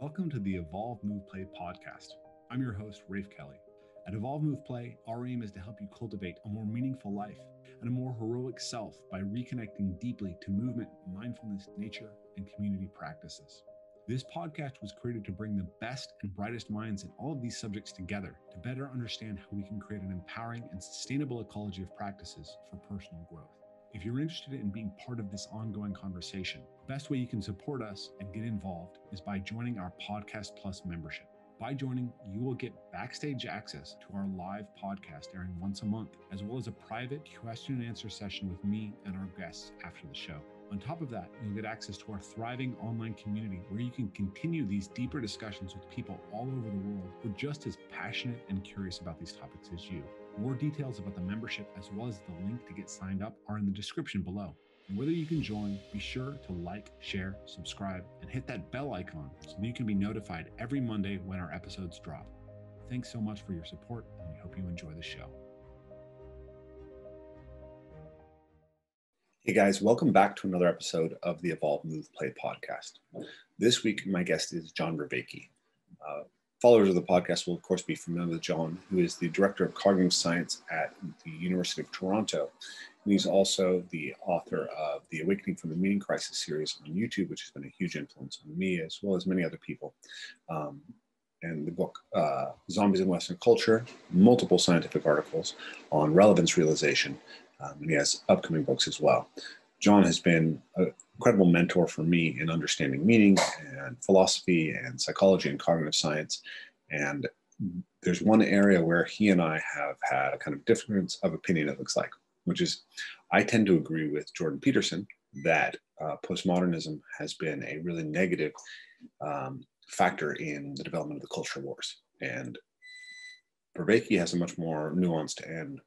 Welcome to the Evolve Move Play podcast. I'm your host, Rafe Kelley. At Evolve Move Play, our aim is to help you cultivate a more meaningful life and a more heroic self by reconnecting deeply to movement, mindfulness, nature, and community practices. This podcast was created to bring the best and brightest minds in all of these subjects together to better understand how we can create an empowering and sustainable ecology of practices for personal growth. If you're interested in being part of this ongoing conversation, the best way you can support us and get involved is by joining our Podcast Plus membership. By joining, you will get backstage access to our live podcast airing once a month, as well as a private question and answer session with me and our guests after the show. On top of that, you'll get access to our thriving online community where you can continue these deeper discussions with people all over the world who are just as passionate and curious about these topics as you. More details about the membership, as well as the link to get signed up, are in the description below. And whether you can join, be sure to like, share, subscribe, and hit that bell icon so you can be notified every Monday when our episodes drop. Thanks so much for your support, and we hope you enjoy the show. Hey guys, welcome back to another episode of the Evolve Move Play podcast. This week, my guest is John Vervaeke. Uh, Followers of the podcast will, of course, be familiar with John, who is the Director of Cognitive Science at the University of Toronto. And he's also the author of the Awakening from the Meaning Crisis series on YouTube, which has been a huge influence on me as well as many other people. Um, and the book uh, Zombies in Western Culture, multiple scientific articles on relevance realization. Um, and he has upcoming books as well. John has been an incredible mentor for me in understanding meaning and philosophy and psychology and cognitive science. And there's one area where he and I have had a kind of difference of opinion, it looks like, which is I tend to agree with Jordan Peterson that uh, postmodernism has been a really negative um, factor in the development of the culture wars. And Vervaeke has a much more nuanced and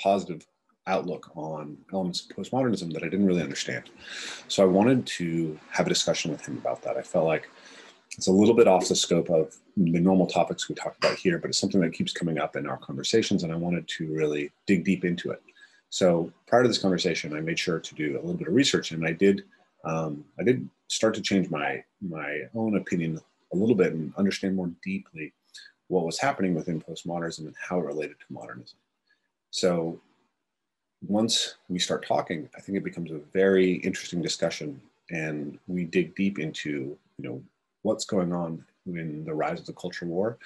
positive outlook on elements of postmodernism that I didn't really understand. So I wanted to have a discussion with him about that. I felt like it's a little bit off the scope of the normal topics we talk about here, but it's something that keeps coming up in our conversations, and I wanted to really dig deep into it. So prior to this conversation, I made sure to do a little bit of research, and I did. Um, I did start to change my my own opinion a little bit and understand more deeply what was happening within postmodernism and how it related to modernism. So once we start talking, I think it becomes a very interesting discussion, and we dig deep into you know what's going on in the rise of the culture war,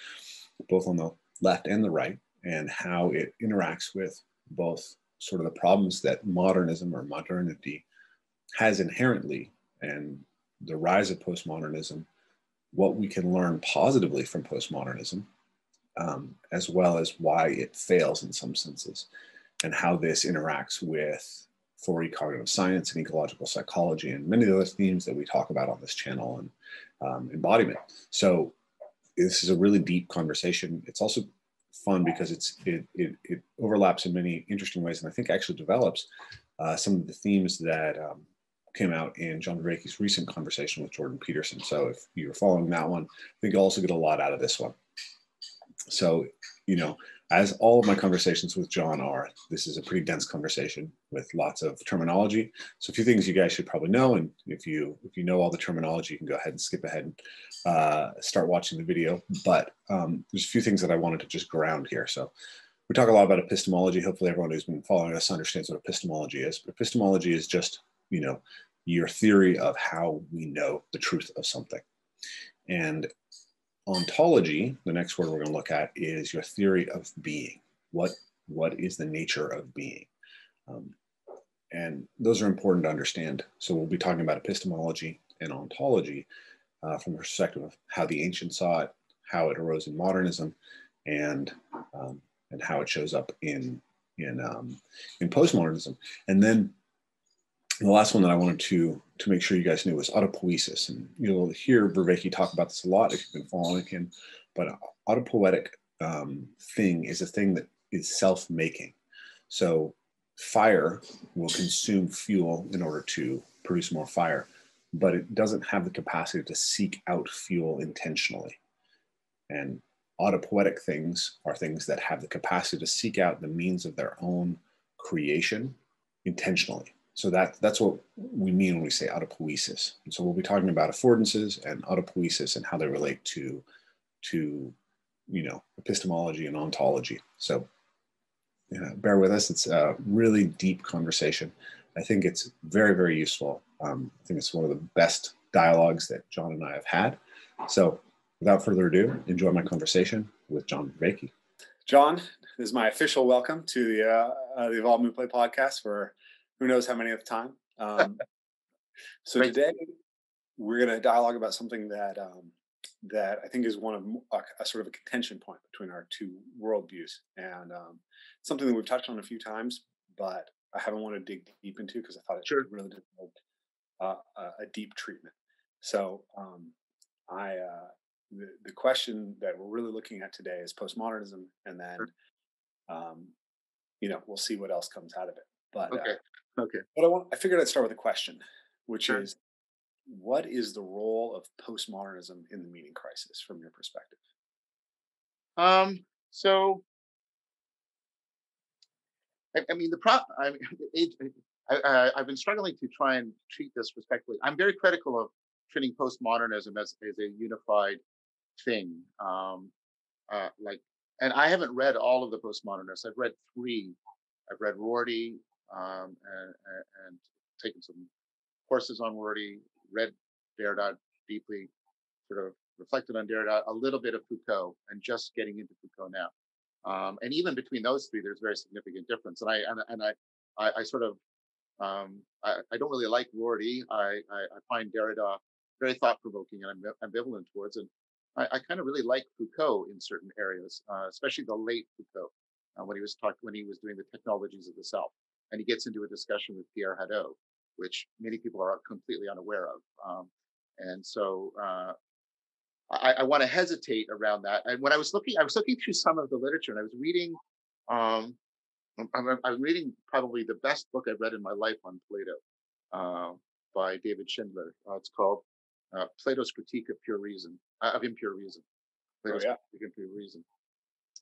both on the left and the right, and how it interacts with both sort of the problems that modernism or modernity has inherently, and the rise of postmodernism, what we can learn positively from postmodernism, um, as well as why it fails in some senses and how this interacts with 4E cognitive science and ecological psychology and many of the other themes that we talk about on this channel and um, embodiment. So this is a really deep conversation. It's also fun because it's it, it, it overlaps in many interesting ways and I think actually develops uh, some of the themes that um, came out in John Vervaeke's recent conversation with Jordan Peterson. So if you're following that one, I think you'll also get a lot out of this one. So, you know, as all of my conversations with John are, this is a pretty dense conversation with lots of terminology. So a few things you guys should probably know, and if you if you know all the terminology, you can go ahead and skip ahead and uh, start watching the video. But um, there's a few things that I wanted to just ground here. So we talk a lot about epistemology. Hopefully, everyone who's been following us understands what epistemology is. But epistemology is just you know your theory of how we know the truth of something, and ontology, the next word we're going to look at, is your theory of being. What, what is the nature of being? Um, and those are important to understand. So we'll be talking about epistemology and ontology uh, from the perspective of how the ancients saw it, how it arose in modernism, and um, and how it shows up in in um, in postmodernism. And then the last one that I wanted to to make sure you guys knew was autopoiesis, and you'll hear Vervaeke talk about this a lot if you've been following him. But autopoietic um, thing is a thing that is self-making. So fire will consume fuel in order to produce more fire, but it doesn't have the capacity to seek out fuel intentionally. And autopoietic things are things that have the capacity to seek out the means of their own creation intentionally. So that that's what we mean when we say autopoiesis. And so we'll be talking about affordances and autopoiesis and how they relate to to you know epistemology and ontology. So bear with us. It's a really deep conversation. I think it's very very useful. Um, I think it's one of the best dialogues that John and I have had. So without further ado, enjoy my conversation with John Vervaeke. John, this is my official welcome to the uh, uh, the Evolve Move Play podcast for who knows how many at the time. Um, so today we're going to dialogue about something that um, that I think is one of a, a, sort of a contention point between our two worldviews, and um, something that we've touched on a few times, but I haven't wanted to dig deep into because I thought it sure. really deserved uh, a deep treatment. So um, I uh, the, the question that we're really looking at today is postmodernism, and then sure. um, you know we'll see what else comes out of it. But okay. Uh, Okay. But I want I figured I'd start with a question, which sure. is what is the role of postmodernism in the meaning crisis from your perspective? Um, so I, I mean the pro I mean, it, I, have been struggling to try and treat this respectfully. I'm very critical of treating postmodernism as, as a unified thing. Um, uh, like, and I haven't read all of the postmodernists. I've read three. I've read Rorty, um, and, and, taken some courses on Rorty, read Derrida deeply, sort of reflected on Derrida, a little bit of Foucault, and just getting into Foucault now. Um, and even between those three, there's very significant difference. And I and, and I, I, I sort of um, I, I, don't really like Rorty. I, I, I find Derrida very thought provoking and I'm ambivalent towards. And I, I kind of really like Foucault in certain areas, uh, especially the late Foucault uh, when he was talking when he was doing the technologies of the self and he gets into a discussion with Pierre Hadot, which many people are completely unaware of. Um, and so uh, I, I want to hesitate around that. And when I was looking, I was looking through some of the literature, and I was reading. Um, I'm, I'm, reading probably the best book I've read in my life on Plato uh, by David Schindler. Uh, it's called uh, Plato's Critique of Pure Reason, uh, of Impure Reason. Oh, Plato's oh, yeah. Critique of Impure Reason.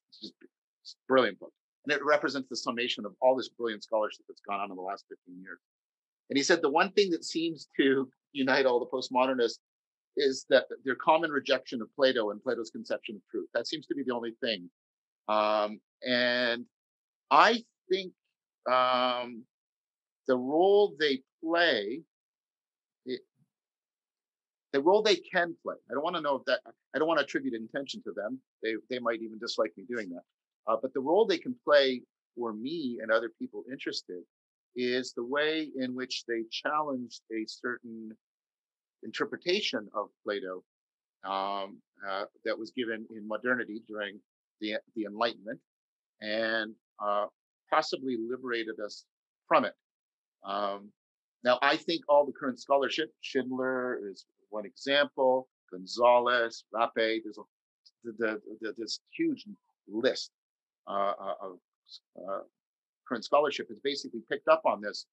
It's just it's brilliant book. And it represents the summation of all this brilliant scholarship that's gone on in the last 15 years. And he said the one thing that seems to unite all the postmodernists is that their common rejection of Plato and Plato's conception of truth. That seems to be the only thing. Um, and I think um, the role they play, the role they can play. I don't want to know if that. I don't want to attribute intention to them. They they might even dislike me doing that. Uh, but the role they can play for me and other people interested is the way in which they challenged a certain interpretation of Plato um, uh, that was given in modernity during the, the Enlightenment and uh, possibly liberated us from it. Um, now, I think all the current scholarship, Schindler is one example, Gonzalez, Rappe, there's a, the, the, the, this huge list uh, uh, of uh, current scholarship has basically picked up on this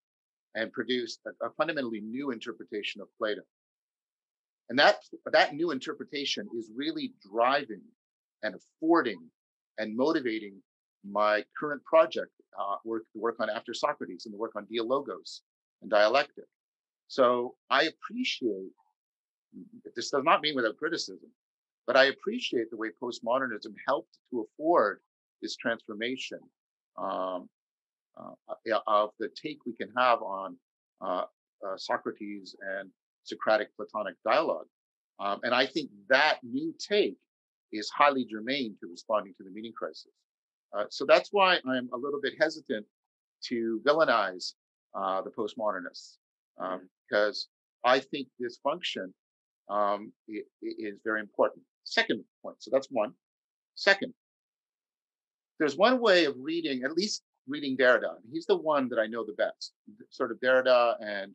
and produced a, a, fundamentally new interpretation of Plato. And that, that new interpretation is really driving and affording and motivating my current project, uh, work, the work on After Socrates and the work on dialogos and dialectic. So I appreciate, this does not mean without criticism, but I appreciate the way postmodernism helped to afford this transformation um, uh, of the take we can have on uh, uh, Socrates and Socratic Platonic dialogue. Um, and I think that new take is highly germane to responding to the meaning crisis. Uh, so that's why I'm a little bit hesitant to villainize uh, the postmodernists, um, because I think this function um, is very important. Second point, so that's one. Second, there's one way of reading, at least reading Derrida. He's the one that I know the best, sort of Derrida and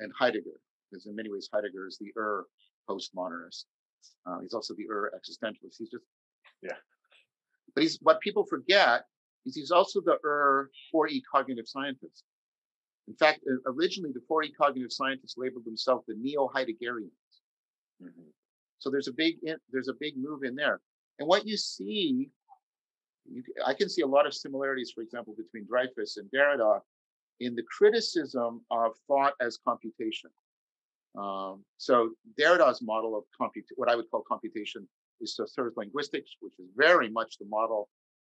and Heidegger, because in many ways Heidegger is the Ur postmodernist. Uh, he's also the Ur existentialist. He's just yeah. But he's what people forget is he's also the Ur 4E cognitive scientist. In fact, originally the 4E cognitive scientists labeled themselves the neo-Heideggerians. Mm-hmm. So there's a big there's a big move in there. And what you see you, I can see a lot of similarities, for example, between Dreyfus and Derrida in the criticism of thought as computation. Um, so Derrida's model of what I would call computation, is Saussure's linguistics, which is very much the model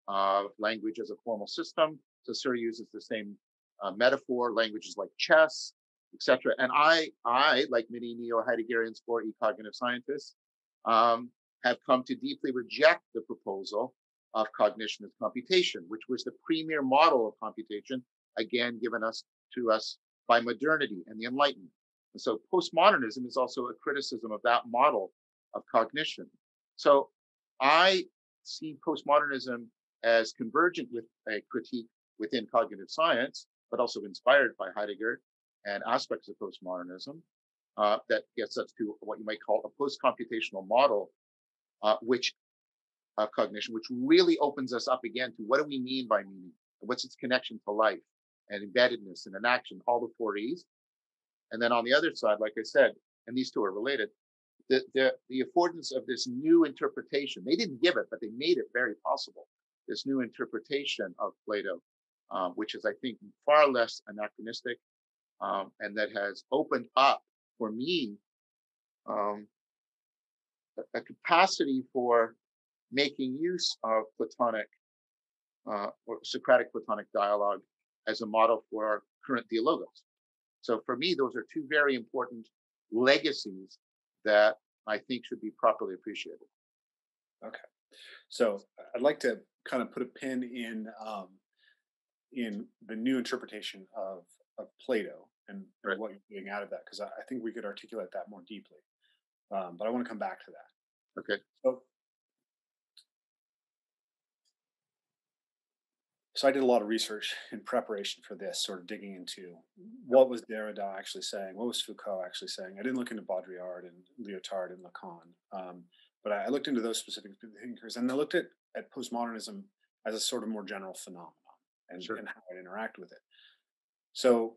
of language as a formal system. So Saussure uses the same uh, metaphor, languages like chess, etc. And I, I, like many neo-Heideggerians or e-cognitive scientists, um, have come to deeply reject the proposal of cognition as computation, which was the premier model of computation, again given us to us by modernity and the Enlightenment. And so postmodernism is also a criticism of that model of cognition. So I see postmodernism as convergent with a critique within cognitive science, but also inspired by Heidegger and aspects of postmodernism uh, that gets us to what you might call a post-computational model, uh, which uh, cognition, which really opens us up again to what do we mean by meaning? What's its connection to life and embeddedness and an action, all the four E's. And then on the other side, like I said, and these two are related, the, the, the affordance of this new interpretation, they didn't give it, but they made it very possible. This new interpretation of Plato, um, which is, I think, far less anachronistic um, and that has opened up for me um, a, a, capacity for making use of Platonic uh, or Socratic Platonic dialogue as a model for our current dialogos. So for me, those are two very important legacies that I think should be properly appreciated. Okay, so I'd like to kind of put a pin in um, in the new interpretation of of Plato and, right. what you're getting out of that because I, I, think we could articulate that more deeply. Um, but I want to come back to that. Okay. So, so I did a lot of research in preparation for this, sort of digging into what was Derrida actually saying, what was Foucault actually saying. I didn't look into Baudrillard and Lyotard and Lacan, um, but I, looked into those specific thinkers, and I looked at at postmodernism as a sort of more general phenomenon and, sure. and how it interact with it. So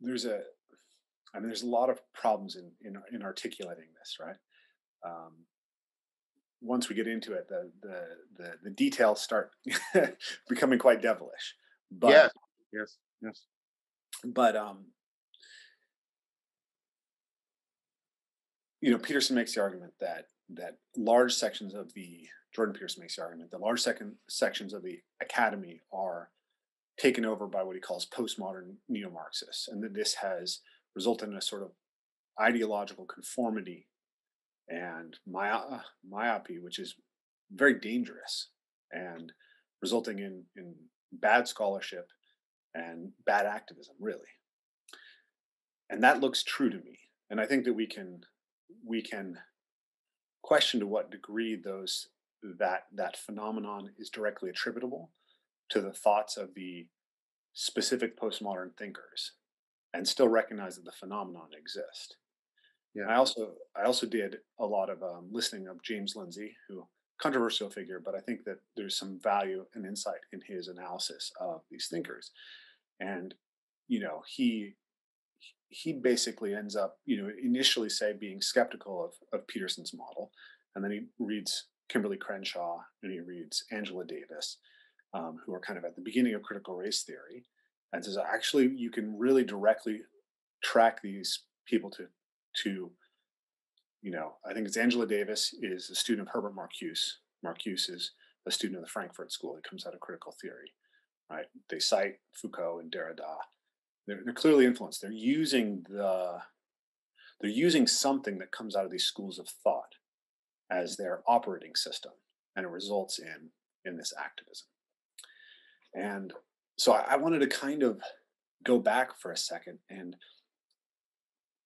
there's a, I mean, there's a lot of problems in in, in articulating this, right? Um, once we get into it, the the the, the details start becoming quite devilish. But yes, yes, yes. But um, you know, Peterson makes the argument that that large sections of the Jordan Peterson makes the argument that large second sections of the academy are taken over by what he calls postmodern neo Marxists, and that this has resulted in a sort of ideological conformity and my, uh, myopy, which is very dangerous and resulting in, in bad scholarship and bad activism, really. And that looks true to me. And I think that we can we can question to what degree those that that phenomenon is directly attributable to the thoughts of the specific postmodern thinkers and still recognize that the phenomenon exists. Yeah. I also I also did a lot of um, listening of James Lindsay, who controversial figure, but I think that there's some value and insight in his analysis of these thinkers. And you know, he he basically ends up, you know, initially say being skeptical of of Peterson's model, and then he reads Kimberlé Crenshaw and he reads Angela Davis, um, who are kind of at the beginning of critical race theory, and says actually you can really directly track these people to to you know I think it's Angela Davis is a student of Herbert Marcuse. Marcuse is a student of the Frankfurt School. He comes out of critical theory, right? They cite Foucault and Derrida. They're, they're clearly influenced. They're using the they're using something that comes out of these schools of thought as their operating system, and it results in in this activism. And so I, I wanted to kind of go back for a second and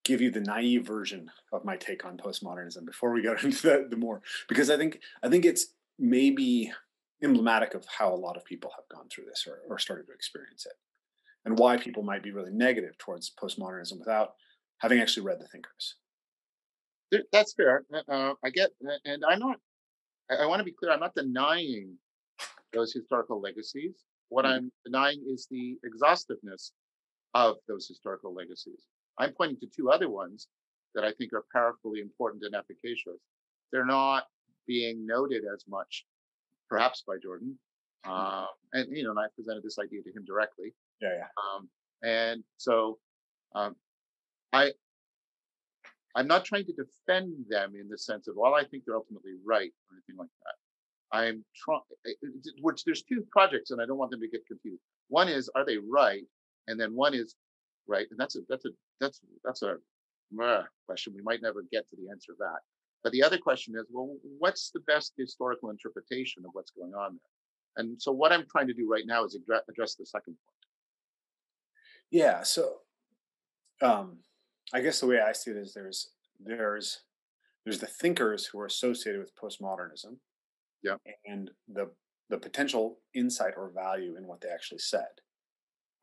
give you the naive version of my take on postmodernism before we go into the, the more because I think I think it's maybe emblematic of how a lot of people have gone through this or, or started to experience it and why people might be really negative towards postmodernism without having actually read the thinkers that's fair uh, i get and i'm not I, I want to be clear i'm not denying those historical legacies what mm-hmm. I'm denying is the exhaustiveness of those historical legacies. I'm pointing to two other ones that I think are powerfully important and efficacious. They're not being noted as much, perhaps by Jordan. Mm-hmm. Uh, and you know, and I presented this idea to him directly. Yeah, yeah. Um, and so um, I I'm not trying to defend them in the sense of, well, I think they're ultimately right or anything like that. I'm trying, which there's two projects and I don't want them to get confused. One is, are they right? And then one is, right. And that's a, that's a, that's, that's a uh, question. We might never get to the answer of that. But the other question is, well, what's the best historical interpretation of what's going on there? And so what I'm trying to do right now is address the second point. Yeah. So, um, I guess the way I see it is there's there's there's the thinkers who are associated with postmodernism, yeah, and the the potential insight or value in what they actually said,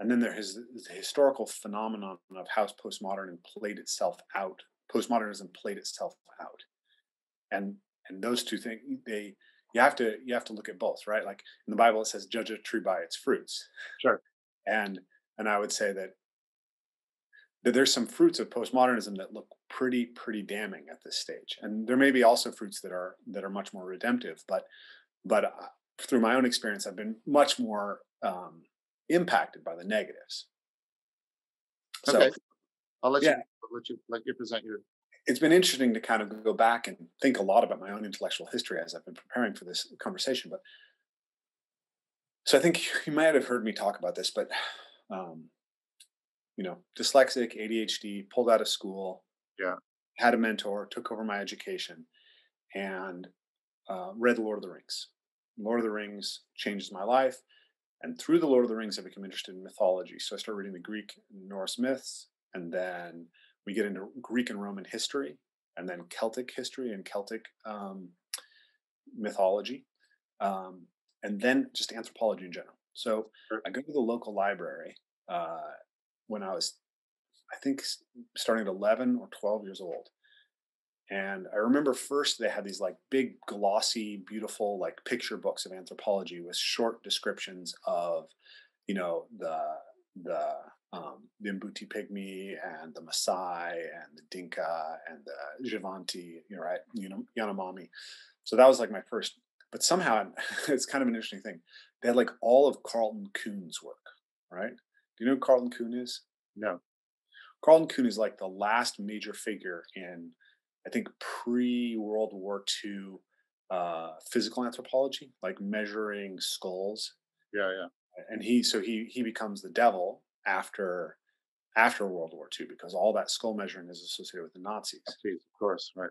and then there is the historical phenomenon of how postmodern played itself out. Postmodernism played itself out, and and those two things they you have to you have to look at both, right? Like in the Bible, it says, "Judge a tree by its fruits." Sure, and and I would say that that there's some fruits of postmodernism that look pretty pretty damning at this stage and there may be also fruits that are that are much more redemptive but but uh, through my own experience i've been much more um, impacted by the negatives okay so, i'll let yeah. you I'll let you let you present your it's been interesting to kind of go back and think a lot about my own intellectual history as i've been preparing for this conversation but so i think you might have heard me talk about this but um, you know, dyslexic, ADHD, pulled out of school. Yeah. Had a mentor, took over my education, and uh, read Lord of the Rings. Lord of the Rings changed my life. And through the Lord of the Rings, I became interested in mythology. So I started reading the Greek and Norse myths, and then we get into Greek and Roman history, and then Celtic history and Celtic um, mythology, um, and then just anthropology in general. So I go to the local library uh, when I was, I think, starting at 11 or 12 years old. And I remember first they had these like big, glossy, beautiful, like picture books of anthropology with short descriptions of, you know, the the um, the Mbuti Pygmy and the Maasai and the Dinka and the Givante, you know, right, you know, Yanomami. So that was like my first. But somehow it's kind of an interesting thing. They had like all of Carleton Coon's work, right? Do you know who Carleton Coon is? No. Carleton Coon is like the last major figure in, I think, pre World War II uh, physical anthropology, like measuring skulls. Yeah, yeah. And he, so he he becomes the devil after after World War II because all that skull measuring is associated with the Nazis. Nazis, of course, right.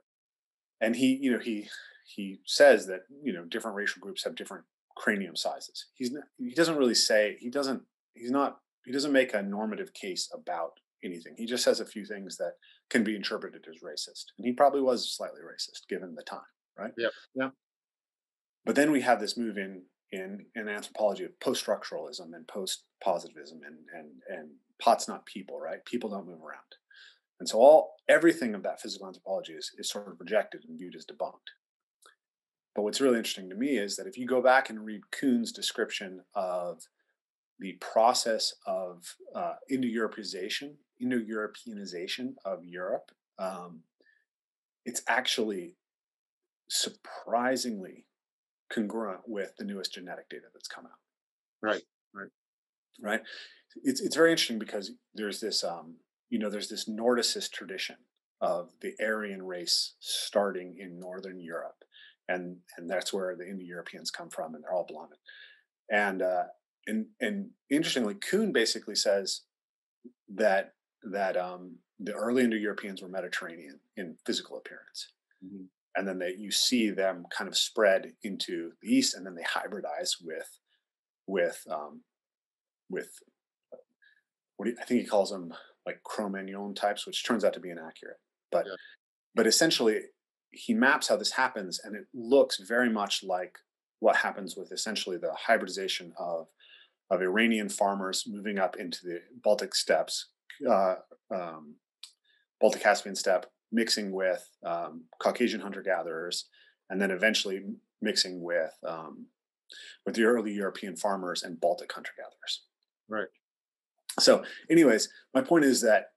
And he, you know, he he says that you know different racial groups have different cranium sizes. He's he doesn't really say he doesn't he's not he doesn't make a normative case about anything. He just says a few things that can be interpreted as racist. And he probably was slightly racist given the time, right? Yeah. Yeah. But then we have this move in in, in anthropology of post-structuralism and post-positivism and and and pots not people, right? People don't move around. And so all everything of that physical anthropology is, is sort of rejected and viewed as debunked. But what's really interesting to me is that if you go back and read Coon's description of the process of uh, Indo-Europeanization, Indo-Europeanization of Europe, um, it's actually surprisingly congruent with the newest genetic data that's come out. Right, right, right. It's it's very interesting because there's this um, you know there's this Nordicist tradition of the Aryan race starting in Northern Europe, and and that's where the Indo-Europeans come from, and they're all blonde. And uh, and and interestingly, Coon basically says that that um, the early Indo-Europeans were Mediterranean in physical appearance, mm-hmm. and then that you see them kind of spread into the east, and then they hybridize with with um, with what do you, I think he calls them like Cro-Magnon types, which turns out to be inaccurate. But yeah. but essentially, he maps how this happens, and it looks very much like what happens with essentially the hybridization of of Iranian farmers moving up into the Baltic steppes, uh, um, Pontic Caspian steppe, mixing with um, Caucasian hunter gatherers, and then eventually mixing with um, with the early European farmers and Baltic hunter gatherers. Right. So, anyways, my point is that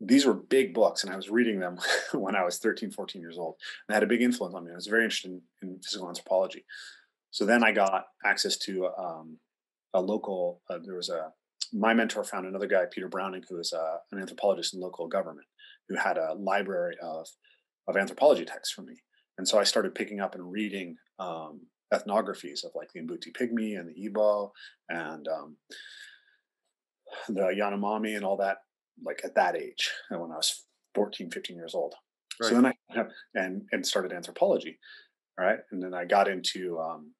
these were big books, and I was reading them when I was 13, 14 years old. And they had a big influence on me. I was very interested in, in physical anthropology. So then I got access to um, a local uh, there was a my mentor found another guy, Peter Browning, who was uh, an anthropologist in local government, who had a library of of anthropology texts for me. And so I started picking up and reading um, ethnographies of like the Mbuti Pygmy and the Igbo and um, the Yanomami and all that, like at that age, when I was 14, 15 years old. Right. So then I and and started anthropology, right? And then I got into um,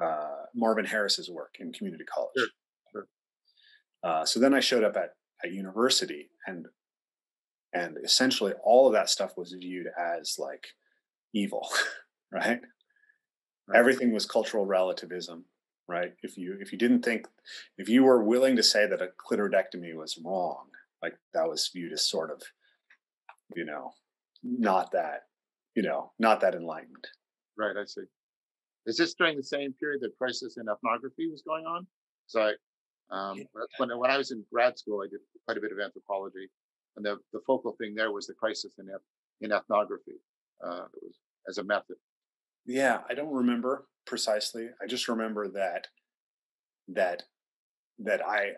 uh, Marvin Harris's work in community college. Sure. Uh, so then I showed up at at university, and and essentially all of that stuff was viewed as like evil, right? right? Everything was cultural relativism, right? If you if you didn't think, if you were willing to say that a clitoridectomy was wrong, like that was viewed as sort of, you know, not that, you know, not that enlightened. Right, I see. Is this during the same period that crisis in ethnography was going on? So, um, when when I was in grad school, I did quite a bit of anthropology, and the the focal thing there was the crisis in in ethnography. Uh, it was as a method. Yeah, I don't remember precisely. I just remember that that that I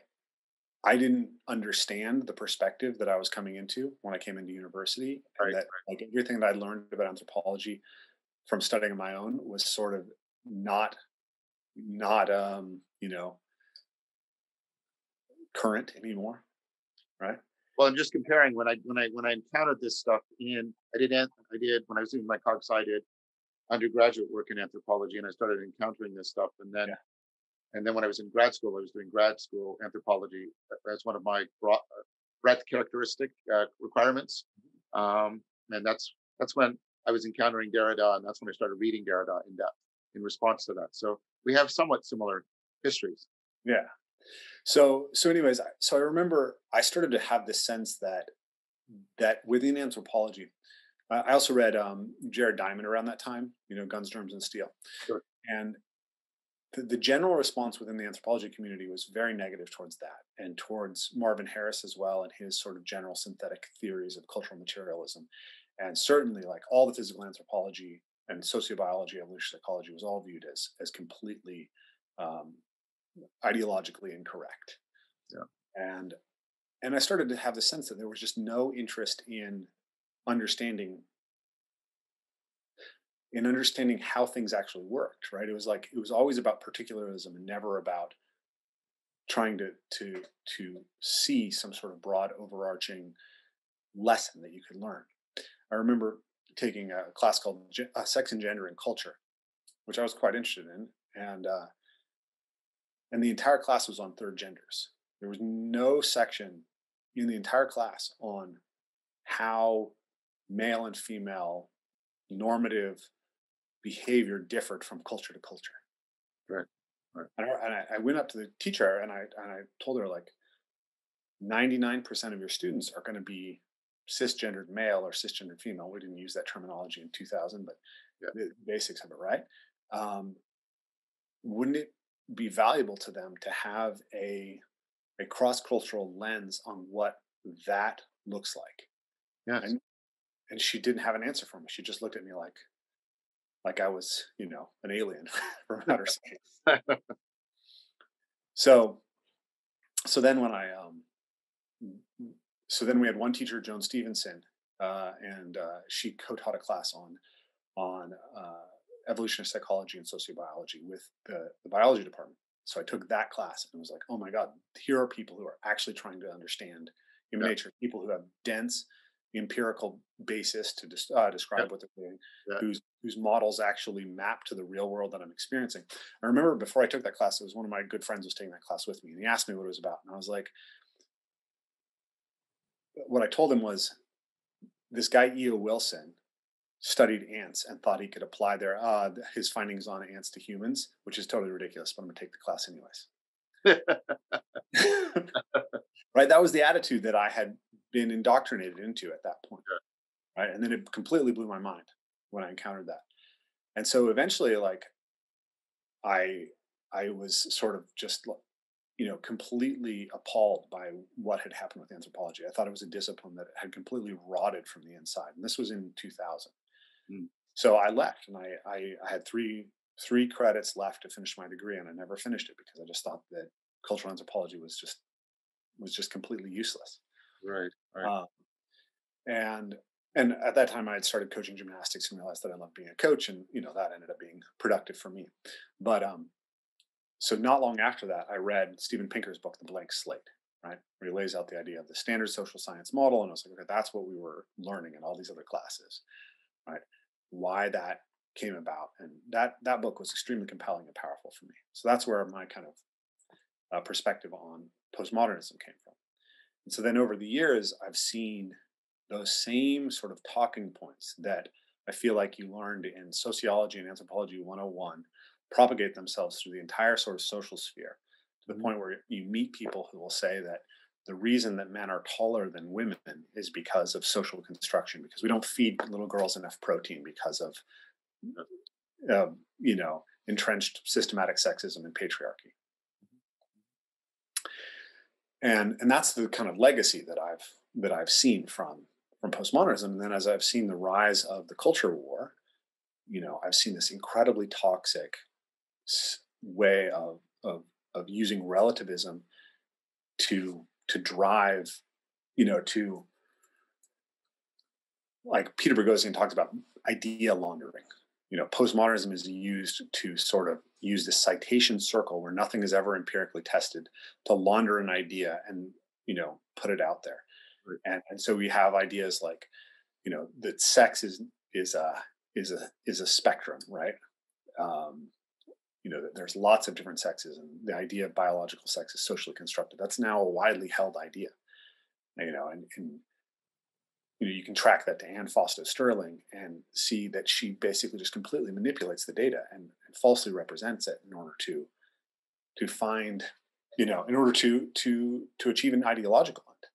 I didn't understand the perspective that I was coming into when I came into university, right, and that right. like everything that I learned about anthropology from studying on my own was sort of not not um you know current anymore, right? Well, I'm just comparing when I when I when I encountered this stuff in I did I did when I was doing my cog I did undergraduate work in anthropology and I started encountering this stuff and then yeah. and then when I was in grad school I was doing grad school anthropology as one of my broad, uh, breadth characteristic uh, requirements um, and that's that's when I was encountering Derrida and that's when I started reading Derrida in depth in response to that so we have somewhat similar histories yeah so so anyways so i remember i started to have this sense that that within anthropology i also read um, jared diamond around that time you know guns germs and steel sure. and the, the general response within the anthropology community was very negative towards that and towards marvin harris as well and his sort of general synthetic theories of cultural materialism and certainly like all the physical anthropology and sociobiology evolutionary psychology was all viewed as as completely um, ideologically incorrect. Yeah. And and I started to have the sense that there was just no interest in understanding in understanding how things actually worked, right? It was like it was always about particularism and never about trying to to to see some sort of broad overarching lesson that you could learn. I remember taking a class called uh, Sex and Gender and Culture, which I was quite interested in, and uh, and the entire class was on third genders. There was no section in the entire class on how male and female normative behavior differed from culture to culture. Right. Right. And, I, I, went up to the teacher and I and I told her like, ninety nine percent of your students are going to be cisgendered male or cisgendered female. We didn't use that terminology in two thousand, but yeah. the basics of it, right? Um, wouldn't it be valuable to them to have a a cross cultural lens on what that looks like. Yes. And, and she didn't have an answer for me. She just looked at me like like I was, you know, an alien from outer space. so so then when I um so then we had one teacher, Joan Stevenson, uh, and uh, she co-taught a class on on uh, evolutionary psychology and sociobiology with the, the biology department. So I took that class and was like, oh my God, here are people who are actually trying to understand human yeah. nature, people who have dense empirical basis to uh, describe yeah. what they're doing, yeah. whose whose models actually map to the real world that I'm experiencing. I remember before I took that class, it was one of my good friends was taking that class with me, and he asked me what it was about, and I was like, what I told him was, this guy E.O. Wilson studied ants and thought he could apply their uh, his findings on ants to humans, which is totally ridiculous. But I'm gonna take the class anyways. right, that was the attitude that I had been indoctrinated into at that point. Right, and then it completely blew my mind when I encountered that. And so eventually, like, I I was sort of just you know completely appalled by what had happened with anthropology. I thought it was a discipline that had completely rotted from the inside, and this was in 2000. Mm. So I left, and I, I, I had three three credits left to finish my degree, and I never finished it because I just thought that cultural anthropology was just was just completely useless. Right. Right. Um, and and at that time I had started coaching gymnastics and realized that I loved being a coach, and you know that ended up being productive for me. But um, so not long after that, I read Steven Pinker's book, The Blank Slate, right, where he lays out the idea of the standard social science model, and I was like, okay, that's what we were learning in all these other classes, right? Why that came about, and that that book was extremely compelling and powerful for me. So that's where my kind of uh, perspective on postmodernism came from. And so then over the years, I've seen those same sort of talking points that I feel like you learned in sociology and anthropology 101 propagate themselves through the entire sort of social sphere to the mm-hmm. point where you meet people who will say that the reason that men are taller than women is because of social construction because we don't feed little girls enough protein because of uh, you know entrenched systematic sexism and patriarchy and and that's the kind of legacy that i've that i've seen from from postmodernism. And then as I've seen the rise of the culture war, you know, I've seen this incredibly toxic way of, of, of using relativism to, to drive, you know, to like Peter Boghossian talks about idea laundering. You know, postmodernism is used to sort of use this citation circle where nothing is ever empirically tested to launder an idea and, you know, put it out there. And and so we have ideas like you know that sex is is a is a is a spectrum right? Um, you know that there's lots of different sexes and the idea of biological sex is socially constructed that's now a widely held idea you know and, and you know you can track that to Anne Fausto-Sterling and see that she basically just completely manipulates the data and, and falsely represents it in order to to find you know in order to to to achieve an ideological end.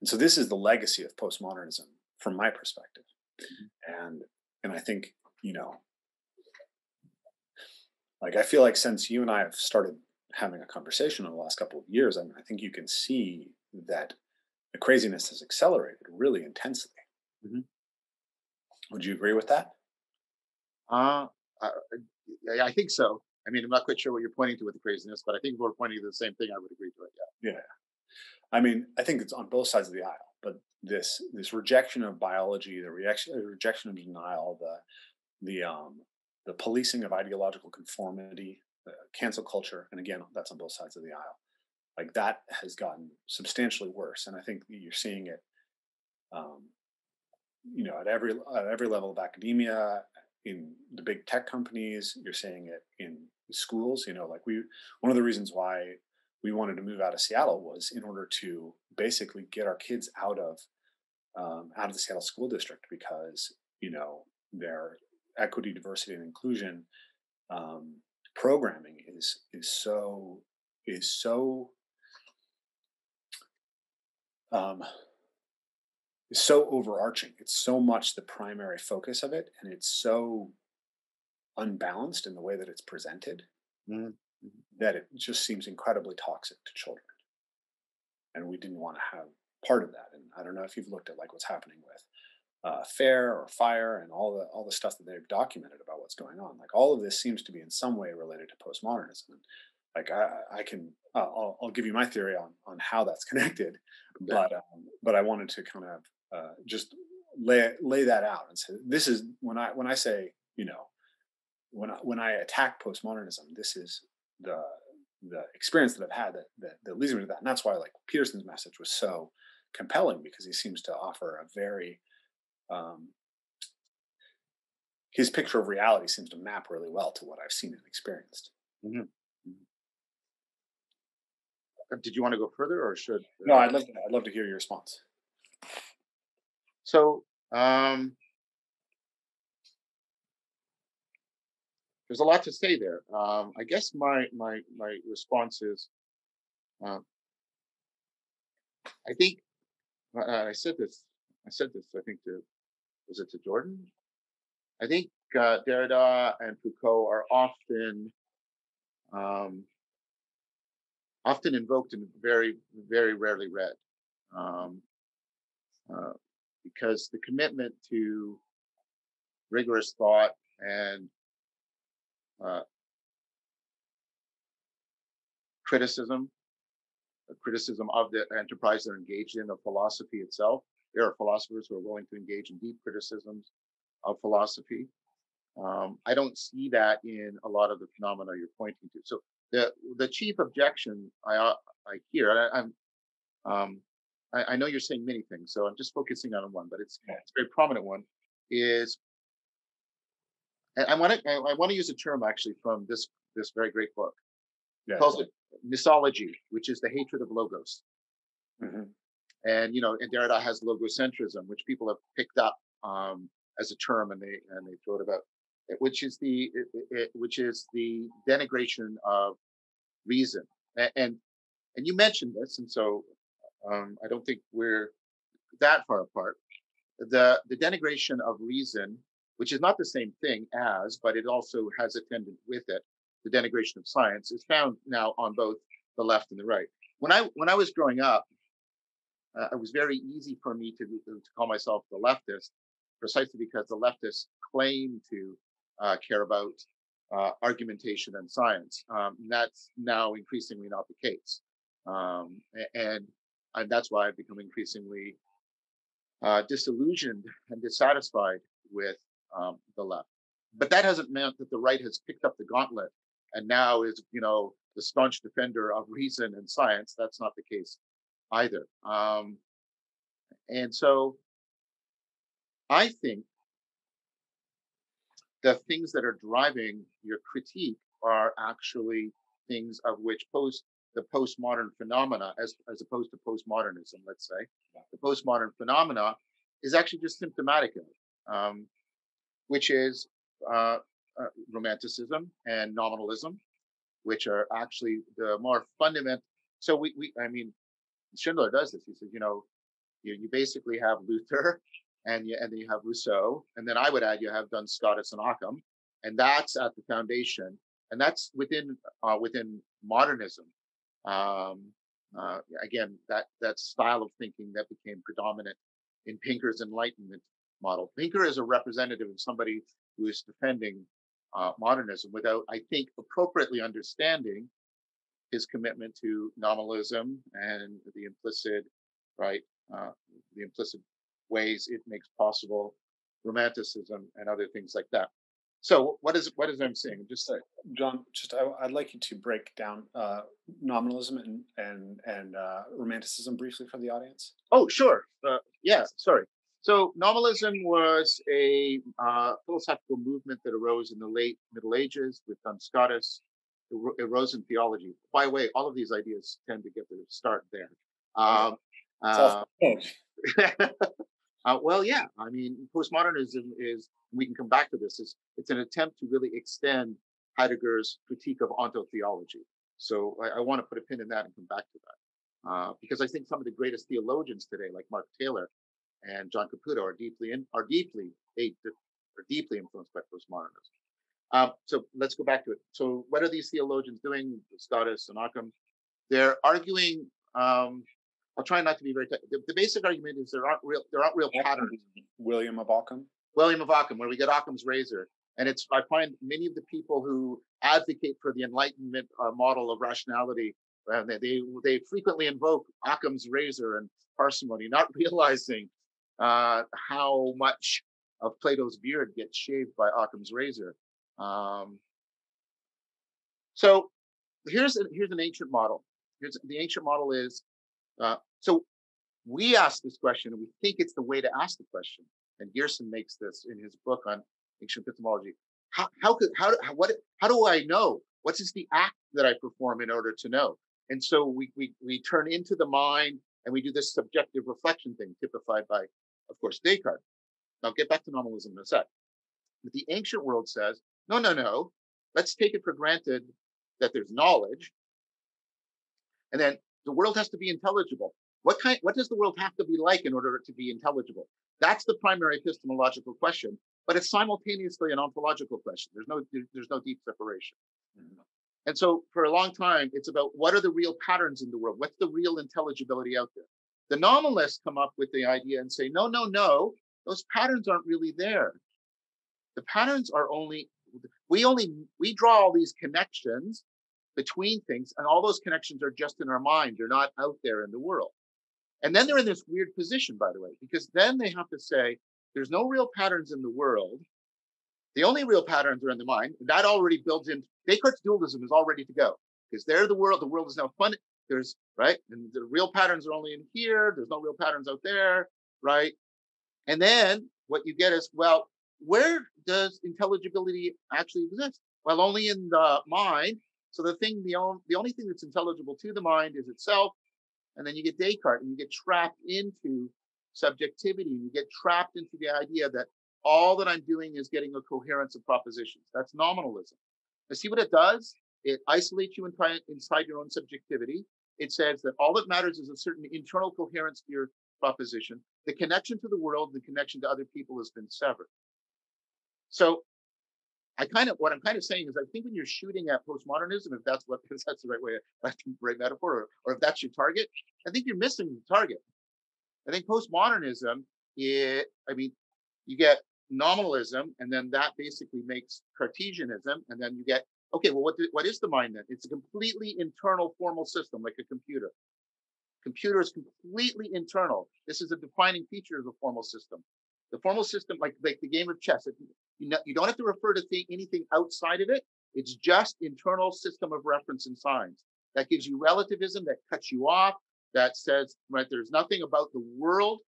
and so this is the legacy of postmodernism from my perspective. Mm-hmm. And and I think, you know, like I feel like since you and I have started having a conversation in the last couple of years, I, mean, I think you can see that the craziness has accelerated really intensely. Mm-hmm. Would you agree with that? Uh, I, I think so. I mean, I'm not quite sure what you're pointing to with the craziness, but I think if we're pointing to the same thing, I would agree to it. Yeah. Yeah. I mean, I think it's on both sides of the aisle, but this this rejection of biology, the reaction, rejection of denial, the the um, the policing of ideological conformity, cancel culture, and again, that's on both sides of the aisle. Like that has gotten substantially worse, and I think you're seeing it, um, you know, at every at every level of academia, in the big tech companies. You're seeing it in schools. You know, like we one of the reasons why we wanted to move out of Seattle was in order to basically get our kids out of um, out of the Seattle school district because you know their equity, diversity, and inclusion um, programming is is so is so um, is so overarching. It's so much the primary focus of it, and it's so unbalanced in the way that it's presented. Mm-hmm that it just seems incredibly toxic to children. And we didn't want to have part of that. And I don't know if you've looked at like what's happening with uh, FAIR or FIRE and all the all the stuff that they've documented about what's going on. Like all of this seems to be in some way related to postmodernism. And like I, I can uh, I'll, I'll, give you my theory on on how that's connected, but um, but I wanted to kind of uh, just lay lay that out and say this is when I when I say you know when I, when I attack postmodernism, this is the the experience that I've had that, that, that leads me to that. And that's why like Peterson's message was so compelling because he seems to offer a very um, his picture of reality seems to map really well to what I've seen and experienced. Mm-hmm. mm-hmm. Uh, did you want to go further, or should? No, I'd love to. I'd love to hear your response. So, um, there's a lot to say there. Um, I guess my my my response is, um, I think uh, I said this. I said this. I think to was it to Jordan? I think uh, Derrida and Foucault are often um, often invoked and very very rarely read um, uh, because the commitment to rigorous thought and uh, criticism, criticism of the enterprise they're engaged in, of philosophy itself. There are philosophers who are willing to engage in deep criticisms of philosophy. Um, I don't see that in a lot of the phenomena you're pointing to. So the the chief objection I I hear, I, am um, I, I, know you're saying many things, so I'm just focusing on one, but it's, it's a very prominent one. Is I want to I, I want to use a term actually from this this very great book. Yeah. calls it misology, which is the hatred of logos. Mm-hmm. And you know, and Derrida has logocentrism, which people have picked up um, as a term, and they and they throw it about, which is the it, it, which is the denigration of reason. And and, and you mentioned this, and so um, I don't think we're that far apart. The the denigration of reason, which is not the same thing as, but it also has attendant with it, the denigration of science, is found now on both the left and the right. When I when I was growing up, uh, it was very easy for me to to call myself the leftist, precisely because the leftists claim to uh, care about uh, argumentation and science. Um, and that's now increasingly not the case. Um, and, and that's why I've become increasingly uh, disillusioned and dissatisfied with um, the left. But that hasn't meant that the right has picked up the gauntlet and now is, you know, the staunch defender of reason and science. That's not the case either. Um, and so I think the things that are driving your critique are actually things of which post the postmodern phenomena as, as opposed to postmodernism, let's say. The postmodern phenomena is actually just symptomatic of it, um, which is uh, uh, romanticism and nominalism, which are actually the more fundamental. So we, we, I mean, Schindler does this. He says, you know, you, you basically have Luther and you, and then you have Rousseau, and then I would add you have Duns Scotus and Occam, and that's at the foundation, and that's within uh, within modernism. Um, uh, again, that that style of thinking that became predominant in Pinker's Enlightenment model. Pinker is a representative of somebody who is defending uh, modernism without, I think, appropriately understanding his commitment to nominalism and the implicit, right, uh, the implicit ways it makes possible romanticism and other things like that. So what is what is I'm saying? Just say, John, just I, would like you to break down uh, nominalism and and and uh, romanticism briefly for the audience. Oh, sure. Uh, yeah, sorry. So nominalism was a uh, philosophical movement that arose in the late Middle Ages with Duns Scotus. It arose in theology. By the way, all of these ideas tend to get their start there. Um, uh, Uh, well, yeah. I mean, postmodernism is, we can come back to this, is it's an attempt to really extend Heidegger's critique of ontotheology. So I, I want to put a pin in that and come back to that. Uh, because I think some of the greatest theologians today, like Mark Taylor and John Caputo, are deeply in, are deeply are deeply influenced by postmodernism. Uh, so let's go back to it. So what are these theologians doing? Scotus and Occam, they're arguing um, I'll try not to be very. T- the, the, basic argument is there aren't real there aren't real patterns. William of Ockham. William of Ockham, where we get Occam's razor, and it's I find many of the people who advocate for the Enlightenment uh, model of rationality, uh, they, they they frequently invoke Occam's razor and parsimony, not realizing uh, how much of Plato's beard gets shaved by Occam's razor. Um, so here's a, here's an ancient model. Here's the ancient model is uh, so we ask this question and we think it's the way to ask the question. And Gerson makes this in his book on ancient epistemology. How, how could, how, how, what, how do I know? What is the act that I perform in order to know? And so we, we, we turn into the mind and we do this subjective reflection thing typified by, of course, Descartes. I'll get back to nominalism in a sec. But the ancient world says, no, no, no. Let's take it for granted that there's knowledge. And then the world has to be intelligible. What kind, what does the world have to be like in order to be intelligible? That's the primary epistemological question, but it's simultaneously an ontological question. There's no, there's no deep separation. Mm-hmm. And so for a long time, it's about what are the real patterns in the world? What's the real intelligibility out there? The nominalists come up with the idea and say, no, no, no, those patterns aren't really there. The patterns are only, we only, we draw all these connections between things. And all those connections are just in our mind. They're not out there in the world. And then they're in this weird position, by the way, because then they have to say, there's no real patterns in the world. The only real patterns are in the mind. That already builds in. Descartes' dualism is all ready to go because they're the world. The world is now fun. There's right, and the real patterns are only in here. There's no real patterns out there, right? And then what you get is, well, where does intelligibility actually exist? Well, only in the mind. So the thing, the only, the only thing that's intelligible to the mind is itself. And then you get Descartes and you get trapped into subjectivity. You get trapped into the idea that all that I'm doing is getting a coherence of propositions. That's nominalism. Now, see what it does? It isolates you inside your own subjectivity. It says that all that matters is a certain internal coherence to your proposition. The connection to the world, the connection to other people has been severed. So I kind of what I'm kind of saying is I think when you're shooting at postmodernism, if that's what if that's the right way, right metaphor, or, or if that's your target, I think you're missing the target. I think postmodernism, it I mean, you get nominalism, and then that basically makes Cartesianism, and then you get okay, well, what what is the mind then? It's a completely internal formal system, like a computer. Computer is completely internal. This is a defining feature of the formal system. The formal system, like like the game of chess, you, know, you don't have to refer to th- anything outside of it. It's just internal system of reference and signs. That gives you relativism, that cuts you off, that says, right, there's nothing about the world.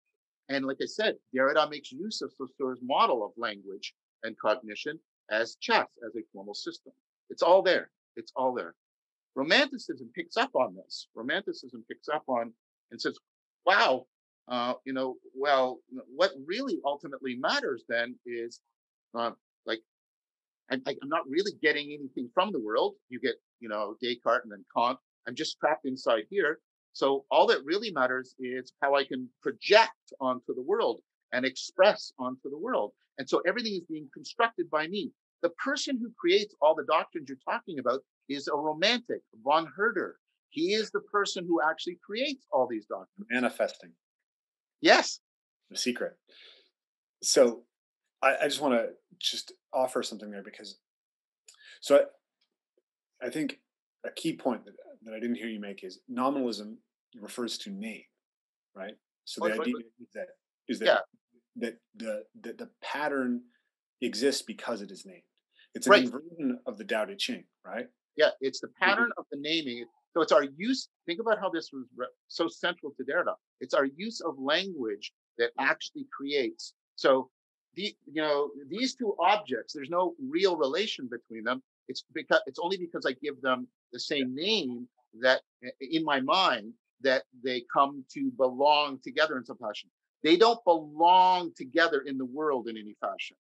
And like I said, Derrida makes use of Saussure's model of language and cognition as chess, as a formal system. It's all there. It's all there. Romanticism picks up on this. Romanticism picks up on and says, wow, uh, you know, well, what really ultimately matters then is uh, like, I, am not really getting anything from the world. You get, you know, Descartes and then Kant. I'm just trapped inside here. So all that really matters is how I can project onto the world and express onto the world. And so everything is being constructed by me. The person who creates all the doctrines you're talking about is a romantic, von Herder. He is the person who actually creates all these doctrines. Manifesting. Yes. The secret. So I, I just want to just offer something there because so I, I think a key point that, that I didn't hear you make is nominalism refers to name, right? So the idea is that is that yeah. that the, the the pattern exists because it is named. It's an right. inversion of the Tao Te Ching, right? Yeah, it's the pattern of the naming. So it's our use. Think about how this was so central to Derrida. It's our use of language that actually creates. So the you know these two objects, there's no real relation between them. It's because it's only because I give them the same name that in my mind that they come to belong together in some fashion. They don't belong together in the world in any fashion.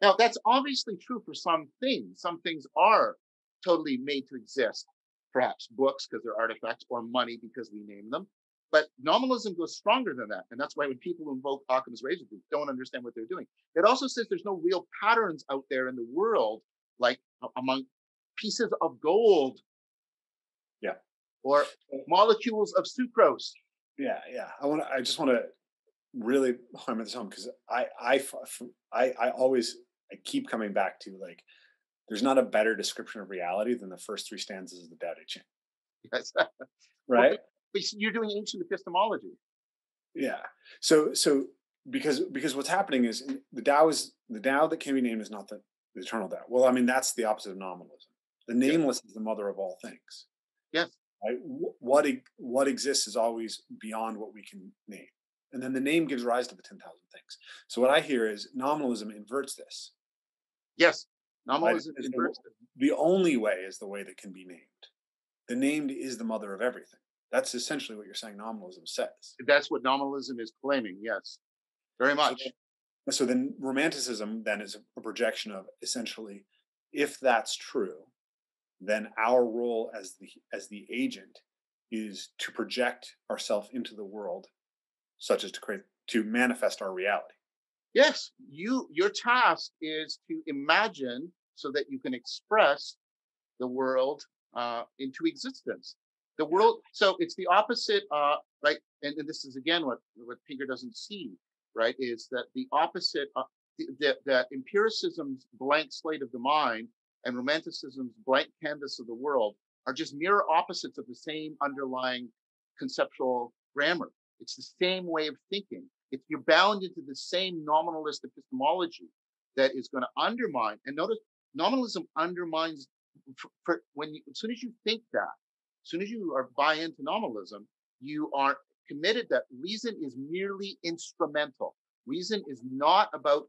Now, that's obviously true for some things. Some things are totally made to exist, perhaps books because they're artifacts or money because we name them. But nominalism goes stronger than that. And that's why when people invoke Occam's razor, they don't understand what they're doing. It also says there's no real patterns out there in the world, like among pieces of gold. Yeah. Or molecules of sucrose. Yeah, yeah. I want I just want to really hammer this home because I, I, I, I always, I keep coming back to like, there's not a better description of reality than the first three stanzas of the Tao Te Ching. Yes. right. But you're doing ancient epistemology. Yeah. So so because because what's happening is eh, the Tao is the Tao that can be named is not the, the eternal Tao. Well, I mean that's the opposite of nominalism. The nameless is the mother of all things. Yes. Right? What what exists is always beyond what we can name, and then the name gives rise to the ten thousand things. So what I hear is nominalism inverts this. Yes, nominalism right? inverts. The, the only way is the way that can be named. The named is the mother of everything. That's essentially what you're saying nominalism says. That's what nominalism is claiming, yes. Very much. So then, so then romanticism then is a projection of essentially if that's true, then our role as the as the agent is to project ourselves into the world such as to create to manifest our reality. Yes, you your task is to imagine so that you can express the world uh, into existence the world so it's the opposite uh right and, and this is again what what pinker doesn't see right is that the opposite uh, that that empiricism's blank slate of the mind and romanticism's blank canvas of the world are just mirror opposites of the same underlying conceptual grammar. It's the same way of thinking. If you're bound into the same nominalist epistemology that is going to undermine, and notice nominalism undermines when you, as soon as you think that, as soon as you are buy into nominalism, you are committed that reason is merely instrumental. Reason is not about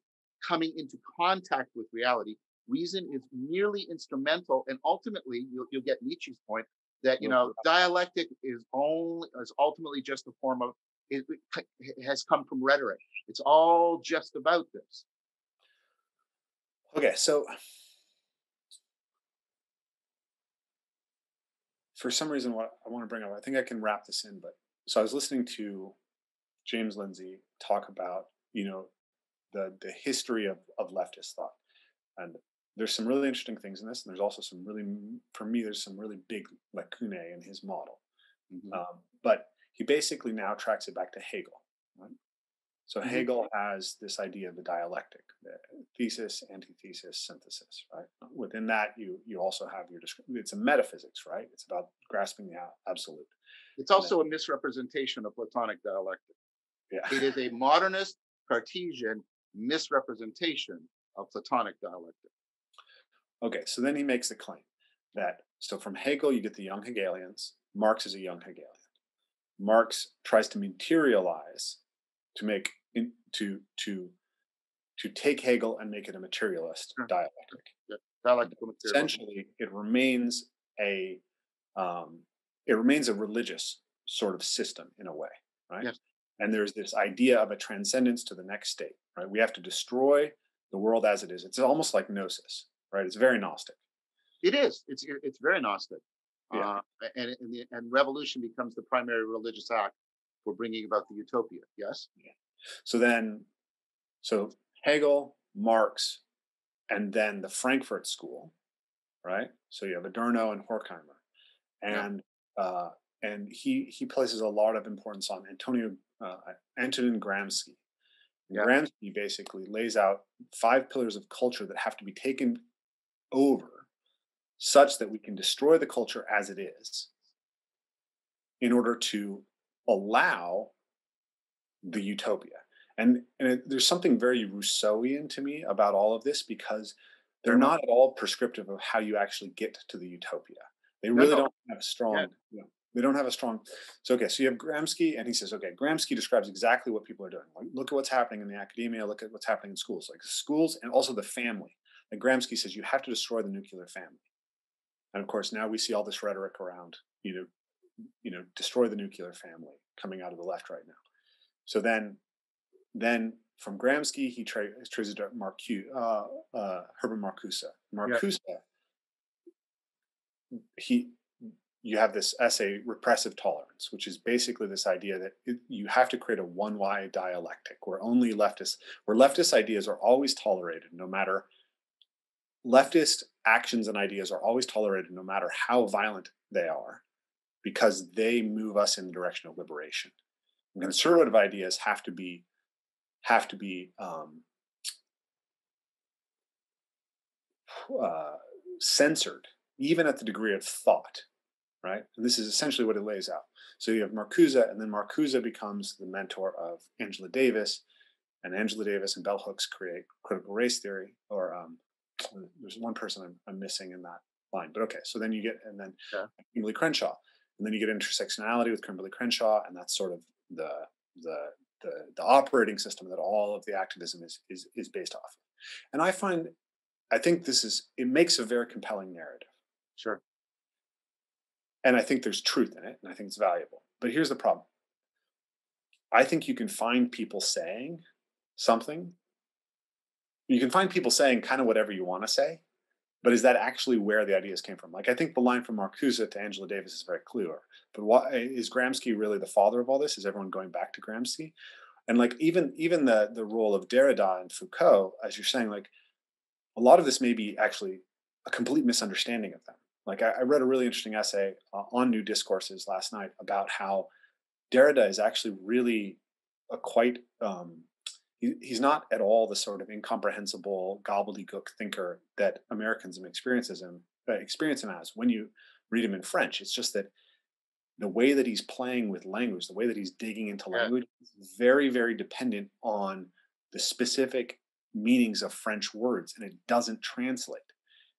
coming into contact with reality. Reason is merely instrumental, and ultimately, you'll, you'll get Nietzsche's point that you mm. know dialectic is only is ultimately just a form of it, it has come from rhetoric. It's all just about this. Okay, so for some reason, what I want to bring up, I think I can wrap this in, but so I was listening to James Lindsay talk about, you know, the the history of of leftist thought, and there's some really interesting things in this, and there's also some really, for me, there's some really big lacunae in his model. Mm-hmm. Um, but he basically now tracks it back to Hegel. Right? So mm-hmm. Hegel has this idea of the dialectic, the thesis, antithesis, synthesis. Right. Within that, you you also have your it's a metaphysics, right? It's about grasping the absolute. It's also then, a misrepresentation of Platonic dialectic. Yeah. It is a modernist Cartesian misrepresentation of Platonic dialectic. Okay, so then he makes the claim that so from Hegel you get the young Hegelians. Marx is a young Hegelian. Marx tries to materialize to make in, to to to take Hegel and make it a materialist sure. dialectic. Yeah. Dialectical Essentially, it remains a um, it remains a religious sort of system in a way, right? Yes. And there's this idea of a transcendence to the next state, right? We have to destroy the world as it is. It's almost like gnosis, right? It's very Gnostic. It is. It's it's very Gnostic. Yeah. Uh, and and, the, and revolution becomes the primary religious act for bringing about the utopia. Yes. Yeah. So then, so Hegel, Marx, and then the Frankfurt School, right? So you have Adorno and Horkheimer, and yeah. uh, and he he places a lot of importance on Antonio uh, Antonin Gramsci. Yeah. Gramsci basically lays out five pillars of culture that have to be taken over such that we can destroy the culture as it is in order to allow the utopia. And, and it, there's something very Rousseauian to me about all of this because they're uh-huh. not at all prescriptive of how you actually get to the utopia. They really no. don't have a strong, yeah. you know, they don't have a strong. So, okay, so you have Gramsci, and he says, okay, Gramsci describes exactly what people are doing. Like, look at what's happening in the academia, look at what's happening in schools, like schools and also the family. And Gramsci says you have to destroy the nuclear family. And of course, now we see all this rhetoric around, you know, you know, destroy the nuclear family coming out of the left right now. So then, then from Gramsci, he tra- traces to Marcuse, uh, uh, Herbert Marcuse. Marcuse, yeah. he, you have this essay, repressive tolerance, which is basically this idea that it, you have to create a one-way dialectic where only leftist, where leftist ideas are always tolerated, no matter leftist actions and ideas are always tolerated, no matter how violent they are, because they move us in the direction of liberation conservative ideas have to be have to be um, uh, censored, even at the degree of thought, right? And this is essentially what it lays out. So you have Marcuse, and then Marcuse becomes the mentor of Angela Davis, and Angela Davis and bell hooks create critical race theory. Or um, there's one person I'm, I'm, missing in that line, but okay. So then you get, and then yeah. Kimberlé Crenshaw, and then you get intersectionality with Kimberlé Crenshaw, and that's sort of the the the, the operating system that all of the activism is, is is based off of. And I find I think this is it makes a very compelling narrative. Sure. And I think there's truth in it and I think it's valuable. But here's the problem. I think you can find people saying something. You can find people saying kind of whatever you want to say, but is that actually where the ideas came from? Like I think the line from Marcuse to Angela Davis is very clear. But why is Gramsci really the father of all this? Is everyone going back to Gramsci? And like even even the the role of Derrida and Foucault, as you're saying, like a lot of this may be actually a complete misunderstanding of them. Like I, I read a really interesting essay uh, on New Discourses last night about how Derrida is actually really a quite um, he, he's not at all the sort of incomprehensible gobbledygook thinker that Americans experiences him uh, experience him as. When you read him in French. It's just that the way that he's playing with language, the way that he's digging into Yeah. language, is very, very dependent on the specific meanings of French words, and it doesn't translate.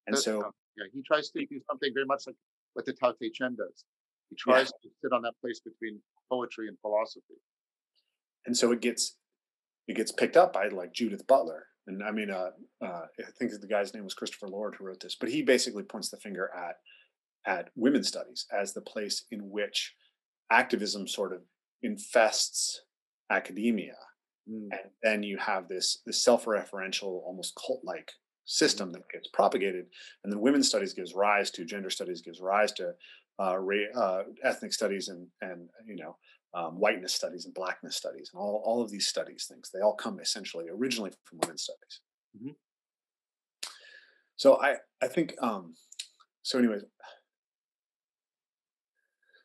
And That's- so, yeah, he tries to do something very much like what the Tao Te Ching does. He tries to sit on that place between poetry and philosophy. and so it gets it gets picked up by like Judith Butler. And I mean, uh, uh, I think the guy's name was Christopher Lord who wrote this, but he basically points the finger at at women's studies as the place in which activism sort of infests academia, Mm. and then you have this this self-referential, almost cult-like system that gets propagated, and then women's studies gives rise to gender studies, gives rise to uh, ra- uh, ethnic studies, and and you know um, whiteness studies and blackness studies and all, all of these studies things they all come essentially originally from women's studies Mhm. so i i think um so anyways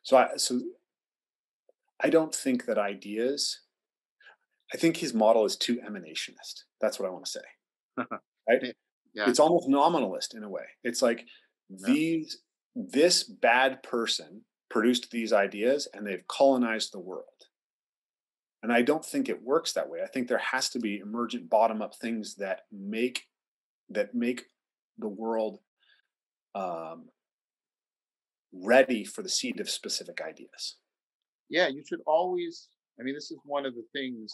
so i so i don't think that ideas i think his model is too emanationist that's what i want to say right Yeah. it's almost nominalist in a way it's like Yeah. these this bad person produced these ideas and they've colonized the world. And I don't think it works that way. I think there has to be emergent bottom up things that make that make the world um, ready for the seed of specific ideas. yeah, you should always. I mean, this is one of the things.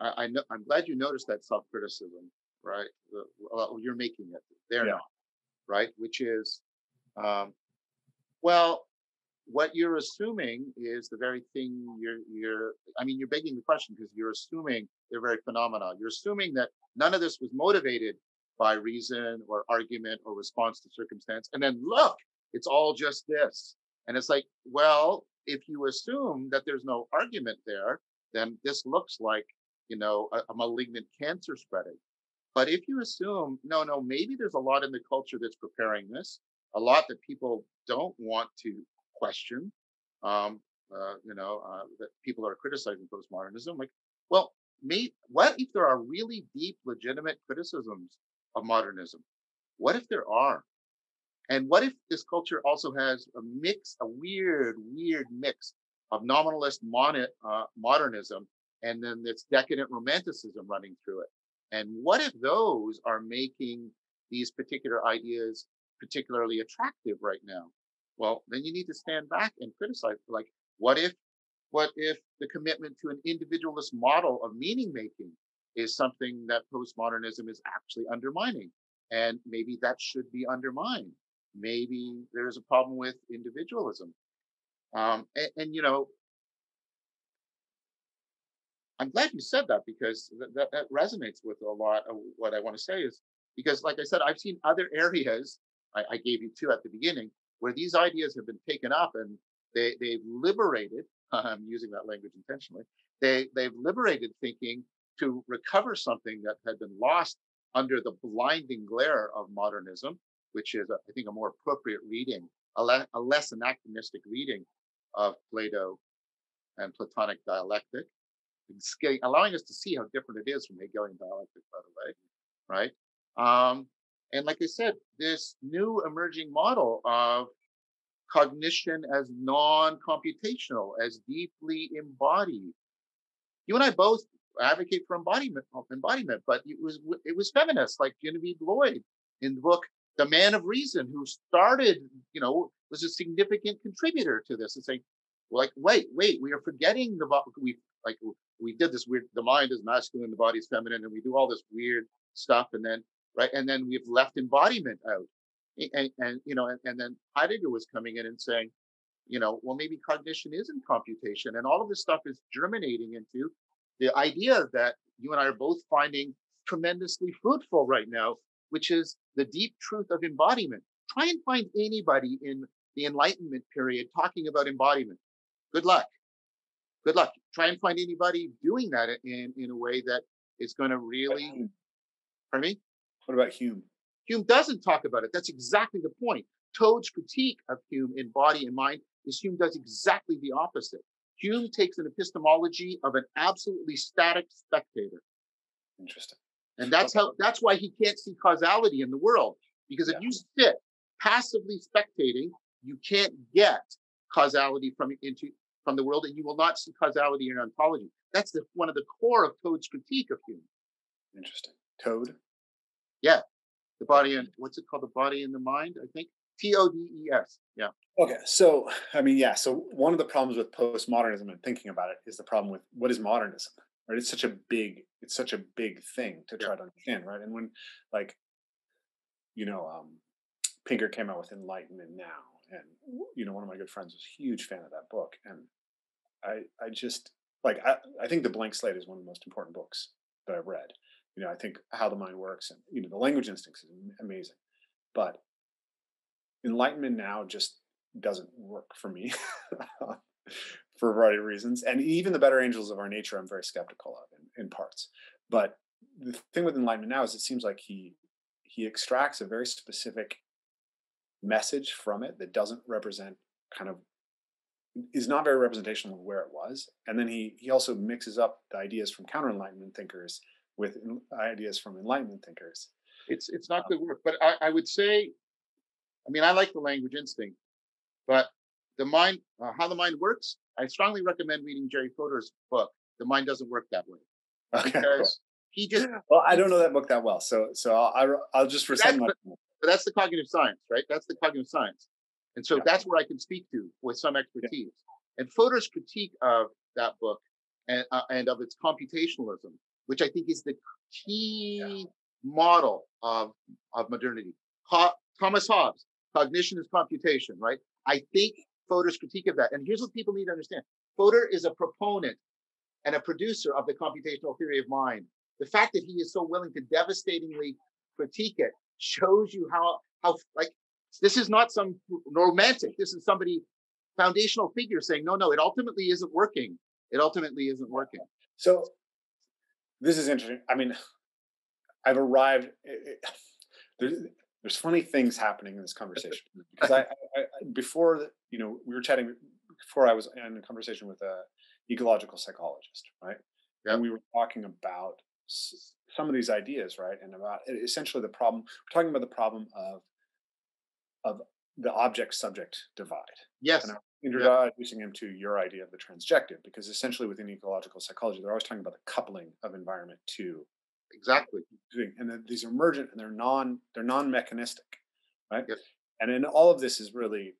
I, I know. I'm glad you noticed that self-criticism, right? The, well, you're making it. They're Yeah. not, right? Which is, um, well, what you're assuming is the very thing you're. You're. I mean, you're begging the question because you're assuming they're very phenomena. You're assuming that none of this was motivated by reason or argument or response to circumstance, and then look, it's all just this. And it's like, well, if you assume that there's no argument there, then this looks like, you know, a, a malignant cancer spreading. But if you assume, no, no, maybe there's a lot in the culture that's preparing this, a lot that people don't want to question, um, uh, you know, uh, that people are criticizing postmodernism. Like, well, may, what if there are really deep, legitimate criticisms of modernism? What if there are? And what if this culture also has a mix, a weird, weird mix of nominalist mon- uh, modernism and then this decadent romanticism running through it? And what if those are making these particular ideas particularly attractive right now? Well, then you need to stand back and criticize. Like, what if, what if the commitment to an individualist model of meaning making is something that postmodernism is actually undermining? And maybe that should be undermined maybe there's a problem with individualism. Um, and, and, you know, I'm glad you said that because th- that, that resonates with a lot of what I want to say is because, like I said, I've seen other areas, I, I gave you two at the beginning, where these ideas have been taken up and they, they've liberated, I'm using that language intentionally, they, they've liberated thinking to recover something that had been lost under the blinding glare of modernism which is, I think, a more appropriate reading, a, le- a less anachronistic reading of Plato and Platonic dialectic, allowing us to see how different it is from Hegelian dialectic, by the way, right? Um, and like I said, this new emerging model of cognition as non-computational, as deeply embodied. You and I both advocate for embodiment, embodiment, but it was it was feminists like Genevieve Lloyd in the book the man of reason who started, you know, was a significant contributor to this. and saying, like, wait, wait, we are forgetting the we like we did this weird. The mind is masculine, the body is feminine, and we do all this weird stuff, and then right, and then we've left embodiment out, and, and you know, and, and then Heidegger was coming in and saying, you know, well, maybe cognition isn't computation, and all of this stuff is germinating into the idea that you and I are both finding tremendously fruitful right now, which is the deep truth of embodiment. Try and find anybody in the Enlightenment period talking about embodiment. Good luck. Good luck. Try and find anybody doing that in, in a way that is going to really. Pardon me? What about Hume? Hume doesn't talk about it. That's exactly the point. Todes' critique of Hume in Body and Mind is Hume does exactly the opposite. Hume takes an epistemology of an absolutely static spectator. Interesting. And that's how that's why he can't see causality in the world. Because if Yeah. you sit passively spectating, you can't get causality from into from the world, and you will not see causality in ontology. That's the one of the core of Todes' critique of Hume. Interesting. Tode. Yeah, the body and what's it called? The body and the mind. I think T O D E S. Yeah. Okay, so I mean, yeah. So one of the problems with postmodernism and thinking about it is the problem with what is modernism, right? It's such a big, it's such a big thing to try yeah. to understand, right? And when, like, you know, um, Pinker came out with Enlightenment Now, and you know, one of my good friends was a huge fan of that book, and I, I just like, I, I think the Blank Slate is one of the most important books that I've read. You know, I think how the mind works, and you know, the language instincts is amazing, but Enlightenment Now just doesn't work for me for a variety of reasons. And even the better angels of our nature, I'm very skeptical of in, in parts. But the thing with Enlightenment Now is it seems like he he extracts a very specific message from it that doesn't represent kind of is not very representational of where it was and then he he also mixes up the ideas from counter enlightenment thinkers with ideas from enlightenment thinkers it's it's not um, good work but I, I would say i mean i like the language instinct but the mind uh, how the mind works i strongly recommend reading jerry fodor's book the mind doesn't work that way okay, because cool. he just well i don't know that book that well so so i'll, I'll just rescind my but that's the cognitive science, right? That's the cognitive science. And so yeah. that's where I can speak to with some expertise. Yeah. And Fodor's critique of that book and, uh, and of its computationalism, which I think is the key yeah. model of, of modernity. Ho- Thomas Hobbes, cognition is computation, right? I think Fodor's critique of that, and here's what people need to understand. Fodor is a proponent and a producer of the computational theory of mind. The fact that he is so willing to devastatingly critique it shows you how how like this is not some romantic. This is somebody foundational figure saying, no, no, it ultimately isn't working. It ultimately isn't working. So this is interesting. I mean, I've arrived. It, it, there's, there's funny things happening in this conversation because I, I, I, before you know we were chatting before I was in a conversation with a ecological psychologist, right? Yeah. And we were talking about some of these ideas, right? And about essentially the problem. We're talking about the problem of of the object subject divide. Yes. And I'm introducing him to your idea of the transjective, because essentially within ecological psychology, they're always talking about the coupling of environment to exactly. and these are emergent and they're non they're non-mechanistic right? Yes. and in all of this is really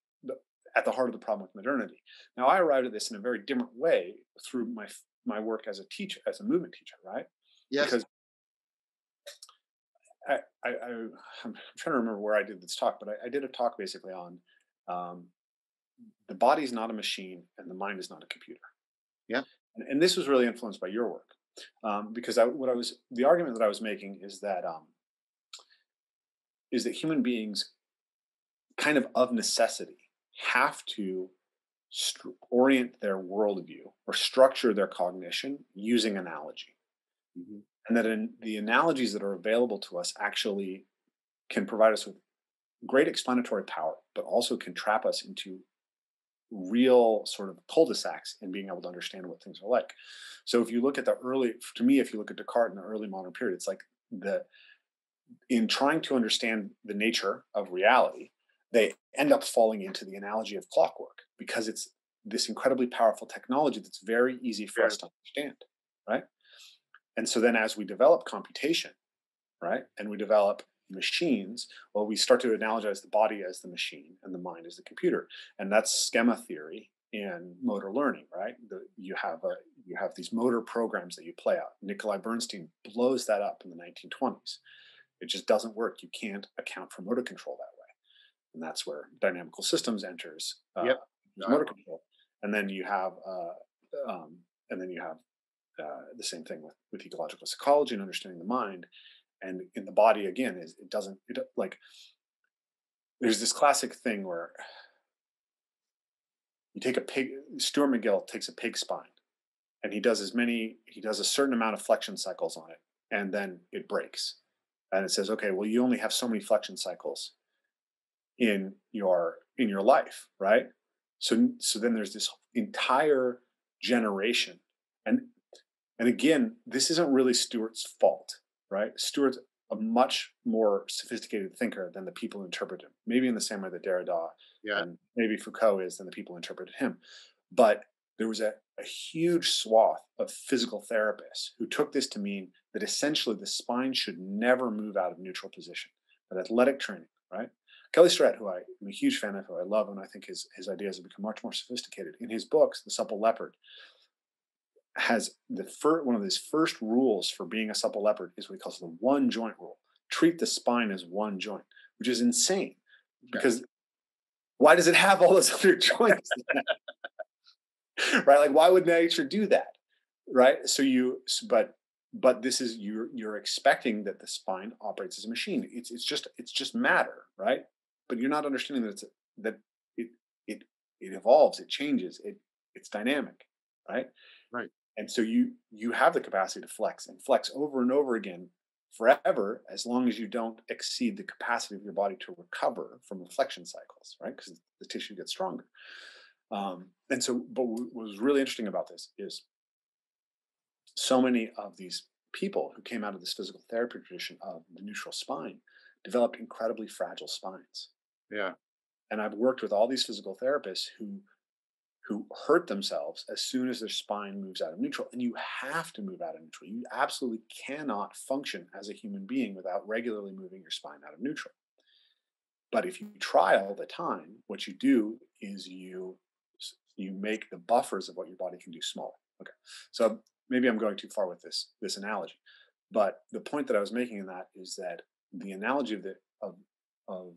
at the heart of the problem with modernity. Now i arrived at this in a very different way through my my work as a teacher as a movement teacher right? Yes. Because I, I, I am trying to remember where I did this talk, but I, I did a talk basically on um, the body is not a machine and the mind is not a computer. Yeah, and, and this was really influenced by your work um, because I, what I was the argument that I was making is that um, is that human beings kind of of necessity have to st- orient their worldview or structure their cognition using analogy. Mm-hmm and that in, the analogies that are available to us actually can provide us with great explanatory power, but also can trap us into real sort of cul-de-sacs in being able to understand what things are like. So if you look at the early, to me, if you look at Descartes in the early modern period, it's like the in trying to understand the nature of reality, they end up falling into the analogy of clockwork because it's this incredibly powerful technology that's very easy for us to understand, right? And so then as we develop computation, right, and we develop machines, well, we start to analogize the body as the machine and the mind as the computer. And that's schema theory in motor learning, right? The, you have a you have these motor programs that you play out. Nikolai Bernstein blows that up in the 1920s. It just doesn't work. You can't account for motor control that way, and that's where dynamical systems enters uh, yep. motor control. And then you have uh, um, and then you have uh, the same thing with, with ecological psychology and understanding the mind and in the body again is it doesn't it like there's this classic thing where you take a pig stuart mcgill takes a pig spine and he does as many he does a certain amount of flexion cycles on it and then it breaks. And it says okay well you only have so many flexion cycles in your in your life right? So so then there's this entire generation and and again, this isn't really Stuart's fault, right? Stuart a much more sophisticated thinker than the people who interpret him. Maybe in the same way that Derrida Yeah. and maybe Foucault is than the people who interpreted him. But there was a, a huge swath of physical therapists who took this to mean that essentially the spine should never move out of neutral position. That athletic training, right? Kelly Starrett, who I am a huge fan of, who I love, and I think his his ideas have become much more sophisticated. In his books, The Supple Leopard, has the first one of his first rules for being a supple leopard is what he calls the one joint rule. Treat the spine as one joint, which is insane because why does it have all those other joints? right? Like why would nature do that? Right? So you but but this is you're you're expecting that the spine operates as a machine. It's it's just it's just matter, right? But you're not understanding that it's that it it it evolves, it changes, it it's dynamic, right? Right. And so you you have the capacity to flex and flex over and over again forever as long as you don't exceed the capacity of your body to recover from flexion cycles, right? Because the tissue gets stronger. Um, and so, but what was really interesting about this is so many of these people who came out of this physical therapy tradition of the neutral spine developed incredibly fragile spines. Yeah. And I've worked with all these physical therapists who who hurt themselves as soon as their spine moves out of neutral. And you have to move out of neutral. You absolutely cannot function as a human being without regularly moving your spine out of neutral. But if you try all the time, what you do is you you make the buffers of what your body can do smaller. Okay. So maybe I'm going too far with this this analogy. But the point that I was making in that is that the analogy of the of of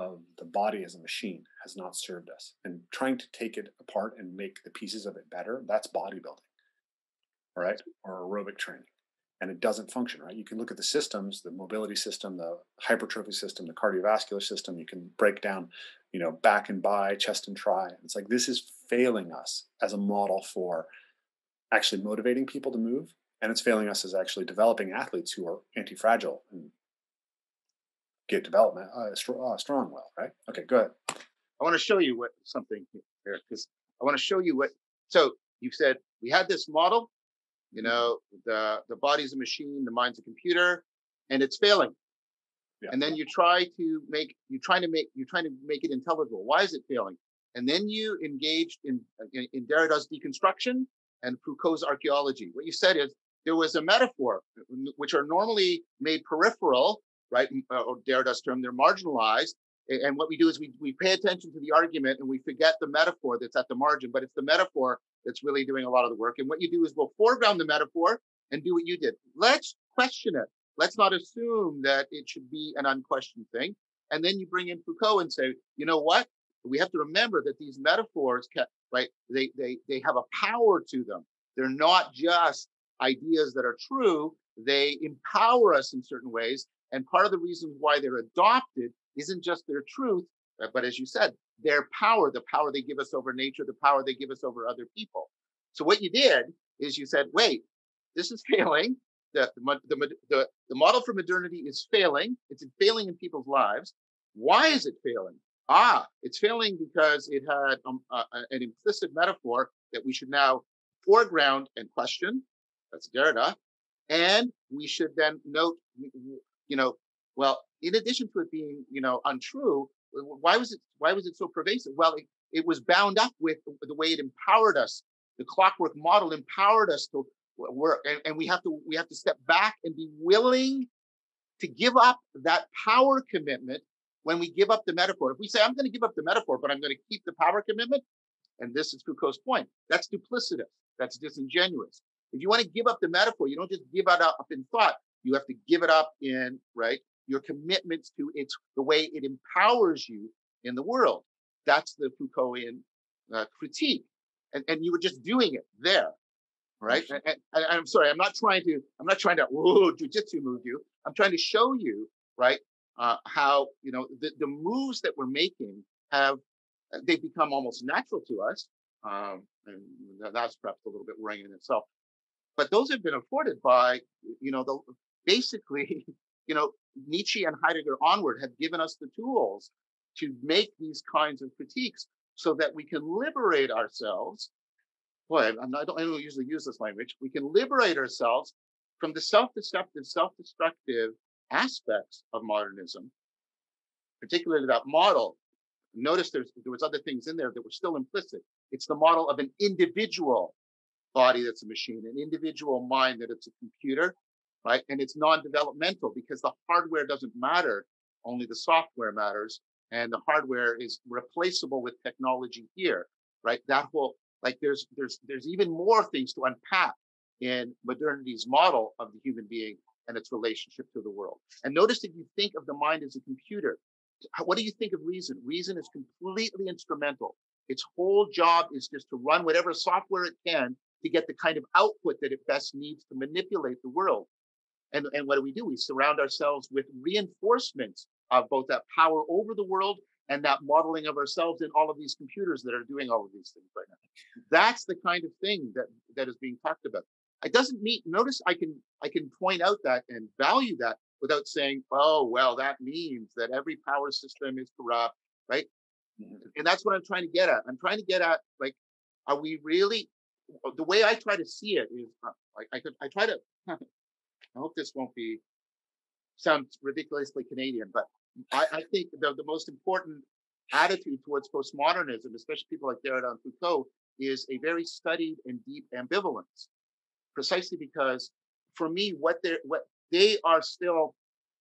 of the body as a machine has not served us. And trying to take it apart and make the pieces of it better, that's bodybuilding, all right, or aerobic training. And it doesn't function, right? You can look at the systems, the mobility system, the hypertrophy system, the cardiovascular system. You can break down, you know, back and bi, chest and tri. It's like this is failing us as a model for actually motivating people to move. And it's failing us as actually developing athletes who are anti-fragile and get development uh, strong, uh, strong well, right? Okay, good. I want to show you what something here because I want to show you what. So you said we had this model, you know, the the body's a machine, the mind's a computer, and it's failing. Yeah. And then you try to make you trying to make you're trying to make it intelligible. Why is it failing? And then you engaged in in, in Derrida's deconstruction and Foucault's archaeology. What you said is there was a metaphor, which are normally made peripheral, right? Uh, or Derrida's term, they're marginalized. And what we do is we, we pay attention to the argument and we forget the metaphor that's at the margin, but it's the metaphor that's really doing a lot of the work. And what you do is we'll foreground the metaphor and do what you did. Let's question it. Let's not assume that it should be an unquestioned thing. And then you bring in Foucault and say, you know what? We have to remember that these metaphors, right? They they they have a power to them. They're not just ideas that are true. They empower us in certain ways. And part of the reason why they're adopted isn't just their truth, but as you said, their power, the power they give us over nature, the power they give us over other people. So what you did is you said, wait, this is failing. The, the, the, the model for modernity is failing. It's failing in people's lives. Why is it failing? Ah, it's failing because it had um, uh, an implicit metaphor that we should now foreground and question. That's Derrida. And we should then note, you know, well, in addition to it being, you know, untrue, why was it why was it so pervasive? Well, it, it was bound up with the way it empowered us. The clockwork model empowered us to work, and, and we have to we have to step back and be willing to give up that power commitment when we give up the metaphor. If we say I'm going to give up the metaphor, but I'm going to keep the power commitment, and this is Foucault's point, that's duplicitous. That's disingenuous. If you want to give up the metaphor, you don't just give it up in thought. You have to give it up in right your commitments to its the way it empowers you in the world. That's the Foucaultian uh, critique, and and you were just doing it there, right? And, and, and, I'm sorry, I'm not trying to I'm not trying to whoa jujitsu move you. I'm trying to show you right uh, how you know the the moves that we're making have they've become almost natural to us, um, and that's perhaps a little bit worrying in itself. But those have been afforded by you know the basically you know Nietzsche and Heidegger onward have given us the tools to make these kinds of critiques so that we can liberate ourselves. Boy, not, I, don't, I don't usually use this language. We can liberate ourselves from the self-deceptive, self-destructive aspects of modernism, particularly that model. Notice there's there was other things in there that were still implicit. It's the model of an individual body that's a machine, an individual mind that it's a computer, right? And it's non-developmental because the hardware doesn't matter, only the software matters. And the hardware is replaceable with technology here, right? That whole like there's there's there's even more things to unpack in modernity's model of the human being and its relationship to the world. And notice that you think of the mind as a computer. What do you think of reason? Reason is completely instrumental. Its whole job is just to run whatever software it can to get the kind of output that it best needs to manipulate the world. And, and what do we do? We surround ourselves with reinforcements of both that power over the world and that modeling of ourselves in all of these computers that are doing all of these things right now. That's the kind of thing that, that is being talked about. It doesn't mean notice I can I can point out that and value that without saying, oh well, that means that every power system is corrupt, right? Mm-hmm. And that's what I'm trying to get at. I'm trying to get at like, are we really the way I try to see it is uh, like I could I try to I hope this won't be sound ridiculously Canadian, but I, I think the, the most important attitude towards postmodernism, especially people like Derrida and Foucault, is a very studied and deep ambivalence precisely because for me, what they what they are still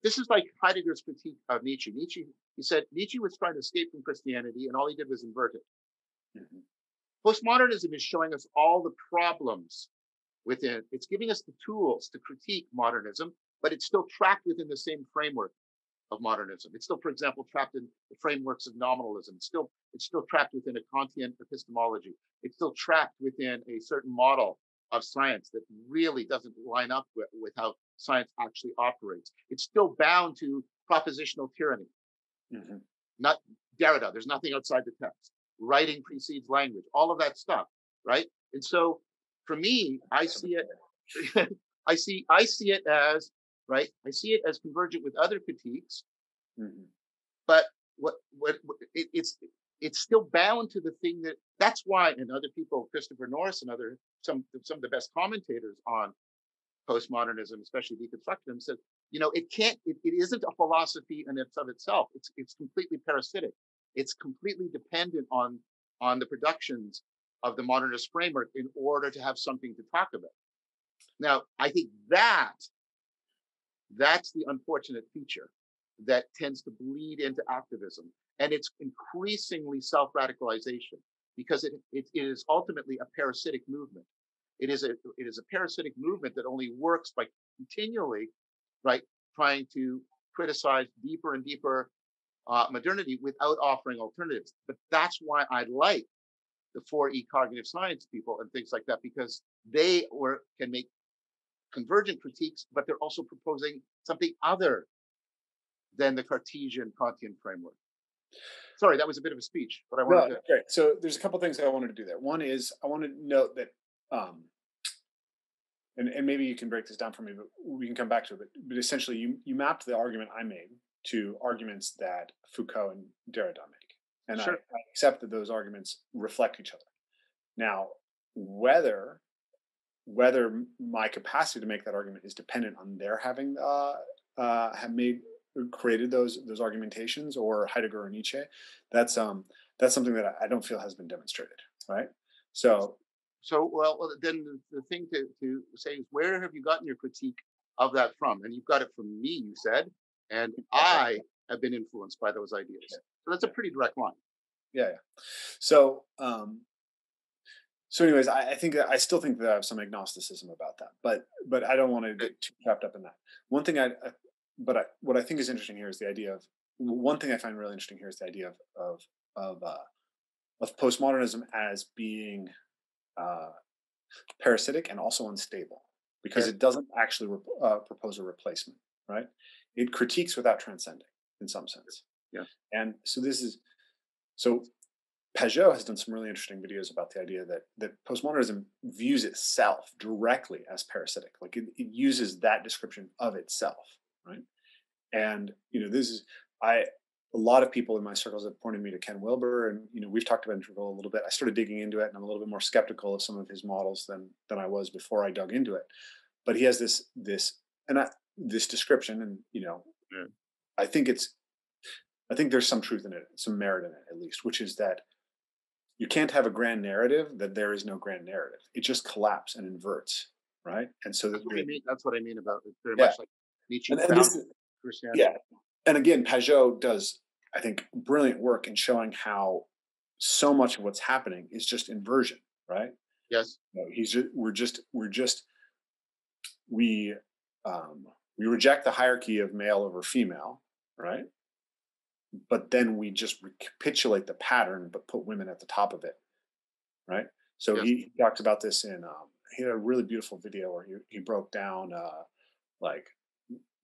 this is like Heidegger's critique of Nietzsche. Nietzsche, he said Nietzsche was trying to escape from Christianity, and all he did was invert it. Mm-hmm. Postmodernism is showing us all the problems within. It's giving us the tools to critique modernism, but it's still trapped within the same framework of modernism. It's still, for example, trapped in the frameworks of nominalism. It's still it's still trapped within a Kantian epistemology. It's still trapped within a certain model of science that really doesn't line up with, with how science actually operates. It's still bound to propositional tyranny. Mm-hmm. Not Derrida, there's nothing outside the text. Writing precedes language, all of that stuff, right? And so for me, I see it, I see, I see it as, right? I see it as convergent with other critiques. Mm-hmm. But what, what, what it, it's, it's still bound to the thing that that's why and other people christopher norris and other some some of the best commentators on postmodernism especially deconstructionism said you know it can't it, it isn't a philosophy in its of itself it's it's completely parasitic it's completely dependent on on the productions of the modernist framework in order to have something to talk about now i think that that's the unfortunate feature that tends to bleed into activism and it's increasingly self-radicalization because it, it, it is ultimately a parasitic movement. It is a it is a parasitic movement that only works by continually, right, trying to criticize deeper and deeper uh, modernity without offering alternatives. But that's why I like the 4E cognitive science people and things like that because they or can make convergent critiques, but they're also proposing something other than the Cartesian Kantian framework. Sorry, that was a bit of a speech, but I wanted no, to. Great. So there's a couple things I wanted to do there. One is I want to note that, um, and, and maybe you can break this down for me, but we can come back to it. But, but essentially, you, you mapped the argument I made to arguments that Foucault and Derrida make. And sure. I, I accept that those arguments reflect each other. Now, whether whether my capacity to make that argument is dependent on their having uh, uh, have made created those those argumentations or Heidegger or Nietzsche. That's um that's something that I don't feel has been demonstrated, right? So so well then the thing to, to say is where have you gotten your critique of that from? And you've got it from me, you said, and I have been influenced by those ideas. So that's a pretty direct line. Yeah. yeah. So um so anyways I, I think i still think that i have some agnosticism about that but but i don't want to get too wrapped up in that one thing I, but I, what I think is interesting here is the idea of one thing I find really interesting here is the idea of of of, uh, of postmodernism as being uh, parasitic and also unstable because it doesn't actually uh, propose a replacement, right? It critiques without transcending in some sense. Yeah. And so this is so Pageau has done some really interesting videos about the idea that that postmodernism views itself directly as parasitic, like it, it uses that description of itself right? And you know, this is I a lot of people in my circles have pointed me to Ken Wilber, and you know, we've talked about integral a little bit. I started digging into it, and I'm a little bit more skeptical of some of his models than than I was before I dug into it. But he has this this, and I this description, and you know, Yeah. I think it's, I think there's some truth in it, some merit in it at least, which is that you can't have a grand narrative that there is no grand narrative. It just collapses and inverts, right? And so That's that what I mean. That's what I mean about it. Very Yeah. much like Nietzsche and, and this, yeah, and again, Pageau does, I think, brilliant work in showing how so much of what's happening is just inversion, right? Yes. You know, he's just, we're just we're just we um, we reject the hierarchy of male over female, right? But then we just recapitulate the pattern, but put women at the top of it, right? So Yes. he, he talks about this in um, he had a really beautiful video where he he broke down uh, like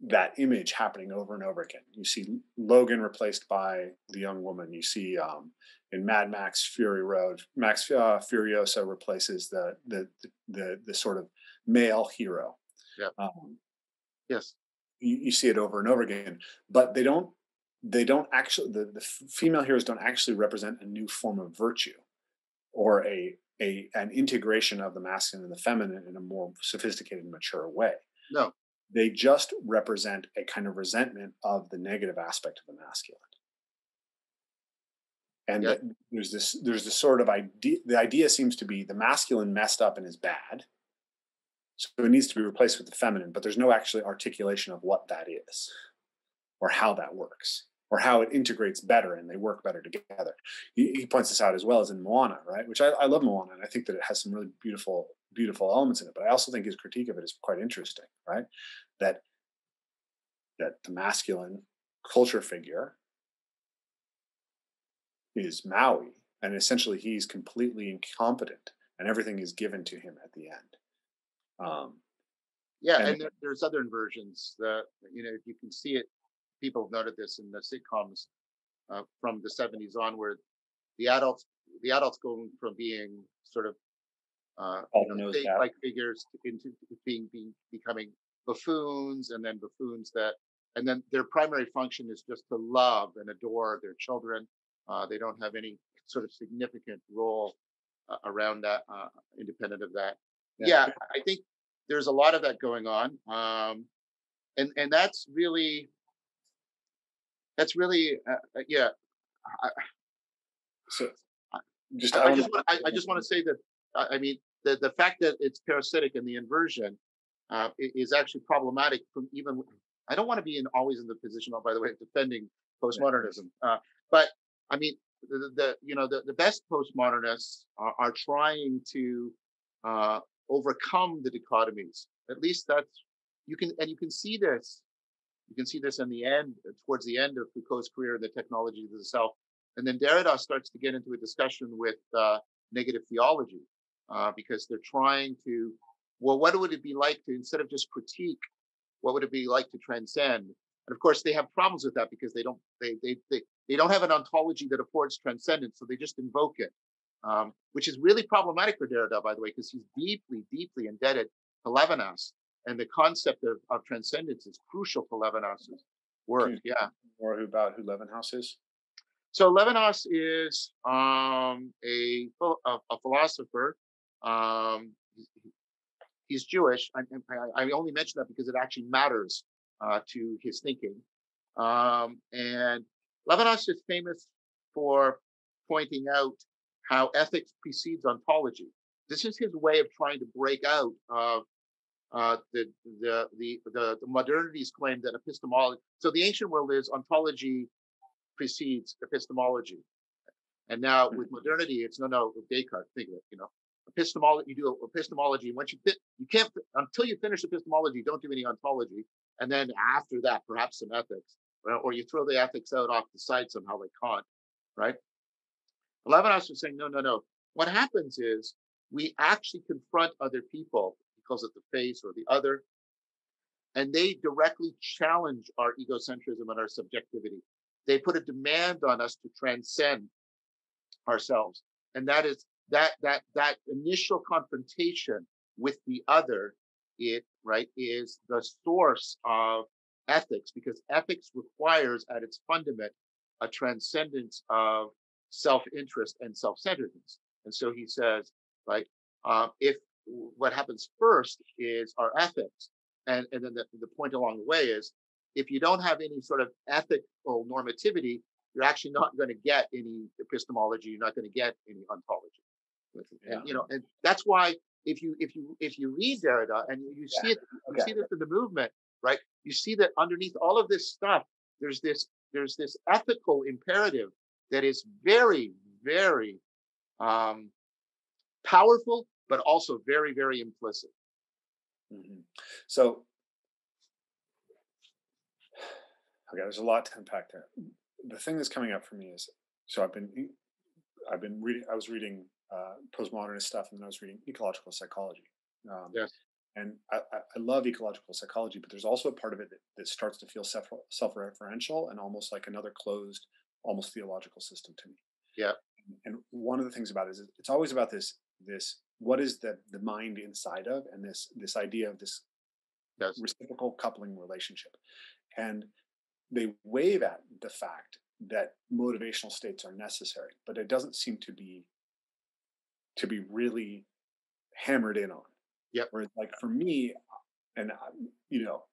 that image happening over and over again. You see Logan replaced by the young woman. You see um, in Mad Max Fury Road, Max uh, Furiosa replaces the, the the the sort of male hero. Yeah. Um, Yes. you, you see it over and over again, but they don't they don't actually the, the female heroes don't actually represent a new form of virtue or a a an integration of the masculine and the feminine in a more sophisticated mature way No. they just represent a kind of resentment of the negative aspect of the masculine and Yeah. there's this there's this sort of idea the idea seems to be the masculine messed up and is bad so it needs to be replaced with the feminine but there's no actually articulation of what that is or how that works or how it integrates better and they work better together. He, he points this out as well as in moana right? Which I, I love moana and i think that it has some really beautiful beautiful elements in it but i also think his critique of it is quite interesting right? That that the masculine culture figure is maui and essentially he's completely incompetent and everything is given to him at the end. Um, Yeah, And- and, there, there's other inversions that you know if you can see it. People have noted this in the sitcoms uh, from the 70s onward. the adults the adults go from being sort of uh, you know, like figures into being being becoming buffoons, and then buffoons that, and then their primary function is just to love and adore their children. Uh, they don't have any sort of significant role uh, around that, uh, independent of that. Yeah. I think there's a lot of that going on, um, and and that's really that's really uh, uh, yeah. so just I, I, I just want I, I just want to say that I mean the the fact that it's parasitic and the inversion uh, is actually problematic from even I don't want to be in always in the position of by the way of defending postmodernism, uh, but I mean the, the the, you know the, the best postmodernists are, are trying to uh, overcome the dichotomies. At least that's you can and you can see this you can see this in the end towards the end of Foucault's career the technology of the self and then Derrida starts to get into a discussion with uh, negative theology uh, because they're trying to, well, what would it be like to, instead of just critique, what would it be like to transcend? And of course, they have problems with that because they don't, they, they, they, they don't have an ontology that affords transcendence, so they just invoke it, um, which is really problematic for Derrida, by the way, because he's deeply, deeply indebted to Levinas. And the concept of, of transcendence is crucial to Levinas's work. Hmm. Yeah. more about who Levinas is So Levinas is um, a, a a philosopher. Um, he's Jewish. I, I, I only mention that because it actually matters uh, to his thinking. Um, and Levinas is famous for pointing out how ethics precedes ontology. This is his way of trying to break out of uh, the, the the the modernity's claim that epistemology. So the ancient world is ontology precedes epistemology. And now with modernity, it's no, no, with Descartes, think of it, you know, epistemology, you do epistemology. Once you fit, you can't, until you finish epistemology, don't do any ontology. And then after that, perhaps some ethics, or, or you throw the ethics out off the side somehow like Kant, right? Levinas was saying, no, no, no. What happens is we actually confront other people because it the face or the other, and they directly challenge our egocentrism and our subjectivity. They put a demand on us to transcend ourselves. And that is that that that initial confrontation with the other it right is the source of ethics because ethics requires at its fundament a transcendence of self-interest and self-centeredness. And so he says right uh, if what happens first is our ethics and and then the, the point along the way is if you don't have any sort of ethical normativity, you're actually not going to get any epistemology. You're not going to get any ontology. Yeah. And, you know, and that's why if you if you if you read Derrida and you, see it, you okay. see this in the movement, right? You see that underneath all of this stuff, there's this there's this ethical imperative that is very very um, powerful, but also very very implicit. Mm-hmm. So Okay, there's a lot to unpack there. The thing that's coming up for me is so I've been I've been reading I was reading uh, postmodernist stuff and then I was reading ecological psychology. Um, yes. And I, I love ecological psychology, but there's also a part of it that, that starts to feel self self-referential and almost like another closed, almost theological system to me. Yeah. And one of the things about it is it's always about this this what is the the mind inside of and this this idea of this yes. reciprocal coupling relationship. And they wave at the fact that motivational states are necessary, but it doesn't seem to be to be really hammered in on. Yep. Where like for me, uh, and um, you know,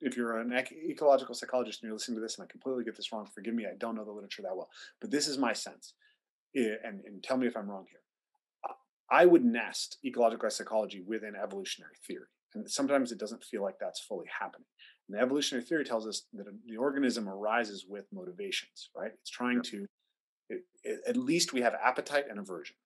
if you're an ecological psychologist and you're listening to this, and I completely get this wrong, forgive me, I don't know the literature that well, but this is my sense, and and tell me if I'm wrong here. I would nest ecological psychology within evolutionary theory, and sometimes it doesn't feel like that's fully happening. And the evolutionary theory tells us that the organism arises with motivations, right? It's trying yeah. to, it, it, at least we have appetite and aversion,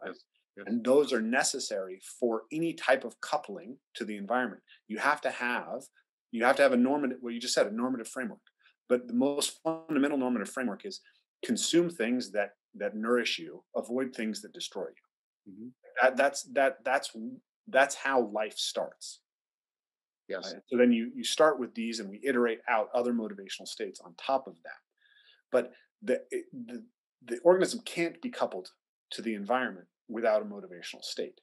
right? Yes. Yes. And those are necessary for any type of coupling to the environment. You have to have, you have to have a normative, well, you just said a normative framework. But the most fundamental normative framework is consume things that that nourish you, avoid things that destroy you. Mm-hmm. That, that's that that's that's how life starts. Yes. Right? So then you you start with these, and we iterate out other motivational states on top of that. But the the the organism can't be coupled to the environment without a motivational state.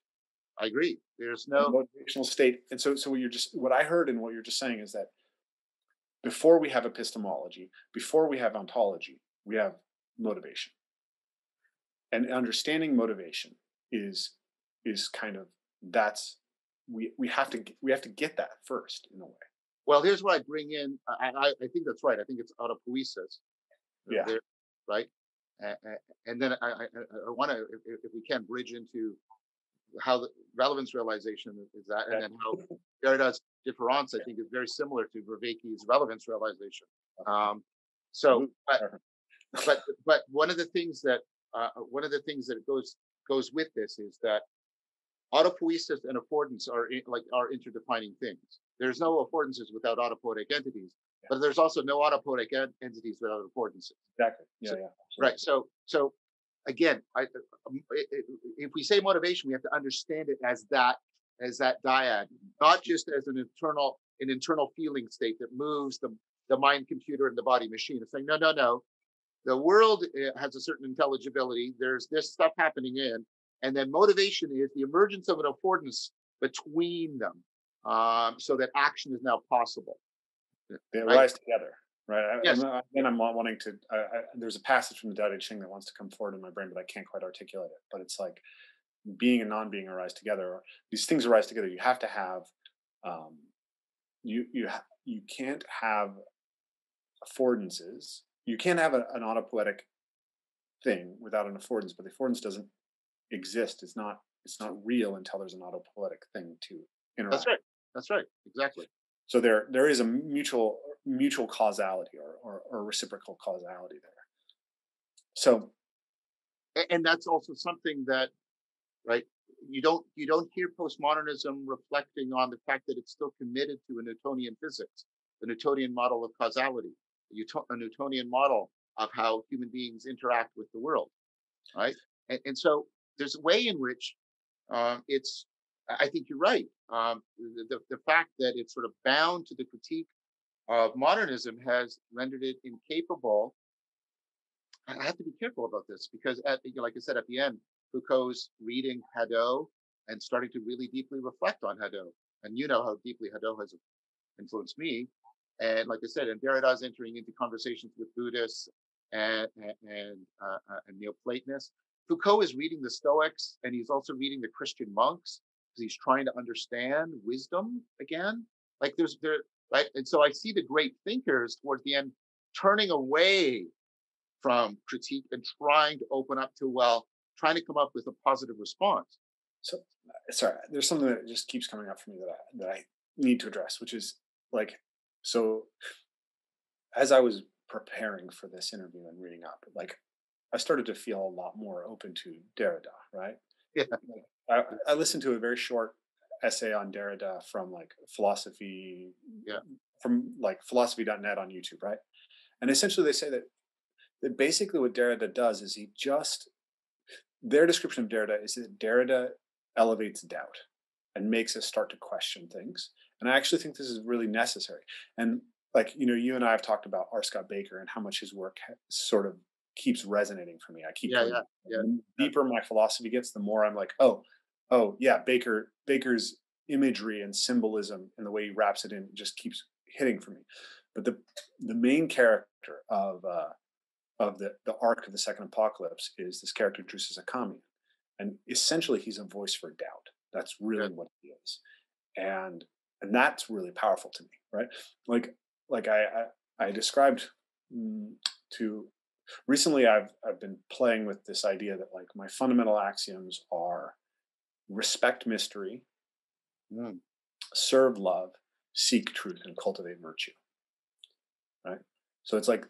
I agree. There's no motivational state, and so so you're just what I heard and what you're just saying is that before we have epistemology, before we have ontology, we have motivation, and understanding motivation is is kind of that's we we have to we have to get that first in a way. Well, here's what I bring in, and I, I think that's right. I think it's autopoiesis. Yeah. There, right. And then I, I, I want to, if, if, we can, bridge into how the relevance realization is that, and then how Derrida's difference, I think, is very similar to Vervaeke's relevance realization. Um, so, but, but but one of the things that uh, one of the things that goes goes with this is that autopoiesis and affordance are in, like are interdefining things. There's no affordances without autopoietic entities, yeah. but there's also no autopoietic en- entities without affordances. Exactly. Yeah, so, yeah. Right. So, so again, I, um, if we say motivation, we have to understand it as that as that dyad, not just as an internal an internal feeling state that moves the the mind computer and the body machine. It's saying no, no, no. The world eh, has a certain intelligibility. There's this stuff happening in, and then motivation is the emergence of an affordance between them um, so that action is now possible. They right? rise together, right? Yes. I, and I'm wanting to, I, I, there's a passage from the Tao Te Ching that wants to come forward in my brain, but I can't quite articulate it. But it's like being and non being arise together. These things arise together. You have to have, um, you, you, ha- you can't have affordances. You can't have a, an autopoietic thing without an affordance, but the affordance doesn't exist. It's not it's not real until there's an autopoietic thing to interact. That's right. That's right. Exactly. So there there is a mutual mutual causality or, or, or reciprocal causality there. So and that's also something that right you don't you don't hear postmodernism reflecting on the fact that it's still committed to a Newtonian physics, the Newtonian model of causality, a Newtonian model of how human beings interact with the world, right? And, and so there's a way in which um, it's, I think you're right. Um, the, the fact that it's sort of bound to the critique of modernism has rendered it incapable. I have to be careful about this because, at, like I said at the end, Foucault's reading Hadot and starting to really deeply reflect on Hadot. And you know how deeply Hadot has influenced me. And like I said, and Derrida's entering into conversations with Buddhists and, and, and, uh, uh and Neoplatonists. Foucault is reading the Stoics and he's also reading the Christian monks because he's trying to understand wisdom again. Like there's there right, and so I see the great thinkers towards the end turning away from critique and trying to open up to well, trying to come up with a positive response. So uh, sorry, there's something that just keeps coming up for me that I that I need to address, which is like so as I was preparing for this interview and reading up, like I started to feel a lot more open to Derrida, right? Yeah. I, I listened to a very short essay on Derrida from like philosophy, yeah, from like philosophy.net on YouTube, right? And essentially they say that that basically what Derrida does is he just their description of Derrida is that Derrida elevates doubt and makes us start to question things. And I actually think this is really necessary. And like you know, you and I have talked about R. Scott Baker and how much his work sort of keeps resonating for me. I keep yeah, yeah, yeah. The deeper my philosophy gets, the more I'm like, oh, oh yeah, Baker Baker's imagery and symbolism and the way he wraps it in just keeps hitting for me. But the the main character of uh, of the the arc of the second apocalypse is this character Drusas Achamian, and essentially he's a voice for doubt. That's really yeah. what he is, and and that's really powerful to me, right? Like like I I, I described mm, to recently I've I've been playing with this idea that like my fundamental axioms are respect mystery, mm. serve love, seek truth, and cultivate virtue. Right. So it's like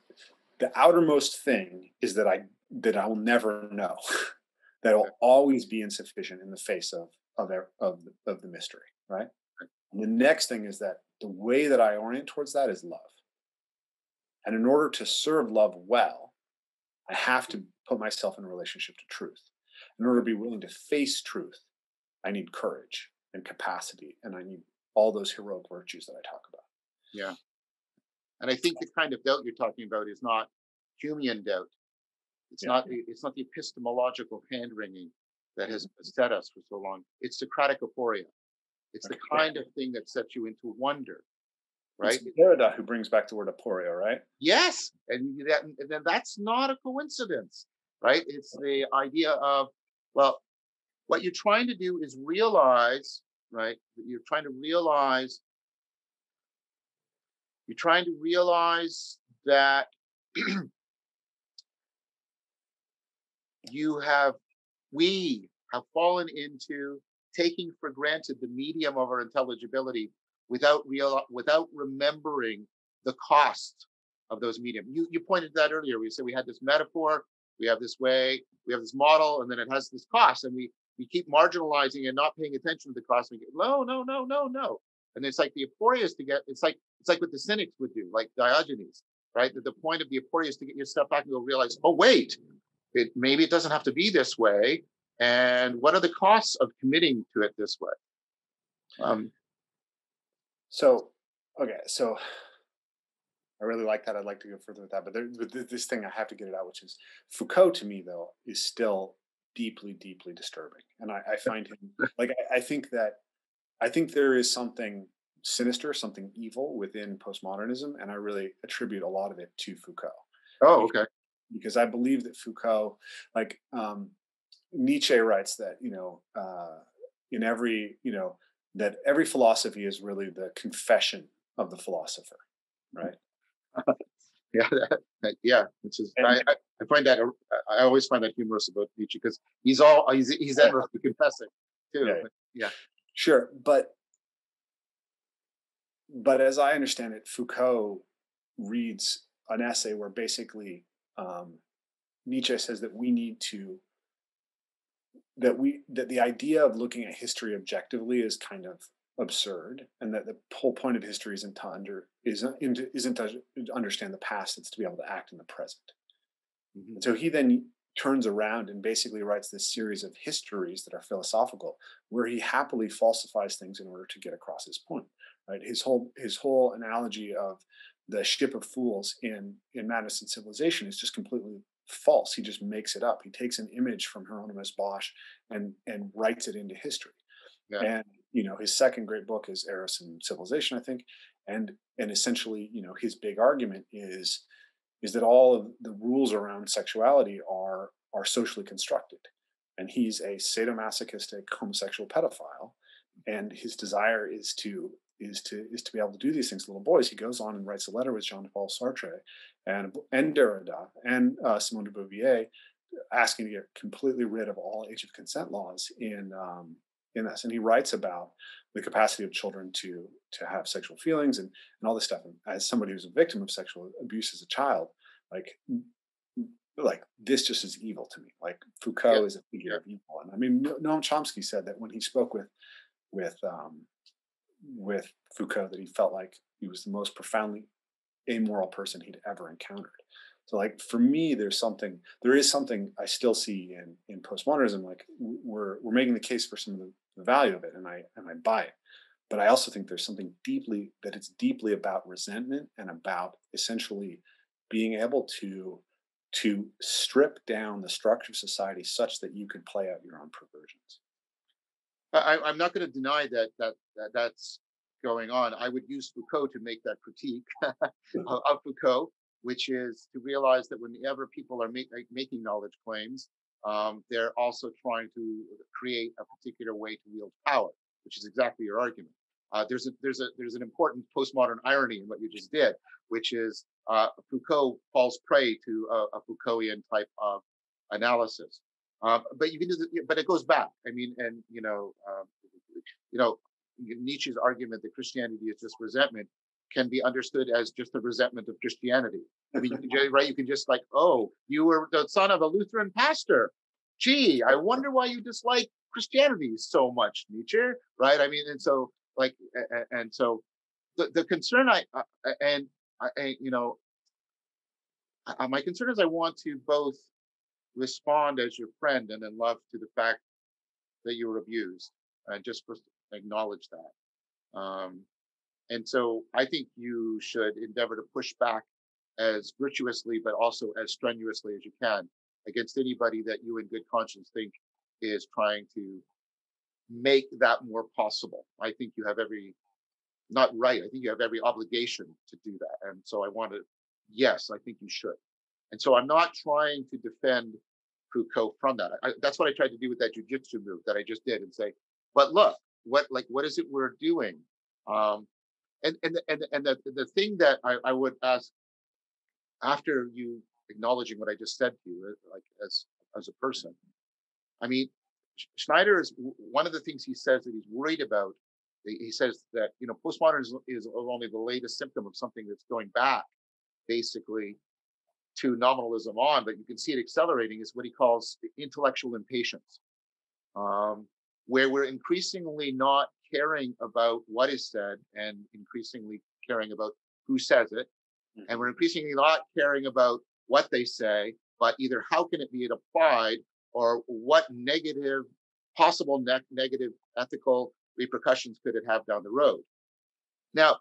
the outermost thing is that I that I'll never know. that will always be insufficient in the face of of of of the mystery. Right. And the next thing is that the way that I orient towards that is love. And in order to serve love well, I have to put myself in a relationship to truth. In order to be willing to face truth, I need courage and capacity, and I need all those heroic virtues that I talk about. Yeah. And I think the kind of doubt you're talking about is not Humean doubt. It's yeah. not the, it's not the epistemological hand wringing that has mm-hmm. set us for so long. It's Socratic aporia. It's the kind of thing that sets you into wonder, right? It's Derrida who brings back the word aporia, right? Yes, and that and then that's not a coincidence, right? It's the idea of well, what you're trying to do is realize, right? You're trying to realize. You're trying to realize that you have, we have fallen into taking for granted the medium of our intelligibility without real without remembering the cost of those medium. You you pointed that earlier. We said we had this metaphor, we have this way, we have this model, and then it has this cost, and we we keep marginalizing and not paying attention to the cost. We get, no, no, no, no, no. And it's like the aporia is to get. It's like it's like what the cynics would do, like Diogenes, right? That the point of the aporia is to get your stuff back and go realize, oh wait, it maybe it doesn't have to be this way and what are the costs of committing to it this way? Um, so okay so i really like that. I'd like to go further with that but there, with this thing i have to get it out which is foucault to me though is still deeply deeply disturbing. And i, I find him like I, I think that i think there is something sinister something evil within postmodernism and i really attribute a lot of it to foucault. Oh okay. because i believe that foucault like um, Nietzsche writes that you know uh, in every you know that every philosophy is really the confession of the philosopher, right? yeah, that, that, yeah. Which is and, I, I, find that I always find that humorous about Nietzsche because he's all he's he's endlessly confessing too. Yeah, but, yeah, sure, but but as I understand it, Foucault reads an essay where basically um, Nietzsche says that we need to that we that the idea of looking at history objectively is kind of absurd and that the whole point of history isn't to under isn't isn't to understand the past it's to be able to act in the present mm-hmm. so he then turns around and basically writes this series of histories that are philosophical where he happily falsifies things in order to get across his point right his whole his whole analogy of the ship of fools in in madness and civilization is just completely false. He just makes it up. He takes an image from Hieronymus Bosch and and writes it into history. Yeah. And you know, his second great book is Eros and Civilization, I think. And and essentially, you know, his big argument is is that all of the rules around sexuality are are socially constructed. And he's a sadomasochistic homosexual pedophile. And his desire is to is to is to be able to do these things to little boys he goes on and writes a letter with jean-paul sartre and and derrida and uh, simone de beauvoir asking to get completely rid of all age of consent laws in um, in this. And he writes about the capacity of children to to have sexual feelings and and all this stuff. And as somebody who's a victim of sexual abuse as a child like like this just is evil to me. Like foucault is a figure of evil. And i mean noam chomsky said that when he spoke with with um with foucault that he felt like he was the most profoundly amoral person he'd ever encountered. So like for me there's something there is something i still see in in postmodernism like we're we're making the case for some of the, the value of it and i and i buy it. But i also think there's something deeply that it's deeply about resentment and about essentially being able to to strip down the structure of society such that you could play out your own perversions. I, am not going to deny that, that that that's going on. I would use Foucault to make that critique of, Foucault which is to realize that whenever people are make, making knowledge claims, um, they're also trying to create a particular way to wield power, which is exactly your argument. Uh, there's a there's a there's an important postmodern irony in what you just did, which is uh, Foucault falls prey to a, a Foucaultian type of analysis. Uh, but you can do the, but it goes back. I mean, and you know, um, you know, Nietzsche's argument that Christianity is just resentment can be understood as just a resentment of Christianity. I mean, you can, right? You can just like, oh, you were the son of a Lutheran pastor. Gee, I wonder why you dislike Christianity so much, Nietzsche, right? I mean, and so like, and so the, the concern I, uh, and I, you know, uh, my concern is I want to both respond as your friend and in love to the fact that you were abused and just acknowledge that. Um, and so I think you should endeavor to push back as virtuously, but also as strenuously as you can against anybody that you in good conscience think is trying to make that more possible. I think you have every, not right, I think you have every obligation to do that. And so I want to, yes, I think you should. And so I'm not trying to defend Foucault from that. I, that's what I tried to do with that jujitsu move that I just did and say, but look, what like what is it we're doing? Um, and and and and the the thing that I, I would ask after you acknowledging what I just said to you, uh, like as as a person, I mean, Schneider is one of the things he says that he's worried about. He says that you know postmodernism is only the latest symptom of something that's going back, basically, to nominalism on. But you can see it accelerating. Is what he calls intellectual impatience, um, where we're increasingly not caring about what is said and increasingly caring about who says it. And mm-hmm. we're increasingly not caring about what they say, but either how can it be applied or what negative, possible ne- negative ethical repercussions could it have down the road. Now,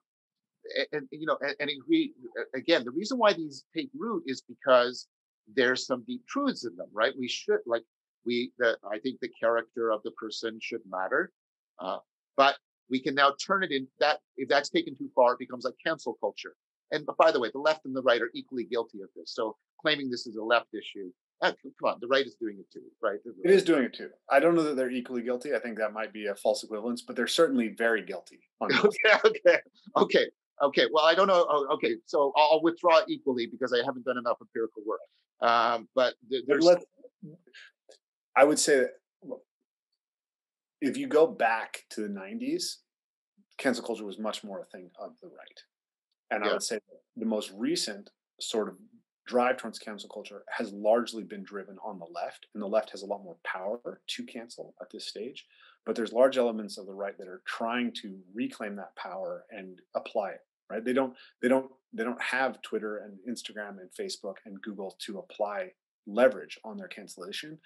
and, you know, and, and agree again, the reason why these take root is because there's some deep truths in them, right? We should like we that I think the character of the person should matter. Uh, but we can now turn it in that if that's taken too far, it becomes like cancel culture. And by the way, the left and the right are equally guilty of this. So claiming this is a left issue, ah, come on, the right is doing it too, right? It is doing it too. I don't know that they're equally guilty. I think that might be a false equivalence, but they're certainly very guilty. okay, okay, okay, okay. Well, I don't know. Oh, okay, so I'll withdraw equally because I haven't done enough empirical work. Um, but there's. I would say that if you go back to the 90s, cancel culture was much more a thing of the right. And yeah. I would say the most recent sort of drive towards cancel culture has largely been driven on the left, and the left has a lot more power to cancel at this stage. But there's large elements of the right that are trying to reclaim that power and apply it. Right? They don't. They don't. They don't have Twitter and Instagram and Facebook and Google to apply leverage on their cancellation,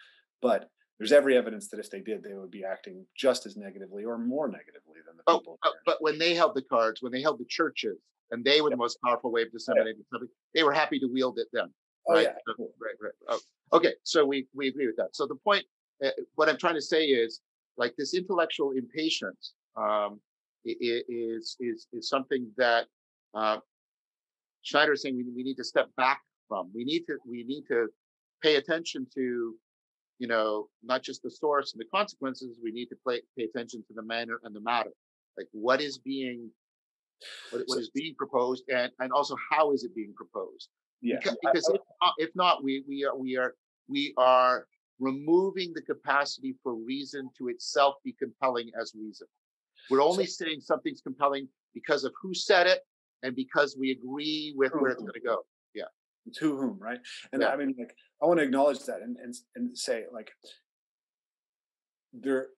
but there's every evidence that if they did, they would be acting just as negatively or more negatively than the people. But, but when they held the cards, when they held the churches, and they were the most powerful way of disseminating yeah. something, they were happy to wield it then. Oh, right? Yeah. right, right. Oh, okay, so we we agree with that. So the point, uh, what I'm trying to say is, like this intellectual impatience um, is is is something that uh, Schneider is saying we, we need to step back from. We need to we need to pay attention to you know, not just the source and the consequences, we need to play, pay attention to the manner and the matter. Like what is being what, what is being proposed, and and also how is it being proposed? Yeah, because, because I, if, not, if not, we we are we are we are removing the capacity for reason to itself be compelling as reason. We're only so, saying something's compelling because of who said it and because we agree with where it's going to go. Yeah. To whom, right? And yeah. I mean, like, I want to acknowledge that and, and and say, like, there,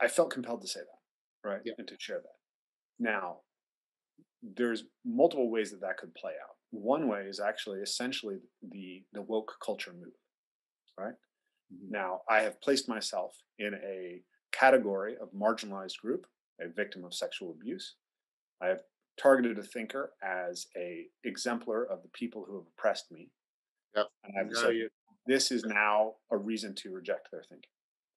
I felt compelled to say that, right, and to share that. Now, there's multiple ways that that could play out. One way is actually essentially the the woke culture move, right? Mm-hmm. Now, I have placed myself in a category of marginalized group, a victim of sexual abuse. I have targeted a thinker as a exemplar of the people who have oppressed me. Yep. And I've said this is now a reason to reject their thinking.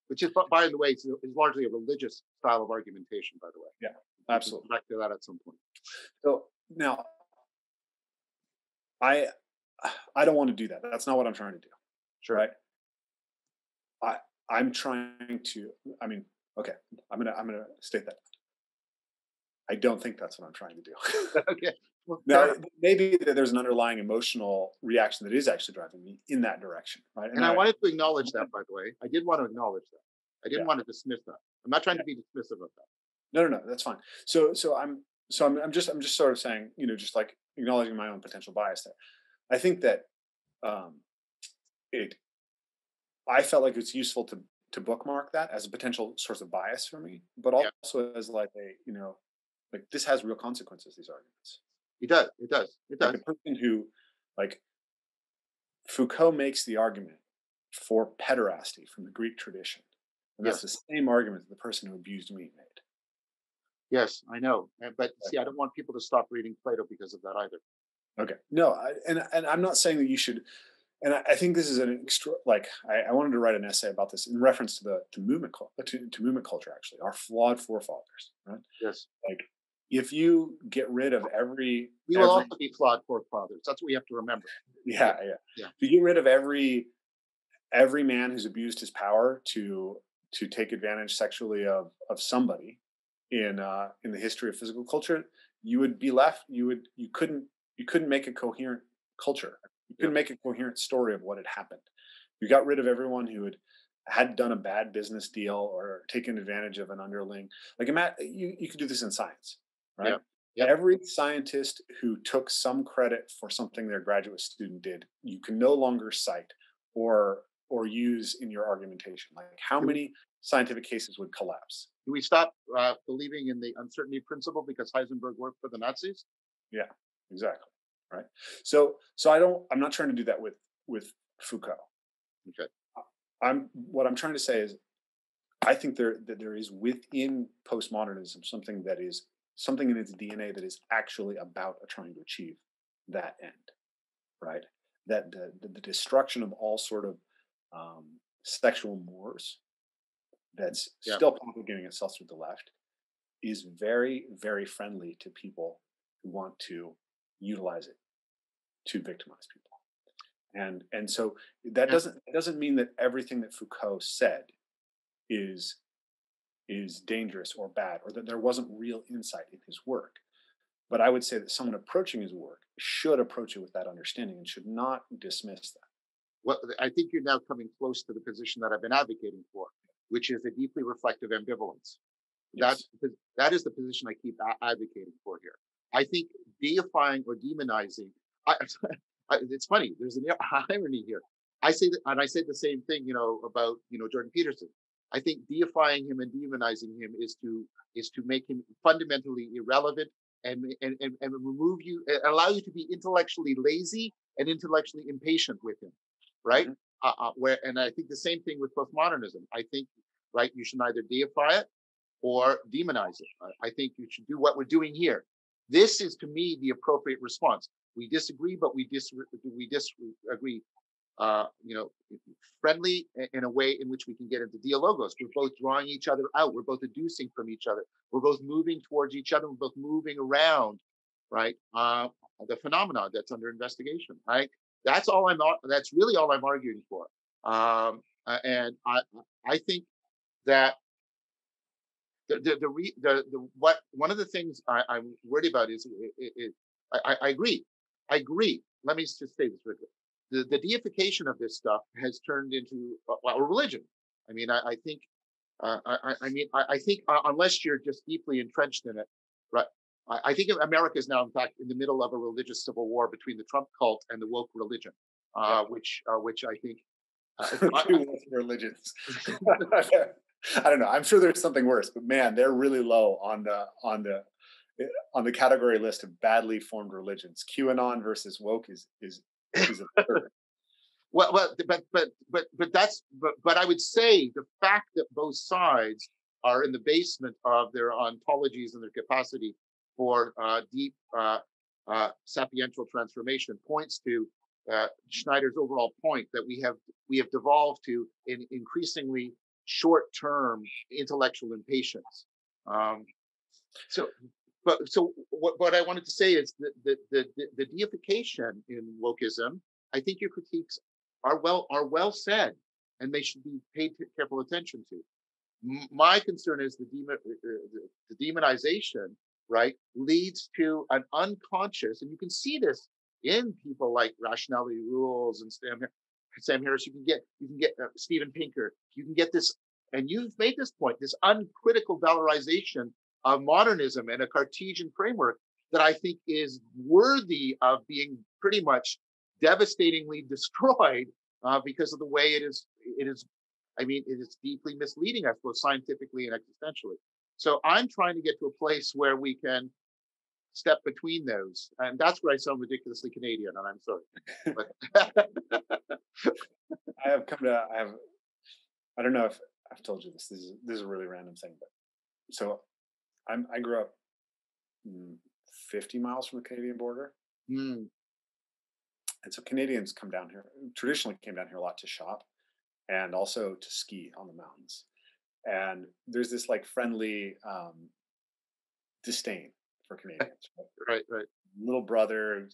Which is, by the way, is largely a religious style of argumentation. By the way. Yeah, absolutely. Back to that at some point. So now, I I don't want to do that. That's not what I'm trying to do. Sure. Right. I I'm trying to. I mean, okay. I'm gonna I'm gonna state that. I don't think that's what I'm trying to do. okay. Well, now, maybe there's an underlying emotional reaction that is actually driving me in that direction, right? And, and I, I, wanted to acknowledge that, by the way. I did want to acknowledge that. I didn't yeah. want to dismiss that. I'm not trying to be dismissive of that. No, no, no, that's fine. So, so I'm, so I'm, I'm just, I'm just sort of saying, you know, just like acknowledging my own potential bias there. I think that um, it, I felt like it's useful to to bookmark that as a potential source of bias for me, but also yeah. as like a, you know, like this has real consequences. These arguments. It does. It does. It does. Like a person who, like, Foucault makes the argument for pederasty from the Greek tradition, and yes. that's the same argument that the person who abused me made. Yes, I know, but see, I don't want people to stop reading Plato because of that either. Okay, no, I, and and I'm not saying that you should. And I, I think this is an extra. Like I, I, wanted to write an essay about this in reference to the to movement uh, to, to movement culture. Actually, our flawed forefathers, right? Yes. Like if you get rid of every we will every, also be flawed forefathers. That's what we have to remember. Yeah yeah. Yeah. If you get rid of every every man who's abused his power to to take advantage sexually of of somebody in uh in the history of physical culture you would be left you would you couldn't you couldn't make a coherent culture. You couldn't yeah. make a coherent story of what had happened. You got rid of everyone who had had done a bad business deal or taken advantage of an underling. Like Matt, you, you could do this in science right? Yeah. Yep. Every scientist who took some credit for something their graduate student did, you can no longer cite or or use in your argumentation. Like how many scientific cases would collapse? Do we stop uh, believing in the uncertainty principle because Heisenberg worked for the Nazis? Yeah, exactly. Right. So so I don't. I'm not trying to do that with with Foucault. Okay. I'm what I'm trying to say is, I think there that there is within postmodernism something that is something in its DNA that is actually about trying to achieve that end, right? That the, the, the destruction of all sort of um, sexual mores that's yeah. still propagating itself through the left is very, very friendly to people who want to utilize it to victimize people. And and so that doesn't that doesn't mean that everything that Foucault said is is dangerous or bad, or that there wasn't real insight in his work. But I would say that someone approaching his work should approach it with that understanding and should not dismiss that. Well, I think you're now coming close to the position that I've been advocating for, which is a deeply reflective ambivalence. Yes. That, that is the position I keep advocating for here. I think deifying or demonizing, I, I, it's funny, there's an irony here. I say that, and I said the same thing, you know, about, you know, Jordan Peterson. I think deifying him and demonizing him is to is to make him fundamentally irrelevant and and, and, and remove you allow you to be intellectually lazy and intellectually impatient with him right? Mm-hmm. uh, uh, where and i think the same thing with postmodernism. I think right you should either deify it or demonize it. I think you should do what we're doing here. This is to me the appropriate response. We disagree but we dis we disagree uh, you know, friendly in a way in which we can get into dialogos. We're both drawing each other out. We're both deducing from each other. We're both moving towards each other. We're both moving around, right? Uh, the phenomenon that's under investigation, right? That's all I'm. That's really all I'm arguing for. Um, and I, I think that the the the, re, the, the what one of the things I, am worried about is it, it, I, I agree, I agree. Let me just say this quickly. The, the deification of this stuff has turned into well, a religion. I mean, I, I think, uh, I, I, mean, I, I think uh, unless you're just deeply entrenched in it, right? I, I think America is now, in fact, in the middle of a religious civil war between the Trump cult and the woke religion, uh, which, uh, which I think. Uh, religions. I don't know. I'm sure there's something worse, but man, they're really low on the on the eh, on the category list of badly formed religions. QAnon versus woke is is well, well, but but but but that's but but I would say the fact that both sides are in the basement of their ontologies and their capacity for uh, deep uh, uh, sapiential transformation points to uh, Schneider's overall point that we have we have devolved to an increasingly short-term intellectual impatience. Um, so, but so what, what I wanted to say is that the, the, the, deification in wokeism, I think your critiques are well are well said, and they should be paid careful attention to. My concern is the, demon, uh, uh, the demonization, right, leads to an unconscious, and you can see this in people like Rationality Rules and Sam Sam Harris, you can get you can get uh, Steven Pinker, you can get this, and you've made this point, this uncritical valorization of modernism and a Cartesian framework that I think is worthy of being pretty much devastatingly destroyed uh, because of the way it is. It is, I mean, it is deeply misleading, I suppose, scientifically and existentially. So I'm trying to get to a place where we can step between those. And that's where I sound ridiculously Canadian, and I'm sorry. I have come to I have I don't know if I've told you this. This is this is a really random thing, but so I'm I grew up 50 miles from the Canadian border. Mm. And so Canadians come down here, traditionally came down here a lot to shop and also to ski on the mountains. And there's this like friendly um, disdain for Canadians. Right? right, Little brother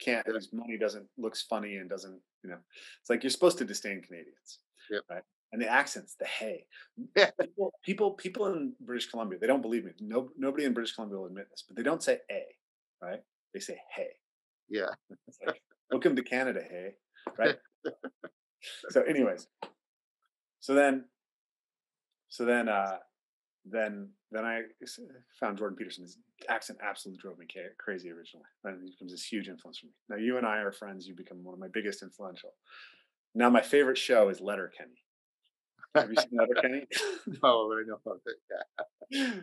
can't his money doesn't looks funny and doesn't you know it's like you're supposed to disdain Canadians, yep. right? And the accents, the hey, people, people, people in British Columbia, they don't believe me. No, nobody in British Columbia will admit this, but they don't say a, right? They say hey. Yeah. Like, Welcome to Canada, hey, right? so, anyways, so then, so then, uh, then then I found Jordan Peterson. His accent absolutely drove me crazy originally. And he becomes this huge influence for me. Now you and I are friends. You become one of my biggest influential. Now my favorite show is Letterkenny. Have you seen Letterkenny? no, I know about it. Yeah.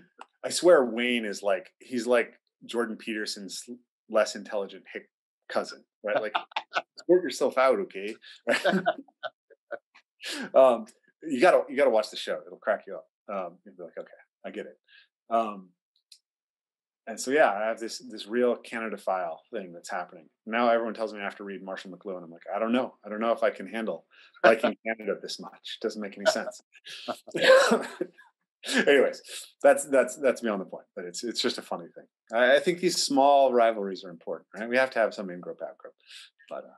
I swear Wayne is like he's like Jordan Peterson's less intelligent hick cousin, right? Like work yourself out, okay? um, you gotta you gotta watch the show. It'll crack you up um, you'll be like, okay, I get it. Um, and so yeah, I have this this real Canadaphile thing that's happening. Now everyone tells me I have to read Marshall McLuhan. I'm like, I don't know. I don't know if I can handle liking Canada this much. It doesn't make any sense. Anyways, that's that's that's beyond the point. But it's it's just a funny thing. I, I, think these small rivalries are important, right? We have to have some in-group out-group. But uh,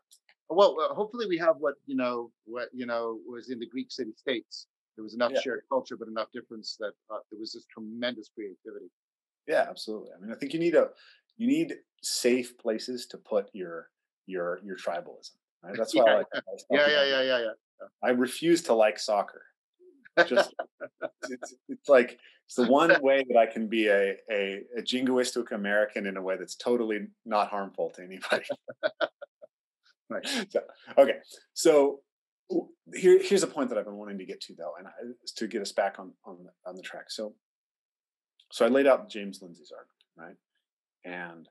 well, uh, hopefully we have what you know what you know was in the Greek city states there was enough yeah. shared culture, but enough difference that uh, there was this tremendous creativity. Yeah, absolutely. I mean, I think you need a you need safe places to put your your your tribalism. Right? That's why yeah. I like. yeah, yeah, yeah, yeah, yeah. I refuse to like soccer. Just it's, it's like it's the one way that I can be a, a, a jingoistic American in a way that's totally not harmful to anybody. right. So, okay. So here, here's a point that I've been wanting to get to though, and I, to get us back on on the, on the track. So, so I laid out James Lindsay's argument, right, and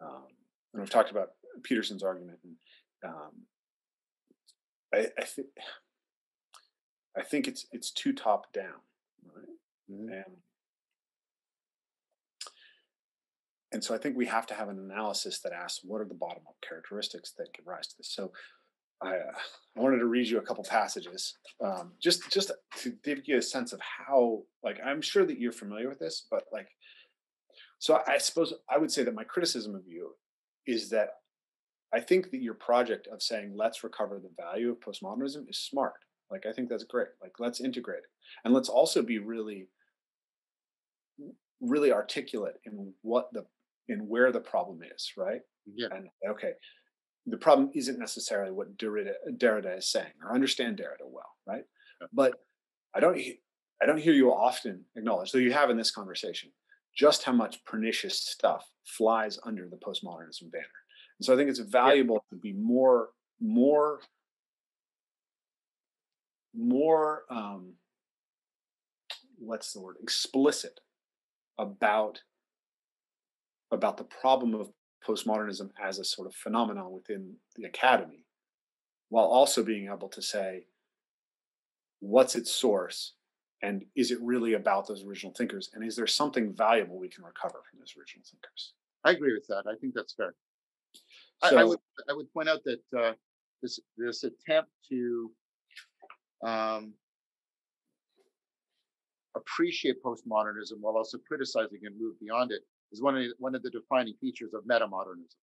um, and we've talked about Peterson's argument, and um, I, I think I think it's it's too top down, right, mm-hmm. and and so I think we have to have an analysis that asks what are the bottom up characteristics that give rise to this. So I, uh, I wanted to read you a couple passages, um, just just to give you a sense of how. Like, I'm sure that you're familiar with this, but like, so I suppose I would say that my criticism of you is that I think that your project of saying let's recover the value of postmodernism is smart. Like, I think that's great. Like, let's integrate it, and let's also be really really articulate in what the in where the problem is, right? Yeah. And okay, the problem isn't necessarily what Derrida, Derrida is saying, or understand Derrida well, right? Yeah. But I don't I don't hear you often acknowledge, though you have in this conversation, just how much pernicious stuff flies under the postmodernism banner. And so I think it's valuable yeah. to be more more more um, what's the word explicit about about the problem of postmodernism as a sort of phenomenon within the academy while also being able to say what's its source? And is it really about those original thinkers? And is there something valuable we can recover from those original thinkers? I agree with that. I think that's fair. So, I, I, would i would point out that uh, this this attempt to um, appreciate postmodernism while also criticizing and move beyond it is one of the, one of the defining features of metamodernism.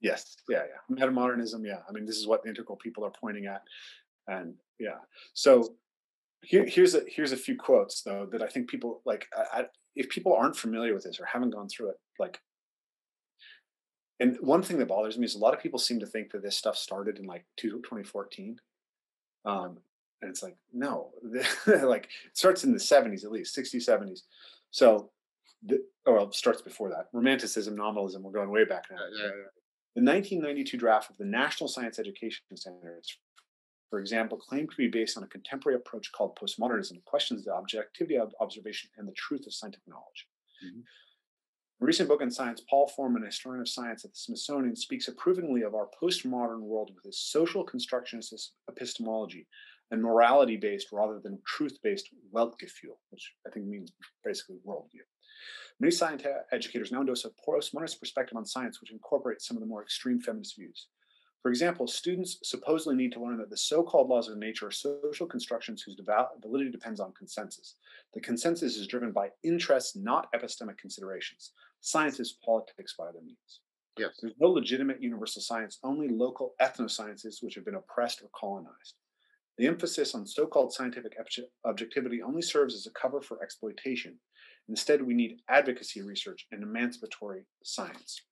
Yes, yeah, yeah, metamodernism. Yeah, I mean, this is what the integral people are pointing at, and yeah. So here, here's a here's a few quotes though that I think people like. I, I, if people aren't familiar with this or haven't gone through it, like, and one thing that bothers me is a lot of people seem to think that this stuff started in like 2014. Um, and it's like no like it starts in the 70s at least 60s 70s so the, or well, it starts before that romanticism nominalism we're going way back now yeah, yeah, yeah. the 1992 draft of the national science education standards for example claimed to be based on a contemporary approach called postmodernism that questions the objectivity of observation and the truth of scientific knowledge mm-hmm. A recent book on science, Paul Forman, a historian of science at the Smithsonian, speaks approvingly of our postmodern world with its social constructionist epistemology and morality based rather than truth based Weltgefühl, which I think means basically worldview. Many science educators now endorse a postmodernist perspective on science, which incorporates some of the more extreme feminist views. For example, students supposedly need to learn that the so called laws of nature are social constructions whose validity depends on consensus. The consensus is driven by interests, not epistemic considerations. Science is politics by other means. Yes. There's no legitimate universal science, only local ethnosciences which have been oppressed or colonized. The emphasis on so called scientific objectivity only serves as a cover for exploitation. Instead, we need advocacy research and emancipatory science.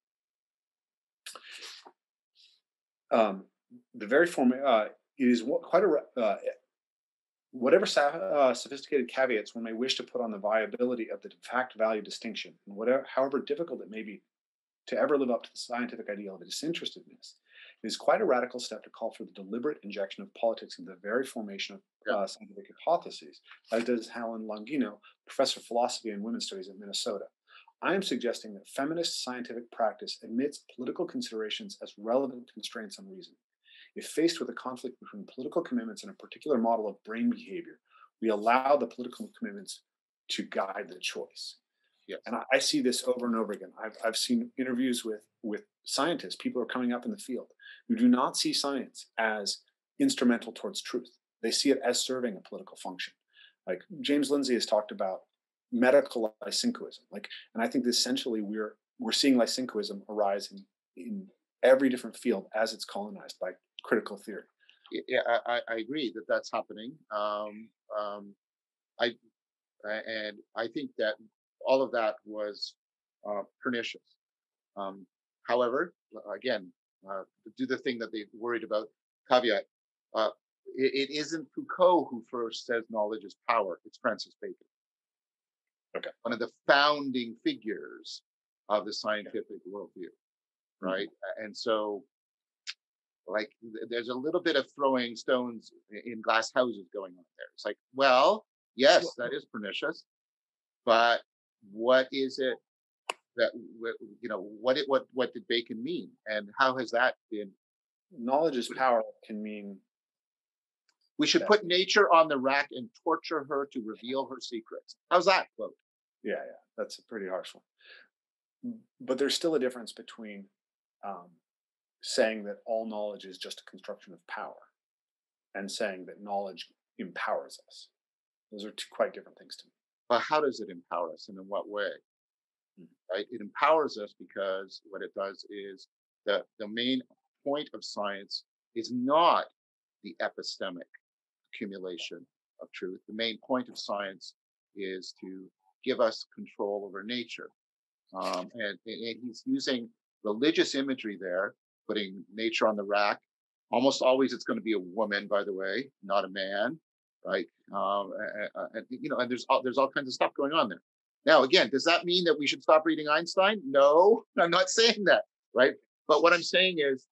Um, the very form, uh, it is quite a, uh, whatever uh, sophisticated caveats one may wish to put on the viability of the de facto value distinction, and whatever, however difficult it may be to ever live up to the scientific ideal of disinterestedness, it is quite a radical step to call for the deliberate injection of politics into the very formation of uh, scientific hypotheses, as does Helen Longino, professor of philosophy and women's studies at Minnesota. I am suggesting that feminist scientific practice admits political considerations as relevant constraints on reason. If faced with a conflict between political commitments and a particular model of brain behavior, we allow the political commitments to guide the choice. Yes. And I, I, see this over and over again. I've, I've seen interviews with, with scientists, people are coming up in the field who do not see science as instrumental towards truth. They see it as serving a political function. Like James Lindsay has talked about medical lysenkoism. Like, and I think essentially we're we're seeing lysenkoism arise in, in every different field as it's colonized by critical theory. Yeah, I, I agree that that's happening. Um, um, I and I think that all of that was uh, pernicious. Um, however, again, uh, do the thing that they worried about. Caveat: uh, it, it isn't Foucault who first says knowledge is power. It's Francis Bacon. Okay. One of the founding figures of the scientific worldview, right? Mm-hmm. And so, like, there's a little bit of throwing stones in glass houses going on there. It's like, well, yes, that is pernicious, but what is it that you know what it what what did bacon mean and how has that been knowledge is power can mean we should put nature on the rack and torture her to reveal her secrets. How's that quote? Yeah yeah that's a pretty harsh one. But there's still a difference between um, saying that all knowledge is just a construction of power and saying that knowledge empowers us. Those are two quite different things to me but how does it empower us and in what way? Right? It empowers us because what it does is the, the main point of science is not the epistemic accumulation of truth. The main point of science is to give us control over nature. Um, and, and he's using religious imagery there, putting nature on the rack. Almost always, it's going to be a woman, by the way, not a man, right? Um, and, you know, and there's all, there's all kinds of stuff going on there. Now, again, does that mean that we should stop reading Einstein? No, I'm not saying that, right? But what I'm saying is,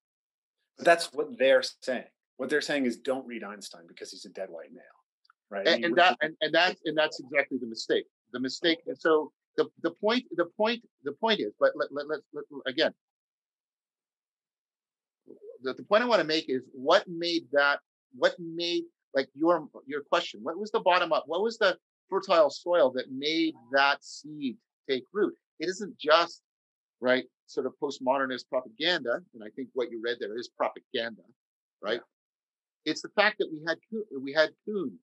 that's what they're saying. What they're saying is, don't read Einstein because he's a dead white male, right? And, and that and, and that and that's exactly the mistake. The mistake. And so the the point the point the point is, but let, let, let, let again. The, the point I want to make is what made that what made like your your question what was the bottom up what was the fertile soil that made that seed take root it isn't just right sort of postmodernist propaganda and i think what you read there is propaganda right it's the fact that we had we had kuhn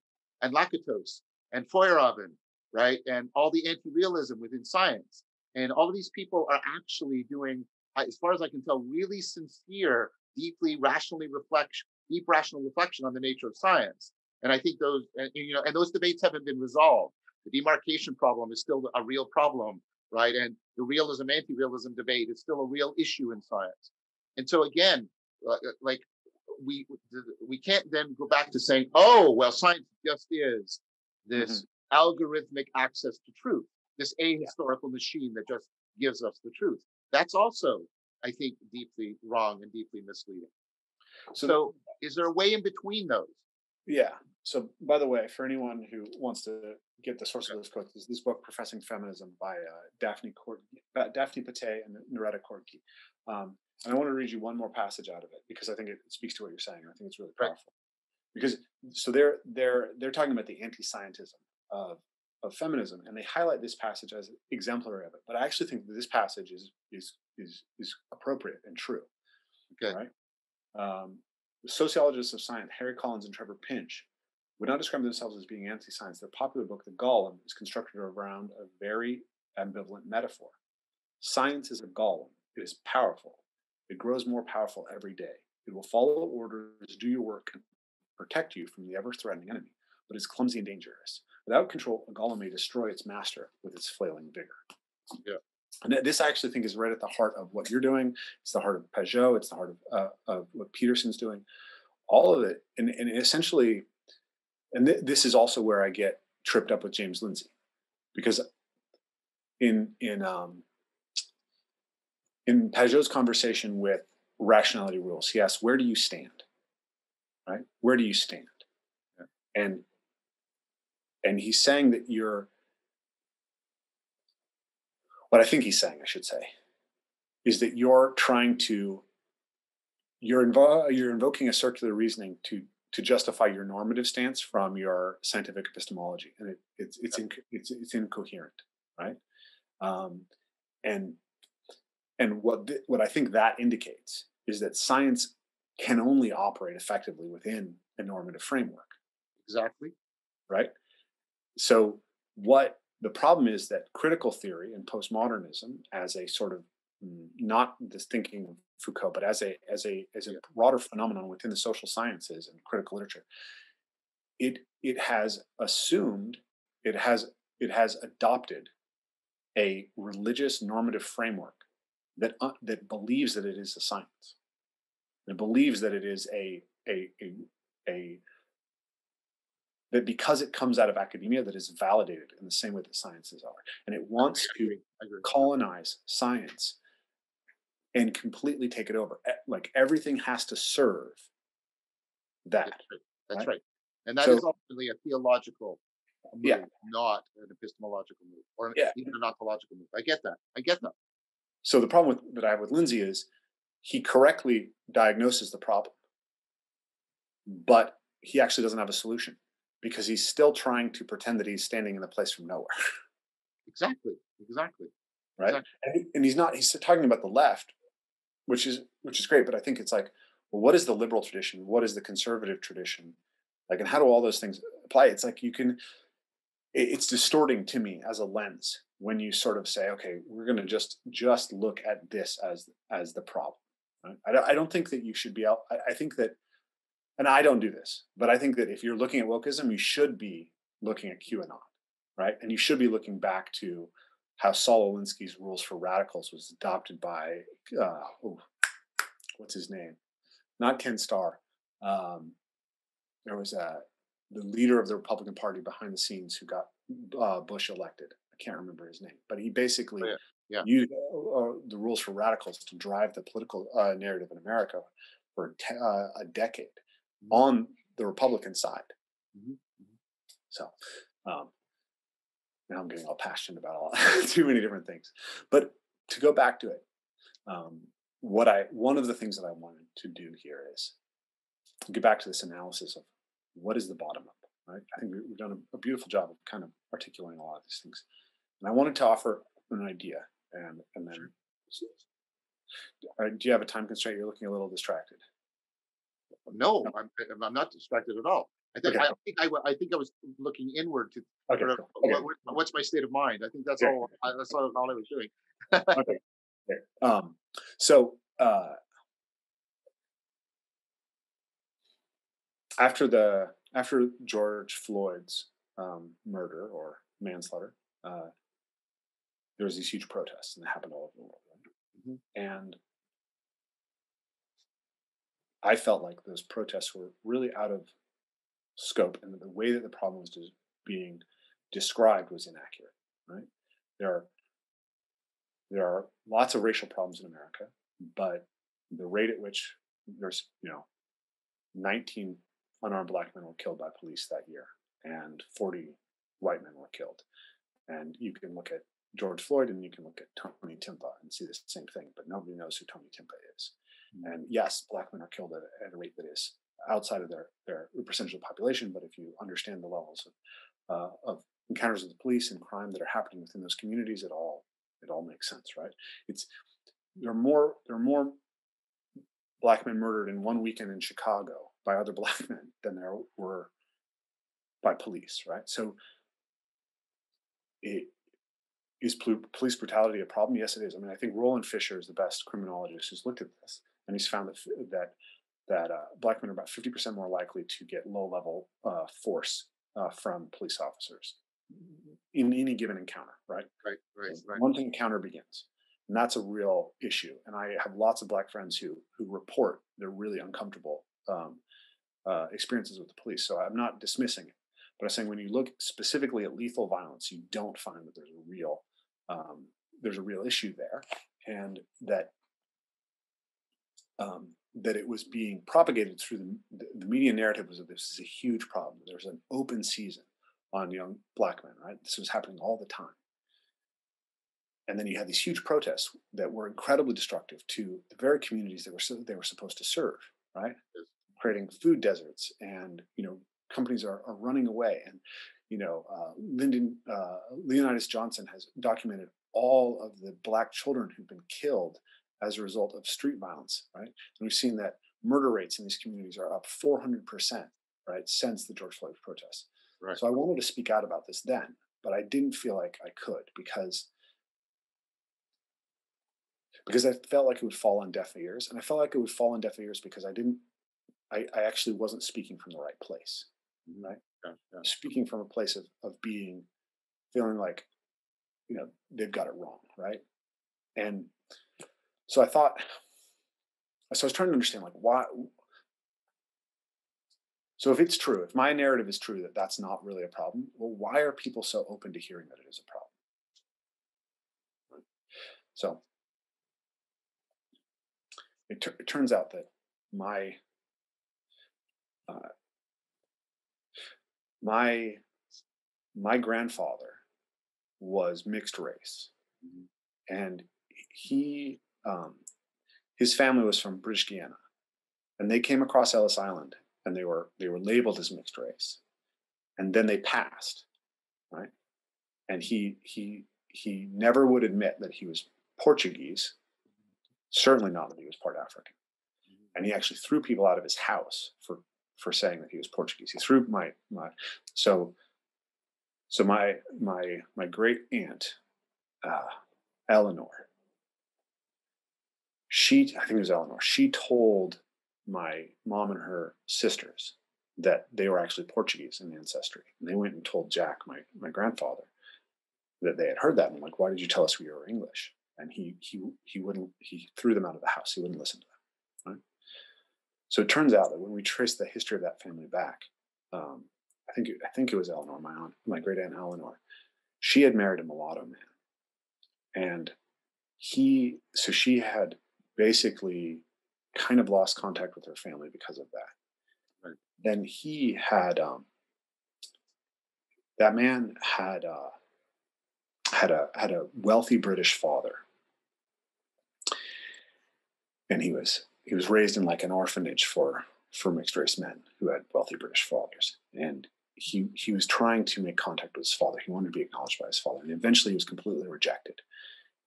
and lakatos and feyerabend right? And all the anti-realism within science. And all of these people are actually doing, as far as I can tell, really sincere, deeply rationally reflection, deep rational reflection on the nature of science. And I think those, and, you know, and those debates haven't been resolved. The demarcation problem is still a real problem, right? And the realism, anti-realism debate is still a real issue in science. And so again, uh, like we we can't then go back to saying, oh, well, science just is this mm-hmm algorithmic access to truth, this ahistorical machine that just gives us the truth. That's also, I think, deeply wrong and deeply misleading. So, so is there a way in between those? Yeah. So, by the way, for anyone who wants to get the source of this quote, is this book, Professing Feminism by uh, Daphne, Cor- uh, Daphne Patai and Noretta Koertge. Um, and I want to read you one more passage out of it because I think it speaks to what you're saying. I think it's really powerful. Right. Because so they're they're they're talking about the anti-scientism of, of feminism, and they highlight this passage as exemplary of it. But I actually think that this passage is is is is appropriate and true. Okay. Right. Um, sociologists of science, Harry Collins and Trevor Pinch, would not describe themselves as being anti-science. Their popular book, The Golem, is constructed around a very ambivalent metaphor. Science is a golem. It is powerful. It grows more powerful every day. It will follow orders, do your work, and protect you from the ever-threatening enemy, but is clumsy and dangerous. Without control, a golem may destroy its master with its flailing vigor. Yeah. And this I actually think is right at the heart of what you're doing. It's the heart of Pageau. It's the heart of, uh, of what Peterson's doing. All of it, and, and essentially, and th- this is also where I get tripped up with James Lindsay, because in in um, in Pageau's conversation with rationality rules, he asks, "Where do you stand?" Right? Where do you stand? Yeah. And and he's saying that you're what I think he's saying, I should say, is that you're trying to you're invo- you're invoking a circular reasoning to to justify your normative stance from your scientific epistemology, and it, it's it's, inc- it's it's incoherent, right? Um, and and what th- what I think that indicates is that science can only operate effectively within a normative framework. Exactly. Right so what the problem is that critical theory and postmodernism as a sort of mm, not this thinking of Foucault, but as a as a as a broader phenomenon within the social sciences and critical literature, it it has assumed it has it has adopted a religious normative framework that uh, that believes that it is a science. It believes that it is a a a, a that because it comes out of academia that is validated in the same way that sciences are and it wants to colonize science and completely take it over like everything has to serve that that's right, that's right. right. and that so, is ultimately a theological move, yeah. not an epistemological move or yeah. even an ontological move i get that i get that so the problem with, that i have with lindsay is he correctly diagnoses the problem but he actually doesn't have a solution because he's still trying to pretend that he's standing in the place from nowhere. Exactly. Exactly. Right. Exactly. And, and he's not. He's talking about the left, which is which is great. But I think it's like, well, what is the liberal tradition? What is the conservative tradition? Like, and how do all those things apply? It's like you can. It's distorting to me as a lens when you sort of say, okay, we're going to just just look at this as as the problem. Right? I, I don't think that you should be out. I, I think that and I don't do this, but I think that if you're looking at wokeism, you should be looking at QAnon. right? And you should be looking back to how Saul Alinsky's rules for radicals was adopted by, uh, what's his name? Not Ken Starr. Um, there was a the leader of the Republican Party behind the scenes who got uh, Bush elected. I can't remember his name, but he basically Oh, yeah. Yeah. used uh, uh, the rules for radicals to drive the political uh, narrative in America for te- uh, a decade. On the Republican side. Mhm. So um, now I'm getting all passionate about all too many different things. But to go back to it, um, what I one of the things that I wanted to do here is get back to this analysis of what is the bottom up, right? I think we- we've done a, a beautiful job of kind of articulating a lot of these things, and I wanted to offer an idea, and and then. Uh, do you have a time constraint? You're looking a little distracted. No, I'm, I'm not distracted at all. I think Okay. I think I, I think I was looking inward to Okay. sort of. Okay. what, what- what's my state of mind. I think that's Okay. all. I, that's all, all I was doing. okay. Um, so uh, after the after George Floyd's um, murder or manslaughter, uh, there was these huge protests, and they happened all over the world. Right? And I felt like those protests were really out of scope, and the way that the problem was des- being described was inaccurate. Right? There are there are lots of racial problems in America, but the rate at which there's, you know, 19 unarmed black men were killed by police that year and 40 white men were killed. And you can look at George Floyd and you can look at Tony Timpa and see the same thing, but nobody knows who Tony Timpa is. And yes, black men are killed at, at a rate that is outside of their, their percentage of the population, but if you understand the levels of, uh, of encounters with the police and crime that are happening within those communities, it all it all makes sense, right? It's there are more there are more black men murdered in one weekend in Chicago by other black men than there were by police, right? So it is police brutality a problem? Yes, it is. I mean, I think Roland Fryer is the best criminologist who's looked at this, and he's found that that that uh, black men are about fifty percent more likely to get low level uh, force uh, from police officers in any given encounter, right? Right, right, right. Once an encounter begins, and that's a real issue. And I have lots of black friends who who report they're really uncomfortable um, uh, experiences with the police. So I'm not dismissing it, but I'm saying when you look specifically at lethal violence, you don't find that there's a real um, there's a real issue there, and that um, that it was being propagated through the, the, media narrative was that this is a huge problem. There's an open season on young black men, right? This was happening all the time. And then you had these huge protests that were incredibly destructive to the very communities that were they were supposed to serve, right? Creating food deserts, and you know companies are, are running away. And you know, uh, Lyndon uh, Leonydus Johnson has documented all of the black children who've been killed as a result of street violence, right? And we've seen that murder rates in these communities are up 400 percent, right, since the George Floyd protests. Right. So I wanted to speak out about this then, but I didn't feel like I could because because I felt like it would fall on deaf ears, and I felt like it would fall on deaf ears because I didn't, I, I actually wasn't speaking from the right place, mm-hmm. right? Yeah, yeah. Speaking from a place of of being, feeling like, you know, they've got it wrong, right? And so I thought, so I was trying to understand like why. So if it's true, if my narrative is true that that's not really a problem, well, why are people so open to hearing that it is a problem? So it, tur- it turns out that my uh, my my grandfather was mixed race, and he um, his family was from British Guiana, and they came across Ellis Island, and they were they were labeled as mixed race, and then they passed, right? And he he he never would admit that he was Portuguese, certainly not that he was part African, and he actually threw people out of his house for for saying that he was Portuguese. He threw my my so so my my my great aunt uh, Eleanor. She I think it was Eleanor. She told my mom and her sisters that they were actually Portuguese in ancestry. And they went and told Jack, my my grandfather, that they had heard that. And I'm like, why did you tell us we were English? And he he he wouldn't he threw them out of the house. He wouldn't listen to them. Right. So it turns out that when we trace the history of that family back, um, I think I think it was Eleanor, my aunt, my great aunt Eleanor. She had married a mulatto man, and he so she had basically kind of lost contact with her family because of that. Right. Then he had um, that man had uh, had a had a wealthy British father, and he was he was raised in like an orphanage for for mixed race men who had wealthy British fathers, and he he was trying to make contact with his father. He wanted to be acknowledged by his father, and eventually he was completely rejected.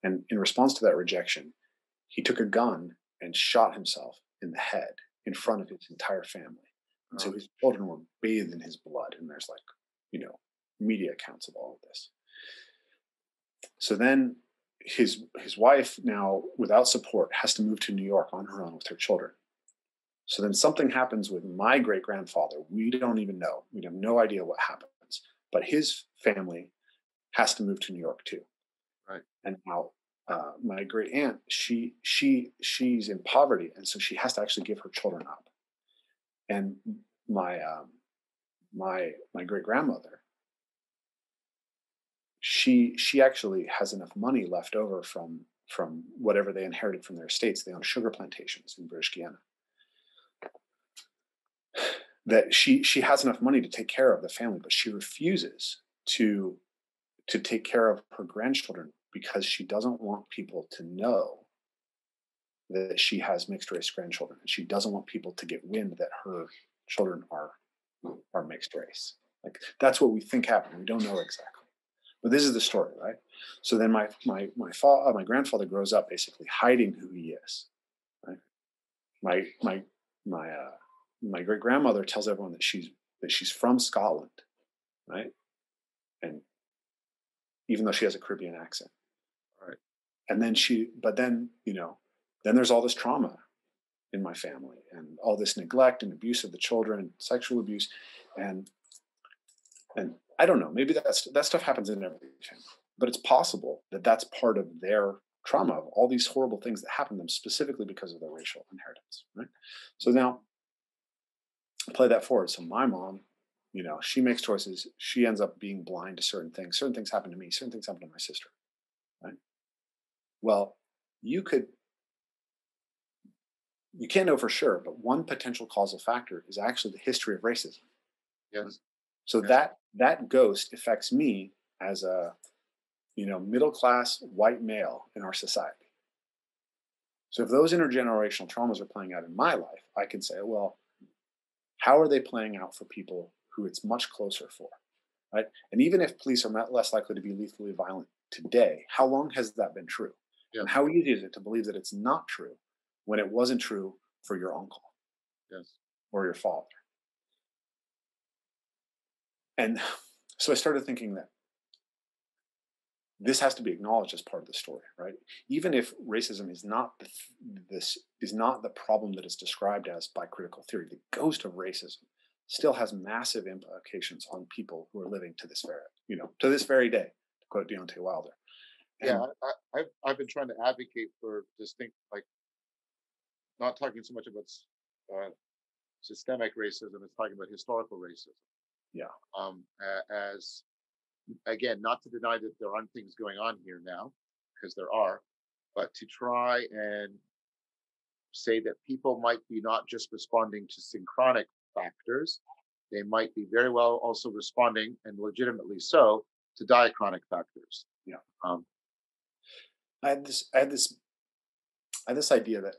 And in response to that rejection, he took a gun and shot himself in the head in front of his entire family. And so oh. his children were bathed in his blood. And there's like, you know, media accounts of all of this. So then his his wife now without support has to move to New York on her own with her children. So then something happens with my great grandfather. We don't even know. We have no idea what happens. But his family has to move to New York too. Right. And now uh, my great aunt, she she she's in poverty, and so she has to actually give her children up. And my um, my my great grandmother, she she actually has enough money left over from from whatever they inherited from their estates. They own sugar plantations in British Guiana. That she she has enough money to take care of the family, but she refuses to to take care of her grandchildren because she doesn't want people to know that she has mixed race grandchildren. She doesn't want people to get wind that her children are are mixed race. Like that's what we think happened. We don't know exactly. But this is the story, right? So then my my my father, uh, my grandfather grows up basically hiding who he is. Right? My my my uh, my great grandmother tells everyone that she's that she's from Scotland, right? And even though she has a Caribbean accent, and then she but then you know then there's all this trauma in my family and all this neglect and abuse of the children sexual abuse. And and i don't know maybe that's that stuff happens in every family but it's possible that that's part of their trauma of all these horrible things that happen to them specifically because of their racial inheritance right? So now play that forward. So my mom you know she makes choices. She ends up being blind to certain things. Certain things happen to me. Certain things happen to my sister well, you could, you can't know for sure, but one potential causal factor is actually the history of racism. Yes. So yes. that that ghost affects me as a, you know, middle class white male in our society. So if those intergenerational traumas are playing out in my life, I can say, well, how are they playing out for people who it's much closer for? Right. And even if police are not less likely to be lethally violent today, how long has that been true? And how easy is it to believe that it's not true when it wasn't true for your uncle yes. or your father? And so I started thinking that this has to be acknowledged as part of the story, right? Even if racism is not the, this is not the problem that is described as by critical theory, the ghost of racism still has massive implications on people who are living to this very, you know, to this very day. To quote Deontay Wilder, yeah, I, have I've been trying to advocate for distinct, like, not talking so much about uh, systemic racism, it's talking about historical racism. Yeah. Um, as again, not to deny that there aren't things going on here now, because there are, but to try and say that people might be not just responding to synchronic factors, they might be very well also responding, and legitimately so, to diachronic factors. Yeah. Um, I had this I had this I had this idea that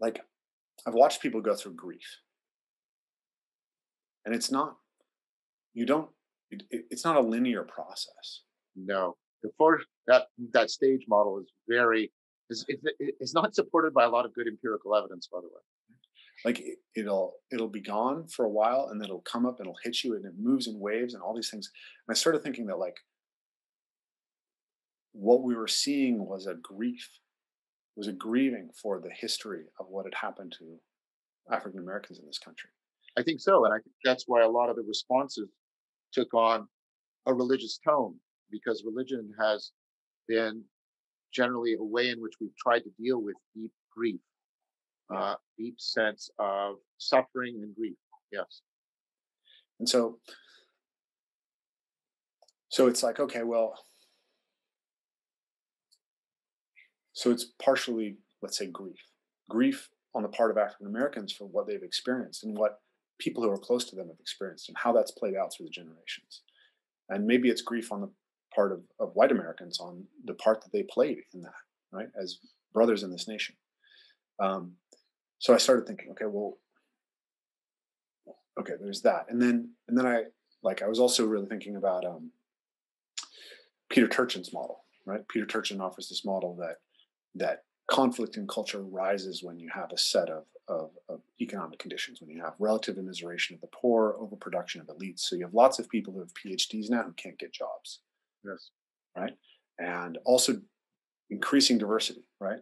like I've watched people go through grief. And it's not you don't it, it's not a linear process. No. The first that that stage model is very is it, it's not supported by a lot of good empirical evidence by the way like it, it'll it'll be gone for a while and then it'll come up and it'll hit you and it moves in waves and all these things and i started thinking that like what we were seeing was a grief, was a grieving for the history of what had happened to African Americans in this country. I think so, and I think that's why a lot of the responses took on a religious tone because religion has been generally a way in which we've tried to deal with deep grief, uh, deep sense of suffering and grief. Yes. And so, so it's like, okay, well, so it's partially, let's say, grief, grief on the part of African Americans for what they've experienced and what people who are close to them have experienced and how that's played out through the generations. And maybe it's grief on the part of, of white Americans on the part that they played in that, right, as brothers in this nation. Um, so I started thinking, okay, well, okay, there's that, and then and then I like I was also really thinking about um, Peter Turchin's model, right? Peter Turchin offers this model that that conflict in culture rises when you have a set of, of, of, economic conditions, when you have relative immiseration of the poor, overproduction of elites. So you have lots of people who have PhDs now who can't get jobs. Yes. Right. And also increasing diversity, right?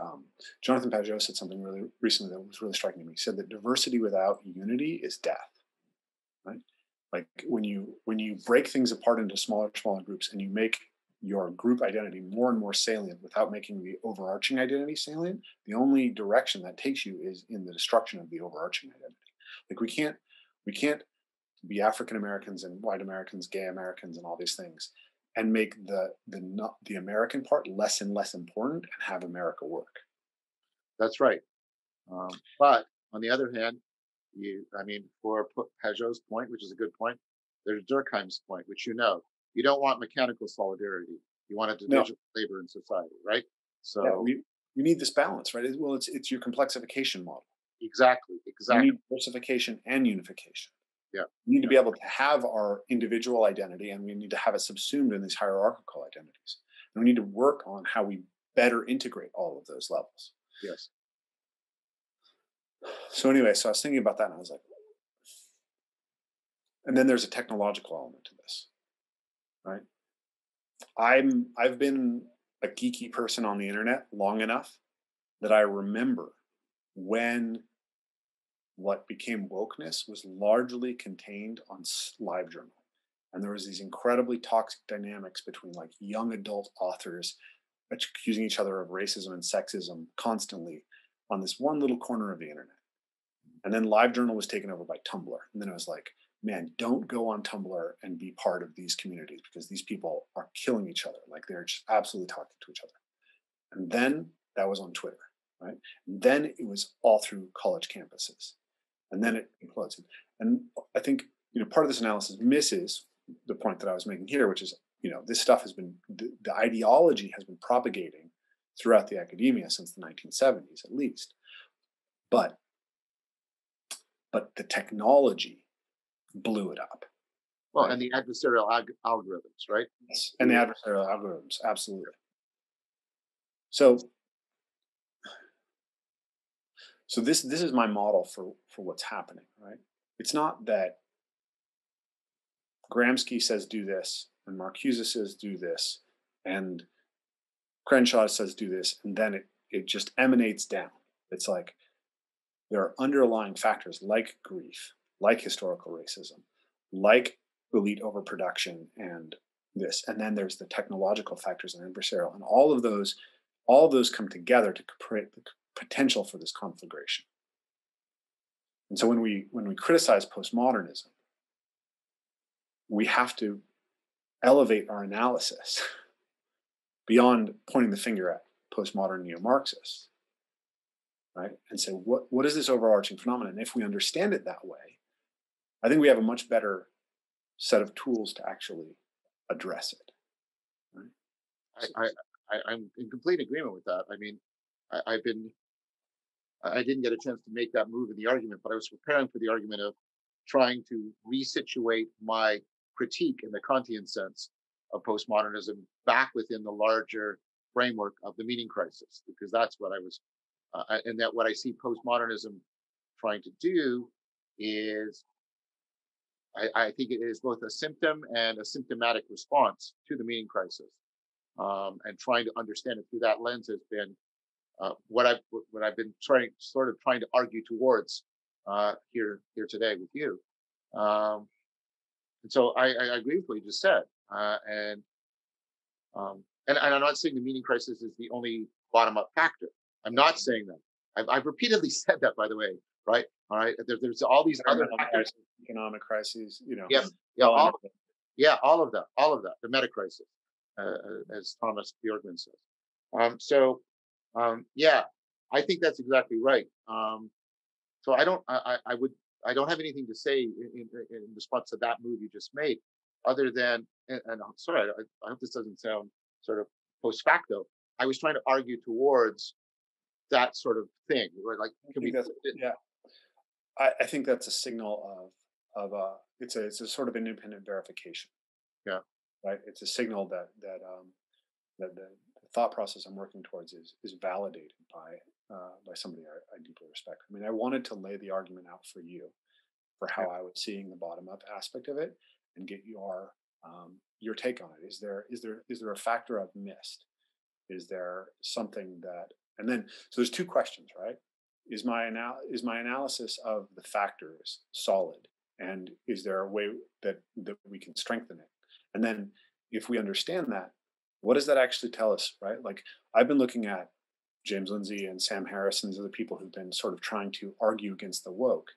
Um, Jonathan Pageau said something really recently that was really striking to me. He said that diversity without unity is death. Right? Like when you when you break things apart into smaller, smaller groups and you make your group identity more and more salient without making the overarching identity salient, the only direction that takes you is in the destruction of the overarching identity. Like we can't we can't be African Americans and white Americans, gay Americans, and all these things, and make the the not the American part less and less important and have America work. That's right. Um, but on the other hand, you I mean, for Pageau's point, which is a good point, there's Durkheim's point, which you know, you don't want mechanical solidarity. You want a division no. labor in society, right? So yeah, we, we need this balance, right? Well, it's it's your complexification model. Exactly. Exactly. You need diversification and unification. Yeah. We need to be able to have our individual identity and we need to have it subsumed in these hierarchical identities. And we need to work on how we better integrate all of those levels. Yes. So anyway, so I was thinking about that and I was like, and then there's a technological element to right? I'm I've been a geeky person on the internet long enough that I remember when what became wokeness was largely contained on LiveJournal. And there was these incredibly toxic dynamics between like young adult authors accusing each other of racism and sexism constantly on this one little corner of the internet. And then LiveJournal was taken over by Tumblr. And then it was like, man, don't go on Tumblr and be part of these communities because these people are killing each other. Like they're just absolutely talking to each other. And then that was on Twitter, right? And then it was all through college campuses. And then it implodes. And I think, you know, part of this analysis misses the point that I was making here, which is, you know, this stuff has been, the, the ideology has been propagating throughout the academia since the 1970s at least. But but the technology blew it up. Well, right? and the adversarial ag- algorithms, right? Yes, and the mm. adversarial algorithms, absolutely. So, so this this is my model for for what's happening, right? It's not that Gramsci says do this, and Marcuse says do this, and Crenshaw says do this, and then it it just emanates down. It's like there are underlying factors like grief, like historical racism, like elite overproduction and this. And then there's the technological factors and adversarial. And all of those, all of those come together to create the potential for this conflagration. And so when we when we criticize postmodernism, we have to elevate our analysis beyond pointing the finger at postmodern neo-Marxists, right? And say, what, what is this overarching phenomenon? And if we understand it that way, I think we have a much better set of tools to actually address it. Right? I, I, I'm in complete agreement with that. I mean, I, I've been, I didn't get a chance to make that move in the argument, but I was preparing for the argument of trying to resituate my critique in the Kantian sense of postmodernism back within the larger framework of the meaning crisis, because that's what I was, uh, and that what I see postmodernism trying to do is I, I, think it is both a symptom and a symptomatic response to the meaning crisis. Um, and trying to understand it through that lens has been uh, what I've what I've been trying sort of trying to argue towards uh, here here today with you. Um, and so I, I agree with what you just said. Uh, and, um, and and I'm not saying the meaning crisis is the only bottom up factor. I'm not saying that. I've, I've repeatedly said that, by the way. Right. All right. There, there's all these other factors. economic crises. You know. Yeah. Yeah. All, yeah. All of that. All of that. The meta crisis, uh, uh, as Thomas Bjorkman says. Um, so, um, yeah, I think that's exactly right. Um, so I don't. I, I would. I don't have anything to say in, in, in response to that move you just made, other than. And, and I'm sorry. I, I hope this doesn't sound sort of post facto. I was trying to argue towards that sort of thing, where like can we? Yeah, I, I think that's a signal of of a it's a it's a sort of independent verification. Yeah. Right. It's a signal that that um that the, the thought process I'm working towards is is validated by uh, by somebody I, I deeply respect. I mean, I wanted to lay the argument out for you for how I was seeing the bottom up aspect of it and get your um, your take on it. Is there is there is there a factor I've missed? Is there something that and then so there's two questions, right? Is my anal- is my analysis of the factors solid? And is there a way that that we can strengthen it? And then if we understand that what does that actually tell us right? Like i've been looking at james lindsay and sam harris and these other people who've been sort of trying to argue against the woke.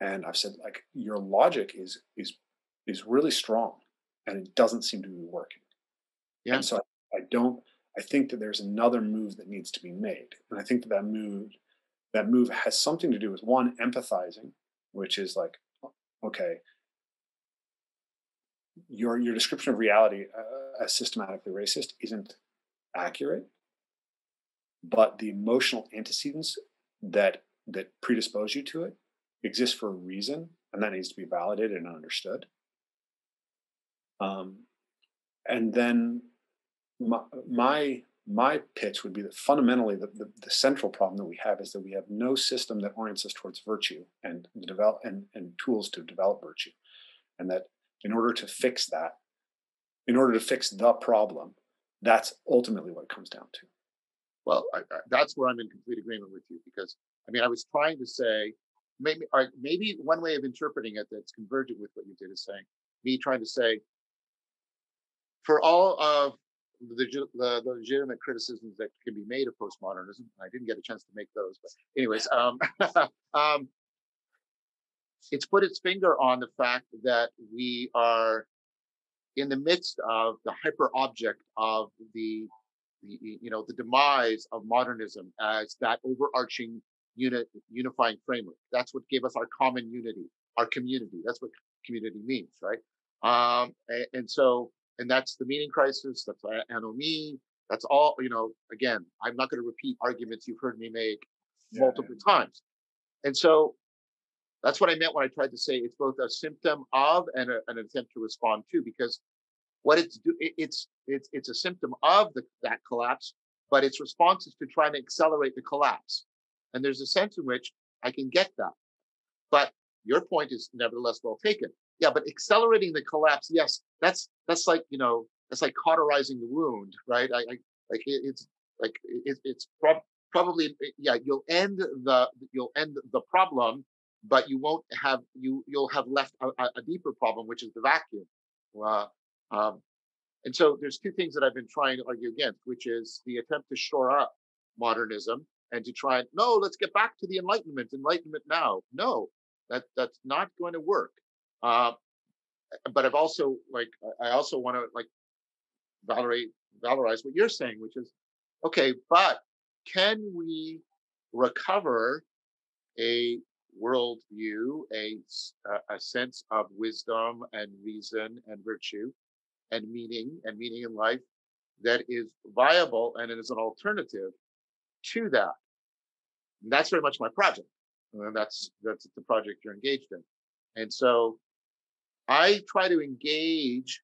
And i've said like your logic is is is really strong and it doesn't seem to be working. Yeah. And so i don't i think that there's another move that needs to be made. And i think that that move that move has something to do with one empathizing which is like okay your your description of reality uh, as systematically racist isn't accurate but the emotional antecedents that that predispose you to it exist for a reason and that needs to be validated and understood. Um, and then my, my my pitch would be that fundamentally the, the, the, central problem that we have is that we have no system that orients us towards virtue and the develop and, and tools to develop virtue. And that in order to fix that in order to fix the problem that's ultimately what it comes down to. Well I, I, that's where i'm in complete agreement with you because i mean i was trying to say maybe maybe one way of interpreting it that's convergent with what you did is saying me trying to say for all of the, the, the, legitimate criticisms that can be made of postmodernism. I didn't get a chance to make those, but anyways, um, um, it's put its finger on the fact that we are in the midst of the hyper object of the, the you know the demise of modernism as that overarching unit unifying framework. That's what gave us our common unity, our community. That's what community means, right? Um, and, and so and that's the meaning crisis. That's anomie. That's all. You know, again, I'm not going to repeat arguments you've heard me make yeah, multiple yeah. times. And so that's what I meant when I tried to say it's both a symptom of and a, an attempt to respond to, because what it's do, it, it's it's it's a symptom of the, that collapse, but its response is to try and accelerate the collapse. And there's a sense in which I can get that. But your point is nevertheless well taken yeah, but accelerating the collapse, yes, that's that's like you know that's like cauterizing the wound, right? I, I like it, it's like it, it's prob- probably yeah you'll end the you'll end the problem, but you won't have you you'll have left a, a deeper problem, which is the vacuum. Uh, um, and so there's two things that I've been trying to argue against, which is the attempt to shore up modernism and to try and no, let's get back to the Enlightenment, Enlightenment now. No, that that's not going to work. Uh, but I've also like I also want to like valorate valorize what you're saying, which is okay, but can we recover a worldview, a a sense of wisdom and reason and virtue and meaning and meaning in life that is viable and is an alternative to that. And that's very much my project. And that's that's the project you're engaged in. And so I try to engage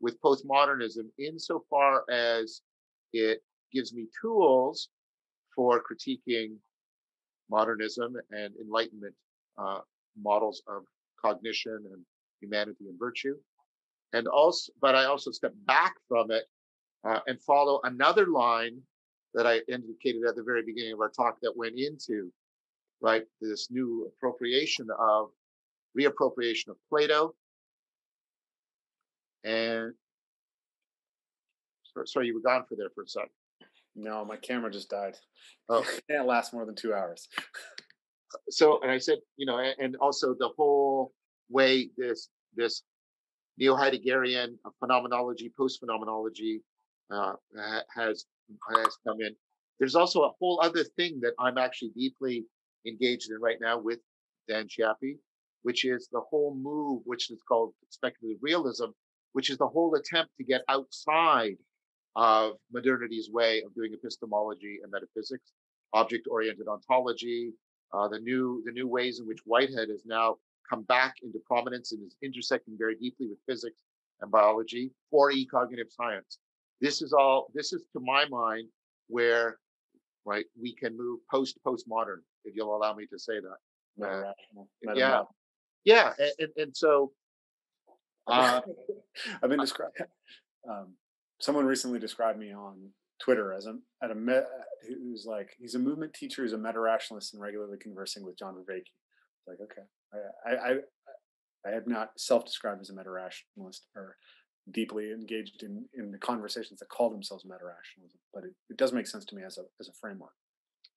with postmodernism insofar as it gives me tools for critiquing modernism and enlightenment uh, models of cognition and humanity and virtue and also but i also step back from it uh, and follow another line that i indicated at the very beginning of our talk that went into right? This new appropriation of reappropriation of Plato. And sorry, you were gone for there for a sec. No, my camera just died. Oh, can't last more than two hours. so, and I said, you know, and also the whole way this this neo Heideggerian phenomenology, post phenomenology, uh, has has come in. There's also a whole other thing that I'm actually deeply engaged in right now with Dan Chiappe, which is the whole move, which is called speculative realism, which is the whole attempt to get outside of modernity's way of doing epistemology and metaphysics, object-oriented ontology, uh, the new the new ways in which Whitehead has now come back into prominence and is intersecting very deeply with physics and biology 4E cognitive science. This is all. This is to my mind where right we can move post postmodern, if you'll allow me to say that. Uh, yeah, yeah, and, and, and so uh, I've been described. Um, someone recently described me on Twitter as a at a me, who's like he's a movement teacher who's a meta rationalist and regularly conversing with John Vervaeke. Like okay, I I I have not self described as a meta rationalist or deeply engaged in in the conversations that call themselves meta rationalism, but it, it does make sense to me as a as a framework.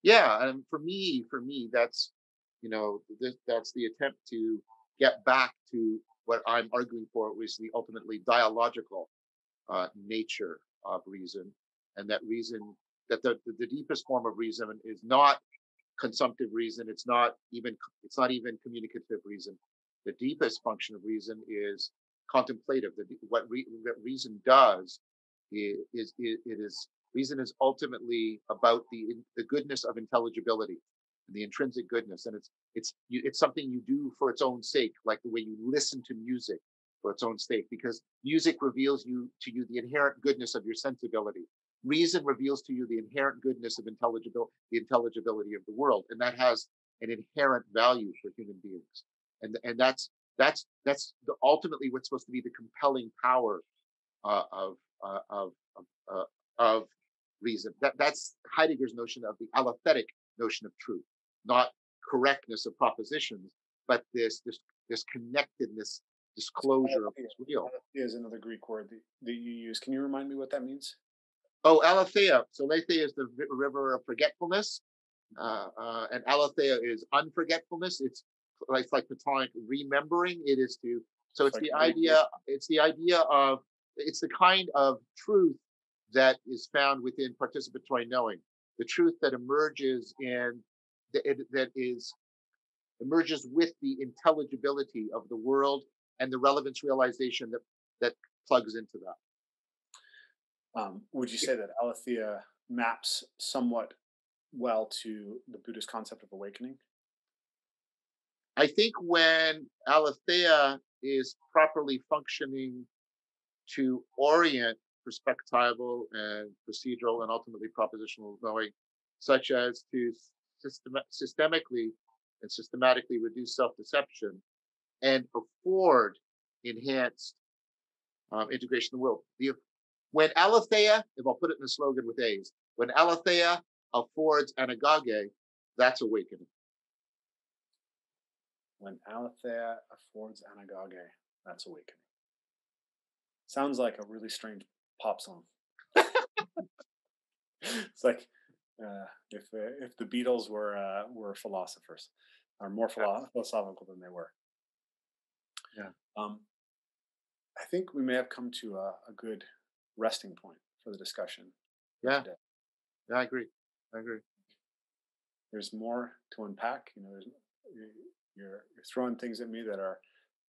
Yeah, and for me, for me, that's you know this, that's the attempt to get back to what I'm arguing for, is the ultimately dialogical uh, nature of reason, and that reason that the, the, the deepest form of reason is not consumptive reason. It's not even it's not even communicative reason. The deepest function of reason is contemplative. The, what, re, reason does is, is, is it is reason is ultimately about the the goodness of intelligibility and the intrinsic goodness and it's it's it's something you do for its own sake like the way you listen to music for its own sake because music reveals you to you the inherent goodness of your sensibility. Reason reveals to you the inherent goodness of intelligibility the intelligibility of the world and that has an inherent value for human beings. And and that's that's that's the, ultimately what's supposed to be the compelling power uh, of, uh, of of uh, of reason. That that's heidegger's notion of the alethetic notion of truth not correctness of propositions but this this this connectedness disclosure of what's real. Is another Greek word that, that you use. Can you remind me what that means? Oh, aletheia. So aletheia is the river of forgetfulness, uh, uh, and aletheia is unforgetfulness. It's like, it's like Platonic remembering. It is to. So it's, it's like the idea. It's the idea of. It's the kind of truth that is found within participatory knowing. The truth that emerges in that, that is emerges with the intelligibility of the world and the relevance realization that that plugs into that. Um, would you say that aletheia maps somewhat well to the Buddhist concept of awakening? I think when aletheia is properly functioning to orient perspectival and procedural and ultimately propositional knowing, such as to system- systemically and systematically reduce self-deception and afford enhanced um, integration in the world. The, when aletheia, if I'll put it in a slogan with A's, when aletheia affords anagoge, that's awakening. When aletheia affords anagoge, that's awakening. Sounds like a really strange pop song. it's like uh, if uh, if the Beatles were uh, were philosophers, or more philo- philosophical than they were. Yeah. Um, I think we may have come to a, a good resting point for the discussion. Yeah. Yeah, I agree. I agree. There's more to unpack. You know, you're, you're throwing things at me that are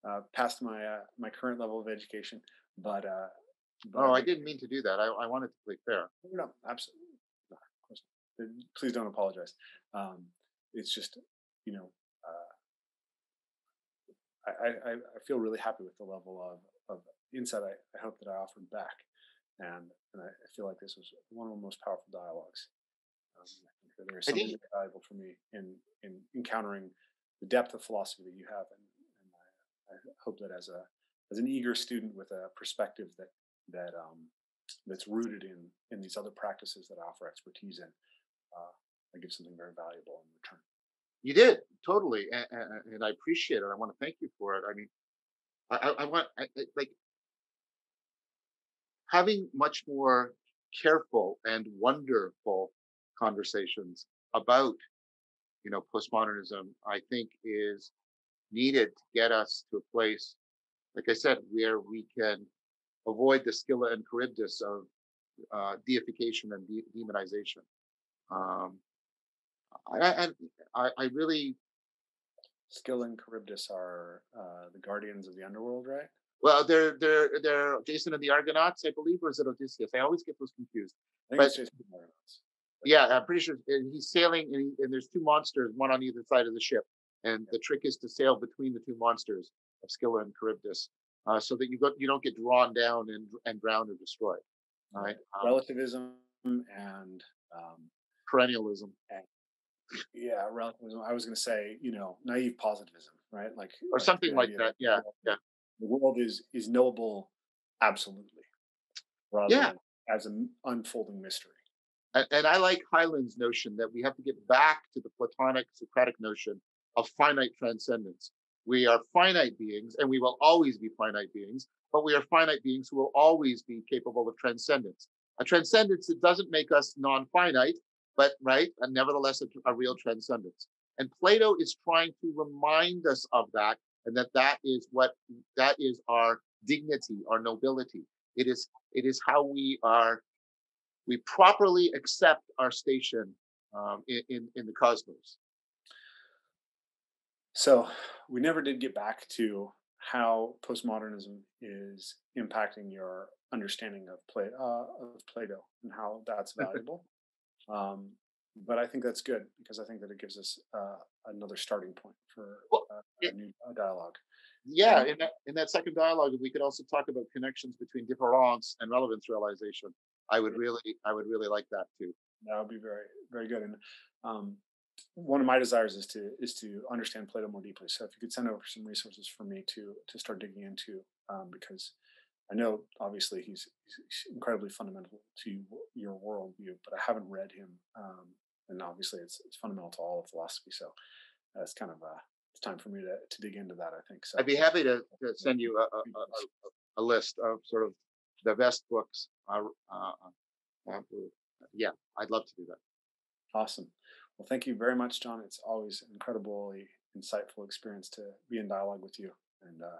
uh, past my uh, my current level of education, but. Uh, but oh, I didn't mean to do that. I, I wanted to play fair. No, absolutely. No, of course. Please don't apologize. Um, it's just, you know, I, I, I feel really happy with the level of, of insight I, I hope that I offered back. And, and I, I feel like this was one of the most powerful dialogues. Um, there is something think, valuable for me in, in encountering the depth of philosophy that you have. And, and I, I, hope that as a, as an eager student with a perspective that, that, um, that's rooted in, in these other practices that I offer expertise in, uh, I give something very valuable in return. You did totally, and, and, and I appreciate it. I want to thank you for it. I mean, I, I want I, like having much more careful and wonderful conversations about you know postmodernism i think is needed to get us to a place like i said where we can avoid the scylla and charybdis of uh, deification and de- demonization um, I, I, I really Scylla and Charybdis are uh, the guardians of the underworld, right? Well, they're they're they're Jason and the Argonauts, I believe, or is it Odysseus? I always get those confused. But, it's Jason and the Argonauts. Yeah, I'm pretty sure he's sailing, and, he, and, there's two monsters, one on either side of the ship, and yeah. the trick is to sail between the two monsters of Scylla and Charybdis, uh, so that you go, you don't get drawn down and and drowned or destroyed. All right, um, relativism and um, perennialism. Yeah, relativism. I was going to say, you know, naive positivism, right? Like or like something like that. Yeah, yeah the world is is knowable absolutely rather yeah. as an unfolding mystery and, and, i like hyland's notion that we have to get back to the platonic socratic notion of finite transcendence we are finite beings and we will always be finite beings but we are finite beings who will always be capable of transcendence a transcendence that doesn't make us non-finite but right and nevertheless a, a real transcendence. And plato is trying to remind us of that and that that is what that is our dignity our nobility. It is it is how we are we properly accept our station um, in, in, in the cosmos. So we never did get back to how postmodernism is impacting your understanding of, play, uh, of Plato and how that's valuable. Um, but I think that's good because I think that it gives us uh, another starting point for uh, a new dialogue. Yeah, in that, in that second dialogue, we could also talk about connections between difference and relevance realization. I would really, I would really like that too. That would be very, very good. And um, one of my desires is to is to understand Plato more deeply. So if you could send over some resources for me to to start digging into, um, because I know obviously he's, he's, incredibly fundamental to your worldview, but I haven't read him um, and obviously it's, it's fundamental to all of philosophy. So it's kind of uh, it's time for me to, to dig into that. I think so. I'd be happy to, to send you a, a, a, a, list of sort of the best books. Uh, uh, yeah, I'd love to do that. Awesome. Well, thank you very much, John. It's always an incredibly insightful experience to be in dialogue with you, and uh,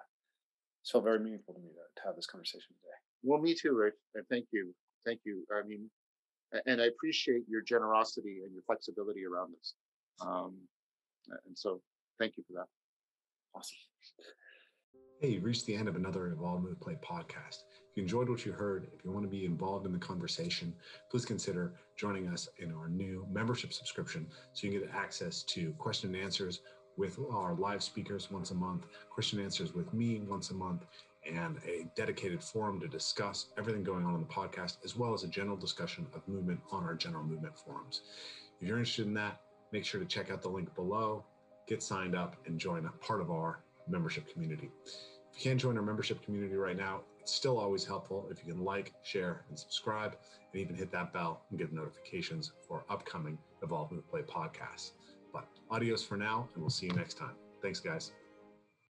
it's felt very meaningful to me to, to have this conversation today. Well, me too, Rafe. And thank you, thank you. I mean, and I appreciate your generosity and your flexibility around this. Um, and so, thank you for that. Awesome. Hey, you've reached the end of another Evolve Move Play podcast. If you enjoyed what you heard, if you want to be involved in the conversation, please consider joining us in our new membership subscription so you can get access to question and answers with our live speakers once a month, question answers with me once a month, and a dedicated forum to discuss everything going on in the podcast, as well as a general discussion of movement on our general movement forums. If you're interested in that, make sure to check out the link below, get signed up, and join a part of our membership community. If you can't join our membership community right now, it's still always helpful if you can like, share, and subscribe, and even hit that bell and get notifications for upcoming Evolve Move Play podcasts. But adios for now, and we'll see you next time. Thanks, guys.